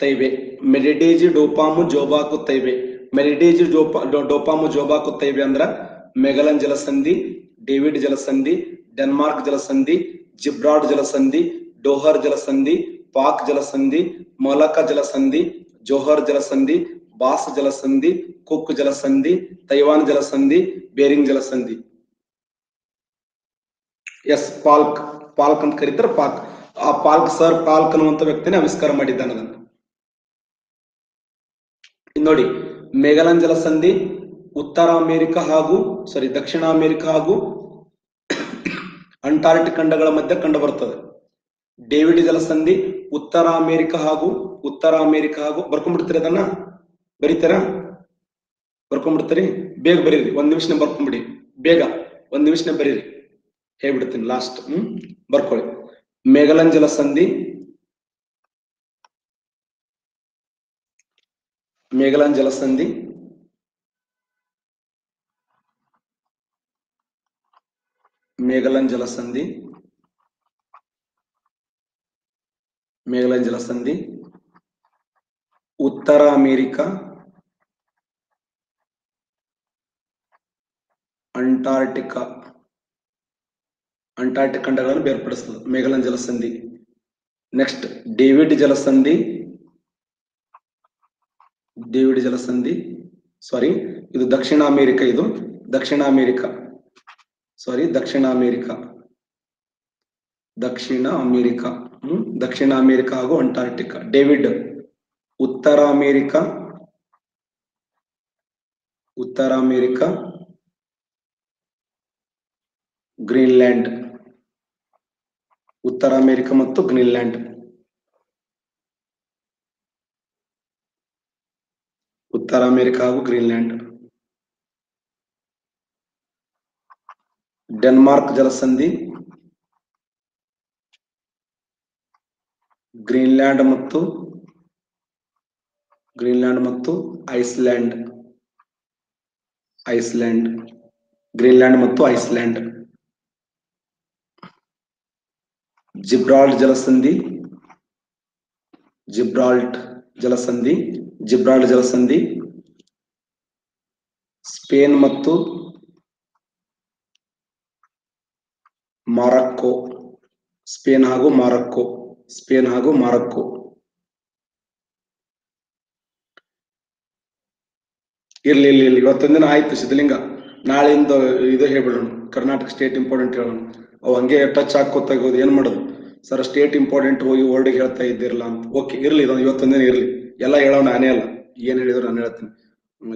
ತೈಬೆ ಮೆಡಿಡೇಜಿ ಡೋಪಾಮು ಜೋಬಾಕು ತೈಬೆ ಮೆಡಿಡೇಜಿ ಡೋಪಾ ಡೋ- ಡೋಪಾಮು ಜೋಬಾಕು ತೈಬೆ ಅಂದ್ರ ಮೆಗಲನ್ ಜಲಸಂಧಿ ಡೇವಿಡ್ ಜಲಸಂಧಿ ಡೆನ್ಮಾರ್ಕ್ ಜಲಸಂಧಿ ಜಿಬ್ರಾಡ್ ಜಲಸಂಧಿ ಡೋಹರ್ ಜಲಸಂಧಿ ಪಾಕ್ ಜಲಸಂಧಿ ಮೊಲಕ ಜಲಸಂಧಿ ಜೋಹರ್ ಜಲಸಂಧಿ ಬಾಸ್ ಜಲಸಂಧಿ ಕುಕ್ ಜಲಸಂಧಿ ತೈವಾನ್ ಜಲಸಂಧಿ ಬೇರಿಂಗ್ ಜಲಸಂಧಿ ಎಸ್ ಪಾಲ್ಕ್ ಪಾಲ್ಕ್ ಅಂತ ಕರೀತಾರೆ ಪಾಕ್ ಆ ಪಾಲ್ಕ್ ಸರ್ ಪಾಲ್ಕ್ ಅನ್ನುವಂತ ವ್ಯಕ್ತಿನೇ ಆವಿಷ್ಕಾರ ಮಾಡಿದ್ದಾನೆ ಅದನ್ನು ನೋಡಿ, ಮೇಘಲಾಂಜಲ ಸಂಧಿ, ಉತ್ತರ ಅಮೆರಿಕ ಹಾಗೂ ಸಾರಿ ದಕ್ಷಿಣ ಅಮೆರಿಕ ಹಾಗೂ ಅಂಟಾರ್ಟಿಕ್ ಖಂಡಗಳ ಮಧ್ಯೆ ಕಂಡು ಬರ್ತದೆ. ಡೇವಿಡ್ ಜಲಸಂಧಿ ಉತ್ತರ ಅಮೆರಿಕ ಹಾಗೂ, ಉತ್ತರ ಅಮೆರಿಕ ಹಾಗೂ, ಬರ್ಕೊಂಡ್ಬಿಡ್ತೀರಿ ಅದನ್ನ? ಬರೀತೀರ? ಬರ್ಕೊಂಡ್ಬಿಡ್ತೀರಿ? ಬೇಗ ಬರೀರಿ, ಒಂದ್ ನಿಮಿಷನೇ ಬರ್ಕೊಂಡ್ಬಿಡಿ ಬೇಗ, ಒಂದ್ ನಿಮಿಷನೇ ಬರೀರಿ. ಹೇಳ್ಬಿಡ್ತೀನಿ ಲಾಸ್ಟ್ ಹ್ಮ್? ಬರ್ಕೊಳ್ಳಿ. ಮೇಘಲನ್ ಜಲಸಂಧಿ ಮೇಘಲನ್ ಜಲಸಂಧಿ ಮೇಘಲನ್ ಜಲಸಂಧಿ ಮೇಘಲನ್ ಜಲಸಂಧಿ ಉತ್ತರ ಅಮೆರಿಕ ಅಂಟಾರ್ಟಿಕಾ ಅಂಟಾರ್ಟಿಕ್ ಖಂಡಗಳನ್ನು ಬೇರ್ಪಡಿಸ್ತದೆ ಮೇಘಲನ್ ಜಲಸಂಧಿ ನೆಕ್ಸ್ಟ್ ಡೇವಿಡ್ ಜಲಸಂಧಿ ಡೇವಿಡ್ ಜಲಸಂಧಿ ಸಾರಿ ಇದು ದಕ್ಷಿಣ ಅಮೆರಿಕ ಇದು ದಕ್ಷಿಣ ಅಮೆರಿಕ ಸಾರಿ ದಕ್ಷಿಣ ಅಮೆರಿಕ ದಕ್ಷಿಣ ಅಮೆರಿಕ ಹ್ಮ್ ದಕ್ಷಿಣ ಅಮೆರಿಕ ಹಾಗೂ ಅಂಟಾರ್ಟಿಕಾ ಡೇವಿಡ್ ಉತ್ತರ ಅಮೆರಿಕ ಉತ್ತರ ಅಮೆರಿಕ ಗ್ರೀನ್ಲ್ಯಾಂಡ್ ಉತ್ತರ ಅಮೆರಿಕ ಮತ್ತು ಗ್ರೀನ್ಲ್ಯಾಂಡ್ ಉತ್ತರ ಅಮೆರಿಕ ಹಾಗೂ ಗ್ರೀನ್ಲ್ಯಾಂಡ್ ಡೆನ್ಮಾರ್ಕ್ ಜಲಸಂಧಿ ಗ್ರೀನ್ಲ್ಯಾಂಡ್ ಮತ್ತು ಗ್ರೀನ್ಲ್ಯಾಂಡ್ ಮತ್ತು ಐಸ್ಲ್ಯಾಂಡ್ ಐಸ್ಲ್ಯಾಂಡ್ ಗ್ರೀನ್ಲ್ಯಾಂಡ್ ಮತ್ತು ಐಸ್ಲ್ಯಾಂಡ್ ಜಿಬ್ರಾಲ್ಟ್ ಜಲಸಂಧಿ ಜಿಬ್ರಾಲ್ಟ್ ಜಲಸಂಧಿ ಜಿಬ್ರಾಲ್ಟ್ ಜಲಸಂಧಿ, ಸ್ಪೇನ್ ಮತ್ತು ಮಾರಕ್ಕೋ, ಸ್ಪೇನ್ ಹಾಗೂ ಮಾರಕ್ಕೋ, ಸ್ಪೇನ್ ಹಾಗೂ ಮಾರಕ್ಕೋ. ಇರ್ಲಿ ಇರ್ಲಿ ಇರ್ಲಿ. ಇವತ್ತೊಂದ್ ದಿನ ಆಯ್ತು ಸಿದ್ಧಲಿಂಗ. ನಾಳೆಯಿಂದ ಇದು ಹೇಳ್ಬಿಡೋಣ. ಕರ್ನಾಟಕ ಸ್ಟೇಟ್ ಇಂಪಾರ್ಟೆಂಟ್ ಹೇಳೋಣ. ಅವು ಹಂಗೆ ಟಚ್ ಹಾಕೋತಾಗ ಏನ್ ಮಾಡೋದು? ಸರ್ ಸ್ಟೇಟ್ ಇಂಪಾರ್ಟೆಂಟ್ ಹೋಗಿ ವರ್ಡಿಗೆ ಹೇಳ್ತಾ ಇದ್ದಿರಲ್ಲ ಅಂತ. ಓಕೆ ಇರ್ಲಿ, ಇದೊಂದು ಇವತ್ತೊಂದ್ ಇರಲಿ. ಎಲ್ಲ ಹೇಳೋಣ, ನಾನೇ ಅಲ್ಲ. ಏನು ಹೇಳಿದ್ರು ನಾನು ಹೇಳ್ತೀನಿ.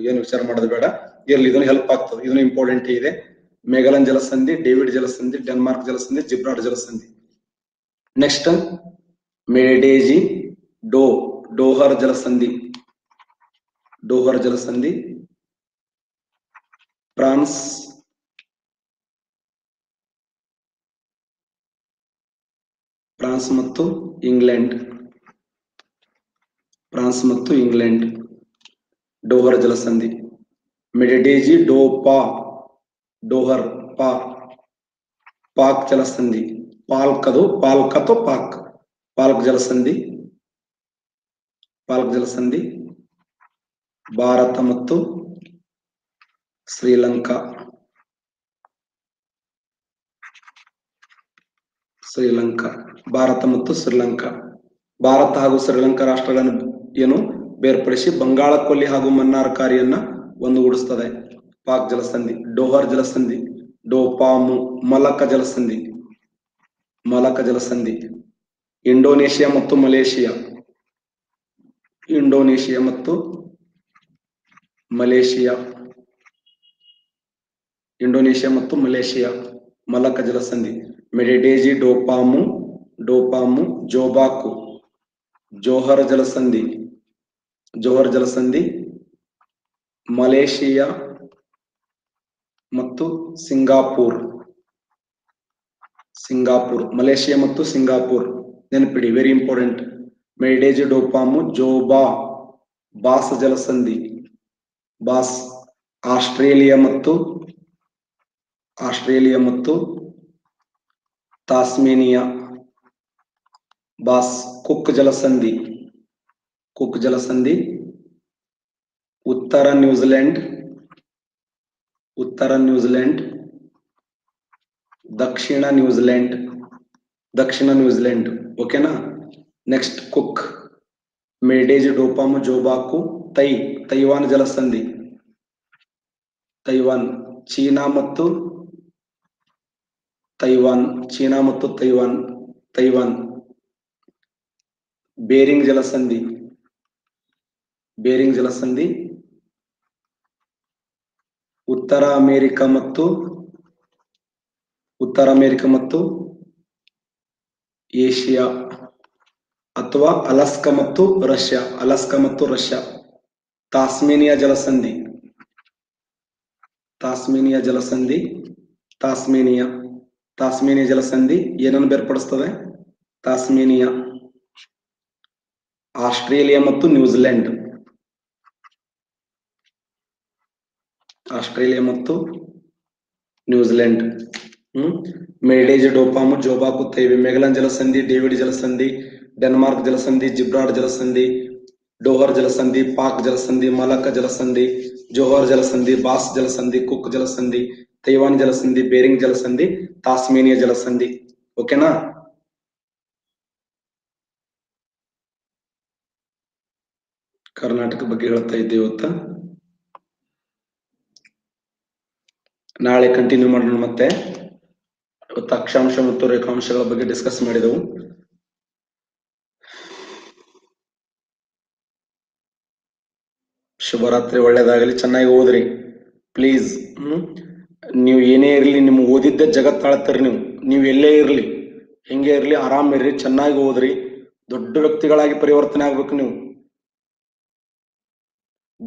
ಏನು ವಿಚಾರ ಮಾಡೋದು ಬೇಡ. ಇರ್ಲಿ ಇದನ್ನು ಹೆಲ್ಪ್ ಆಗ್ತದೆ. ಇದನ್ನು ಇಂಪಾರ್ಟೆಂಟ್ ಇದೆ. ಮೇಘಲನ್ ಜಲಸಂಧಿ, ಡೇವಿಡ್ ಜಲಸಂಧಿ, ಡೆನ್ಮಾರ್ಕ್ ಜಲಸಂಧಿ, ಜಿಬ್ರಾಡ್ ಜಲಸಂಧಿ. ನೆಕ್ಸ್ಟ್ ಮೇಡೇಜಿ, ಡೋ, ಡೋಹರ್ ಜಲಸಂಧಿ. ಡೋಹರ್ ಜಲಸಂಧಿ, ಫ್ರಾನ್ಸ್ ಫ್ರಾನ್ಸ್ ಮತ್ತು ಇಂಗ್ಲೆಂಡ್ ಫ್ರಾನ್ಸ್ ಮತ್ತು ಇಂಗ್ಲೆಂಡ್ ಡೋಹರ್ ಜಲಸಂಧಿ ಮೆಡಿಡೇಜಿ ಡೋಪಾ ಡೋಹರ್ ಪಾ ಪಾಕ್ ಜಲಸಂಧಿ ಪಾಲ್ಕ್ ಅದು ಪಾಲ್ಕ್ ಅಥವಾ ಪಾಕ್ ಪಾಲ್ಕ್ ಜಲಸಂಧಿ ಪಾಲ್ಕ್ ಜಲಸಂಧಿ ಭಾರತ ಮತ್ತು ಶ್ರೀಲಂಕಾ ಶ್ರೀಲಂಕಾ, ಭಾರತ ಮತ್ತು ಶ್ರೀಲಂಕಾ. ಭಾರತ ಹಾಗೂ ಶ್ರೀಲಂಕಾ ರಾಷ್ಟ್ರಗಳನ್ನು ಏನು ಬೇರ್ಪಡಿಸಿ ಬಂಗಾಳ ಕೊಲ್ಲಿ ಹಾಗೂ ಮನ್ನಾರ್ ಕಾರಿಯನ್ನ ಒಂದುಗೂಡಿಸ್ತದೆ. ಪಾಕ್ ಜಲಸಂಧಿ, ಡೋಹರ್ ಜಲಸಂಧಿ, ಡೋಪಾಮು, ಮಲಕ ಜಲಸಂಧಿ ಮಲಕ ಜಲಸಂಧಿ, ಇಂಡೋನೇಷಿಯಾ ಮತ್ತು ಮಲೇಷಿಯಾ. ಇಂಡೋನೇಷಿಯಾ ಮತ್ತು ಮಲೇಷಿಯಾ. ಇಂಡೋನೇಷಿಯಾ ಮತ್ತು ಮಲೇಷಿಯಾ, ಮಲಕ ಜಲಸಂಧಿ. ಮೆಡಿಡೇಜಿ ಡೋಪಾಮು ಡೋಪಾಮು ಜೋಬಾಕು ಜೋಹರ್ ಜಲಸಂಧಿ ಜೋಹರ್ ಜಲಸಂಧಿ ಮಲೇಷಿಯಾ ಮತ್ತು ಸಿಂಗಾಪುರ್ ಸಿಂಗಾಪುರ್ ಮಲೇಷಿಯಾ ಮತ್ತು ಸಿಂಗಾಪುರ್ ನೆನಪಿಡಿ ವೆರಿ ಇಂಪಾರ್ಟೆಂಟ್ ಮೆಡಿಡೇಜಿ ಡೋಪಾಮು ಜೋಬಾ ಬಾಸ್ ಜಲಸಂಧಿ ಬಾಸ್ ಆಸ್ಟ್ರೇಲಿಯಾ ಮತ್ತು ಆಸ್ಟ್ರೇಲಿಯಾ ಮತ್ತು ತಾಸ್ಮೇನಿಯಾ ಬಾಸ್ ಕುಕ್ ಜಲಸಂಧಿ ಕುಕ್ ಜಲಸಂಧಿ ಉತ್ತರ ನ್ಯೂಜಿಲೆಂಡ್ ಉತ್ತರ ನ್ಯೂಜಿಲೆಂಡ್ ದಕ್ಷಿಣ ನ್ಯೂಜಿಲೆಂಡ್ ದಕ್ಷಿಣ ನ್ಯೂಜಿಲೆಂಡ್ ಓಕೆನಾ ನೆಕ್ಸ್ಟ್ ಕುಕ್ ಮೇಡೇಜ್ ಡೋಪಾಮು ಜೋಬಾಕು ತೈ ತೈವಾನ್ ಜಲಸಂಧಿ ತೈವಾನ್ ಚೀನಾ ಮತ್ತು ತೈವಾನ್, ಚೀನಾ ಮತ್ತು ತೈವಾನ್ ತೈವಾನ್. ಬೇರಿಂಗ್ ಜಲಸಂಧಿ. ಬೇರಿಂಗ್ ಜಲಸಂಧಿ. ಉತ್ತರ ಅಮೇರಿಕ ಮತ್ತು ಉತ್ತರ ಅಮೇರಿಕ ಮತ್ತು ಏಷ್ಯಾ ಅಥವಾ ಅಲಸ್ಕ ಮತ್ತು ರಷ್ಯಾ. ಅಲಸ್ಕ ಮತ್ತು ರಷ್ಯಾ. ತಾಸ್ಮೇನಿಯಾ ಜಲಸಂಧಿ. ತಾಸ್ಮೇನಿಯಾ ಜಲಸಂಧಿ. ತಾಸ್ಮೇನಿಯಾ. ತಾಸ್ಮೇನಿಯಾ ಜಲಸಂಧಿ ಏನನ್ನು ಬೇರ್ಪಡಿಸ್ತದೆ? ತಾಸ್ಮೇನಿಯಾ ಆಸ್ಟ್ರೇಲಿಯಾ ಮತ್ತು ನ್ಯೂಜಿಲೆಂಡ್. ಆಸ್ಟ್ರೇಲಿಯಾ ಮತ್ತು ನ್ಯೂಜಿಲೆಂಡ್. ಹ್ಮ್? ಮೆಲ್ಡೇಜ್, ಡೋಪಾಮು ಜೋಬಾಕು ತೈವಿ ಮೆಗಲನ್ ಜಲಸಂಧಿ, ಡೇವಿಡ್ ಜಲಸಂಧಿ, ಡೆನ್ಮಾರ್ಕ್ ಜಲಸಂಧಿ, ಜಿಬ್ರಾಡ್ ಜಲಸಂಧಿ, ಡೋಹರ್ ಜಲಸಂಧಿ, ಪಾಕ್ ಜಲಸಂಧಿ, ಮಲಕ ಜಲಸಂಧಿ, ಜೋಹರ್ ಜಲಸಂಧಿ, ಬಾಸ್ ಜಲಸಂಧಿ, ಕುಕ್ ಜಲಸಂಧಿ ತೈವಾನ್ ಜಲಸಂಧಿ, ಬೇರಿಂಗ್ ಜಲಸಂಧಿ, ತಾಸ್ಮೇನಿಯಾ ಜಲಸಂಧಿ. ಓಕೆನಾ? ಕರ್ನಾಟಕ ಬಗ್ಗೆ ಹೇಳ್ತಾ ಇದ್ದೆ ಇವತ್ತ. ನಾಳೆ ಕಂಟಿನ್ಯೂ ಮಾಡೋಣ ಮತ್ತೆ. ಇವತ್ತು ಅಕ್ಷಾಂಶ ಮತ್ತು ರೇಖಾಂಶಗಳ ಬಗ್ಗೆ ಡಿಸ್ಕಸ್ ಮಾಡಿದೆವು. ಶುಭರಾತ್ರಿ, ಒಳ್ಳೇದಾಗಲಿ, ಚೆನ್ನಾಗಿ ಓದ್ರಿ. ಪ್ಲೀಸ್ ಹ್ಮ್. ನೀವು ಏನೇ ಇರಲಿ ನಿಮ್ ಓದಿದ್ದೆ ಜಗತ್ತಾಳ್ತೀರಿ ನೀವು. ನೀವು ಎಲ್ಲೇ ಇರಲಿ, ಹೆಂಗೆ ಇರಲಿ, ಆರಾಮ್ ಇರ್ರಿ, ಚೆನ್ನಾಗಿ ಓದ್ರಿ, ದೊಡ್ಡ ವ್ಯಕ್ತಿಗಳಾಗಿ ಪರಿವರ್ತನೆ ಆಗ್ಬೇಕು ನೀವು.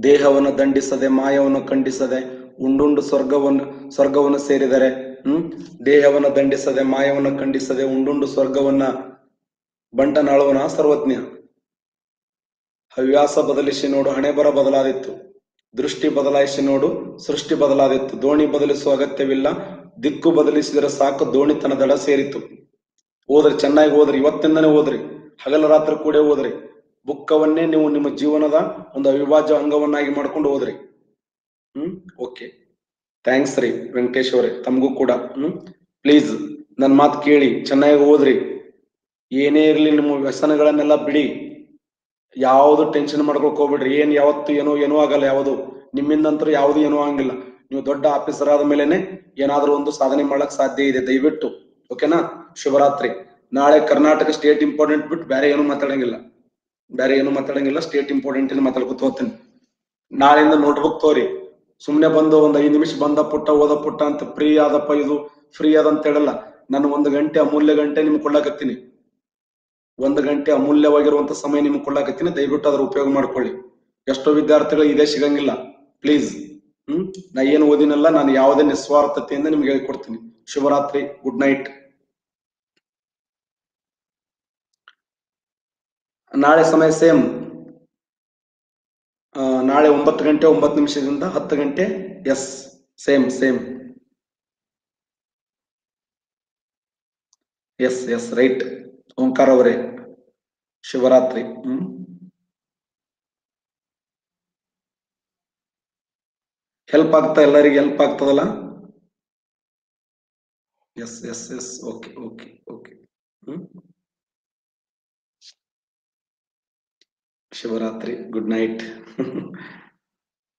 ದೇಹವನ್ನು ದಂಡಿಸದೆ, ಮಾಯವನ್ನು ಖಂಡಿಸದೆ, ಉಂಡುಂಡು ಸ್ವರ್ಗವನ್ನು ಸ್ವರ್ಗವನ್ನು ಸೇರಿದರೆ, ಹ್ಮ್? ದೇಹವನ್ನು ದಂಡಿಸದೆ, ಮಾಯವನ್ನು ಖಂಡಿಸದೆ, ಉಂಡುಂಡು ಸ್ವರ್ಗವನ್ನ ಬಂಟನಾಳುವನ ಸರ್ವಜ್ಞ. ಹವ್ಯಾಸ ಬದಲಿಸಿ ನೋಡು ಹಣೆ ಬರ ಬದಲಾದಿತ್ತು. ದೃಷ್ಟಿ ಬದಲಾಯಿಸಿ ನೋಡು, ಸೃಷ್ಟಿ ಬದಲಾದಿತ್ತು. ದೋಣಿ ಬದಲಿಸುವ ಅಗತ್ಯವಿಲ್ಲ. ದಿಕ್ಕು ಬದಲಿಸಿದರೆ ಸಾಕು ದೋಣಿತನ ದಡ ಸೇರಿತು. ಓದ್ರಿ ಚೆನ್ನಾಗಿ ಓದ್ರಿ ಇವತ್ತಿಂದನೇ ಓದ್ರಿ ಹಗಲ ರಾತ್ರಿ ಕೂಡ ಓದ್ರಿ ಬುಕ್ಕವನ್ನೇ ನೀವು ನಿಮ್ಮ ಜೀವನದ ಒಂದು ಅವಿಭಾಜ್ಯ ಅಂಗವನ್ನಾಗಿ ಮಾಡ್ಕೊಂಡು ಹೋದ್ರಿ. ಹ್ಮ್? ಓಕೆ. ಥ್ಯಾಂಕ್ಸ್ ರೀ, ವೆಂಕಟೇಶ್ ಅವರೇ. ತಮಗೂ ಕೂಡ. ಹ್ಮ್? ಪ್ಲೀಸ್ ನನ್ನ ಮಾತು ಕೇಳಿ, ಚೆನ್ನಾಗಿ ಓದ್ರಿ ಏನೇ ಇರಲಿ ನಿಮ್ಮ ವ್ಯಸನಗಳನ್ನೆಲ್ಲ ಬಿಡಿ. ಯಾವುದು ಟೆನ್ಷನ್ ಮಾಡ್ಕೊಕ್ ಹೋಗ್ಬಿಡ್ರಿ. ಏನ್ ಯಾವತ್ತು ಏನೋ ಏನೋ ಆಗಲ್ಲ ಯಾವುದು. ನಿಮ್ಮಿಂದಂತರೂ ಯಾವುದು ಏನೋ ಆಗಂಗಿಲ್ಲ. ನೀವು ದೊಡ್ಡ ಆಫೀಸರ್ ಆದ ಮೇಲೆನೆ ಏನಾದ್ರೂ ಒಂದು ಸಾಧನೆ ಮಾಡಕ್ ಸಾಧ್ಯ ಇದೆ. ದಯವಿಟ್ಟು ಓಕೆನಾ ಶುಭರಾತ್ರಿ. ನಾಳೆ ಕರ್ನಾಟಕ ಸ್ಟೇಟ್ ಇಂಪಾರ್ಟೆಂಟ್ ಬಿಟ್ಟು ಬೇರೆ ಏನು ಮಾತಾಡಂಗಿಲ್ಲ. ಬೇರೆ ಏನು ಮಾತಾಡಂಗಿಲ್ಲ. ಸ್ಟೇಟ್ ಇಂಪಾರ್ಟೆಂಟ್ ಮಾತಾಡ್ಕೊತ ಹೋಗ್ತೀನಿ. ನಾಳೆಯಿಂದ ನೋಟ್ಬುಕ್ ತೋರಿ. ಸುಮ್ನೆ ಬಂದು ಒಂದ್ ಐದು ನಿಮಿಷ ಬಂದ ಪುಟ್ಟ, ಓದ ಪುಟ್ಟ ಅಂತ ಫ್ರೀ ಆದಪ್ಪ ಇದು. ಫ್ರೀ ಅದ ಅಂತ ಹೇಳಲ್ಲ. ನಾನು ಒಂದು ಗಂಟೆ, ಅಮೂಲ್ಯ ಗಂಟೆ ನಿಮ್ಗೆ ಕೊಡ್ಲಾಕತ್ತೀನಿ. ಒಂದು ಗಂಟೆ ಅಮೂಲ್ಯವಾಗಿರುವಂತ ಸಮಯ ನಿಮ್ಗೆ ಕೊಡ್ಲಾಕತ್ತೀನಿ. ದಯವಿಟ್ಟು ಅದ್ರ ಉಪಯೋಗ ಮಾಡ್ಕೊಳ್ಳಿ. ಎಷ್ಟೋ ವಿದ್ಯಾರ್ಥಿಗಳು ಇದೇ ಸಿಗಂಗಿಲ್ಲ. ಪ್ಲೀಸ್. ಹ್ಮ್? ನಾ ಏನು ಓದಿನಲ್ಲ, ನಾನು ಯಾವುದೇ ನಿಸ್ವಾರ್ಥತೆಯಿಂದ ನಿಮ್ಗೆ ಹೇಳ್ಕೊಡ್ತೀನಿ. ಶುಭರಾತ್ರಿ ಗುಡ್ ನೈಟ್. ನಾಳೆ ಸಮಯ ಸೇಮ್. ನಾಳೆ ಒಂಬತ್ತು ಗಂಟೆ, ಒಂಬತ್ತು ನಿಮಿಷದಿಂದ ಹತ್ತು ಗಂಟೆ, yes, same same. Yes yes, right. Omkara ಅವರೇ, ಶಿವರಾತ್ರಿ, ಹ್ಮ್? ಹೆಲ್ಪ್ ಆಗ್ತಾ ಎಲ್ಲರಿಗೆ ಹೆಲ್ಪ್ ಆಗ್ತದಲ್ಲ? Yes yes yes okay okay okay ಹ್ಮ್? Shivaratri good night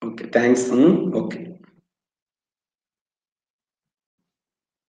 okay thanks ಹ್ಮ್? ಓಕೆ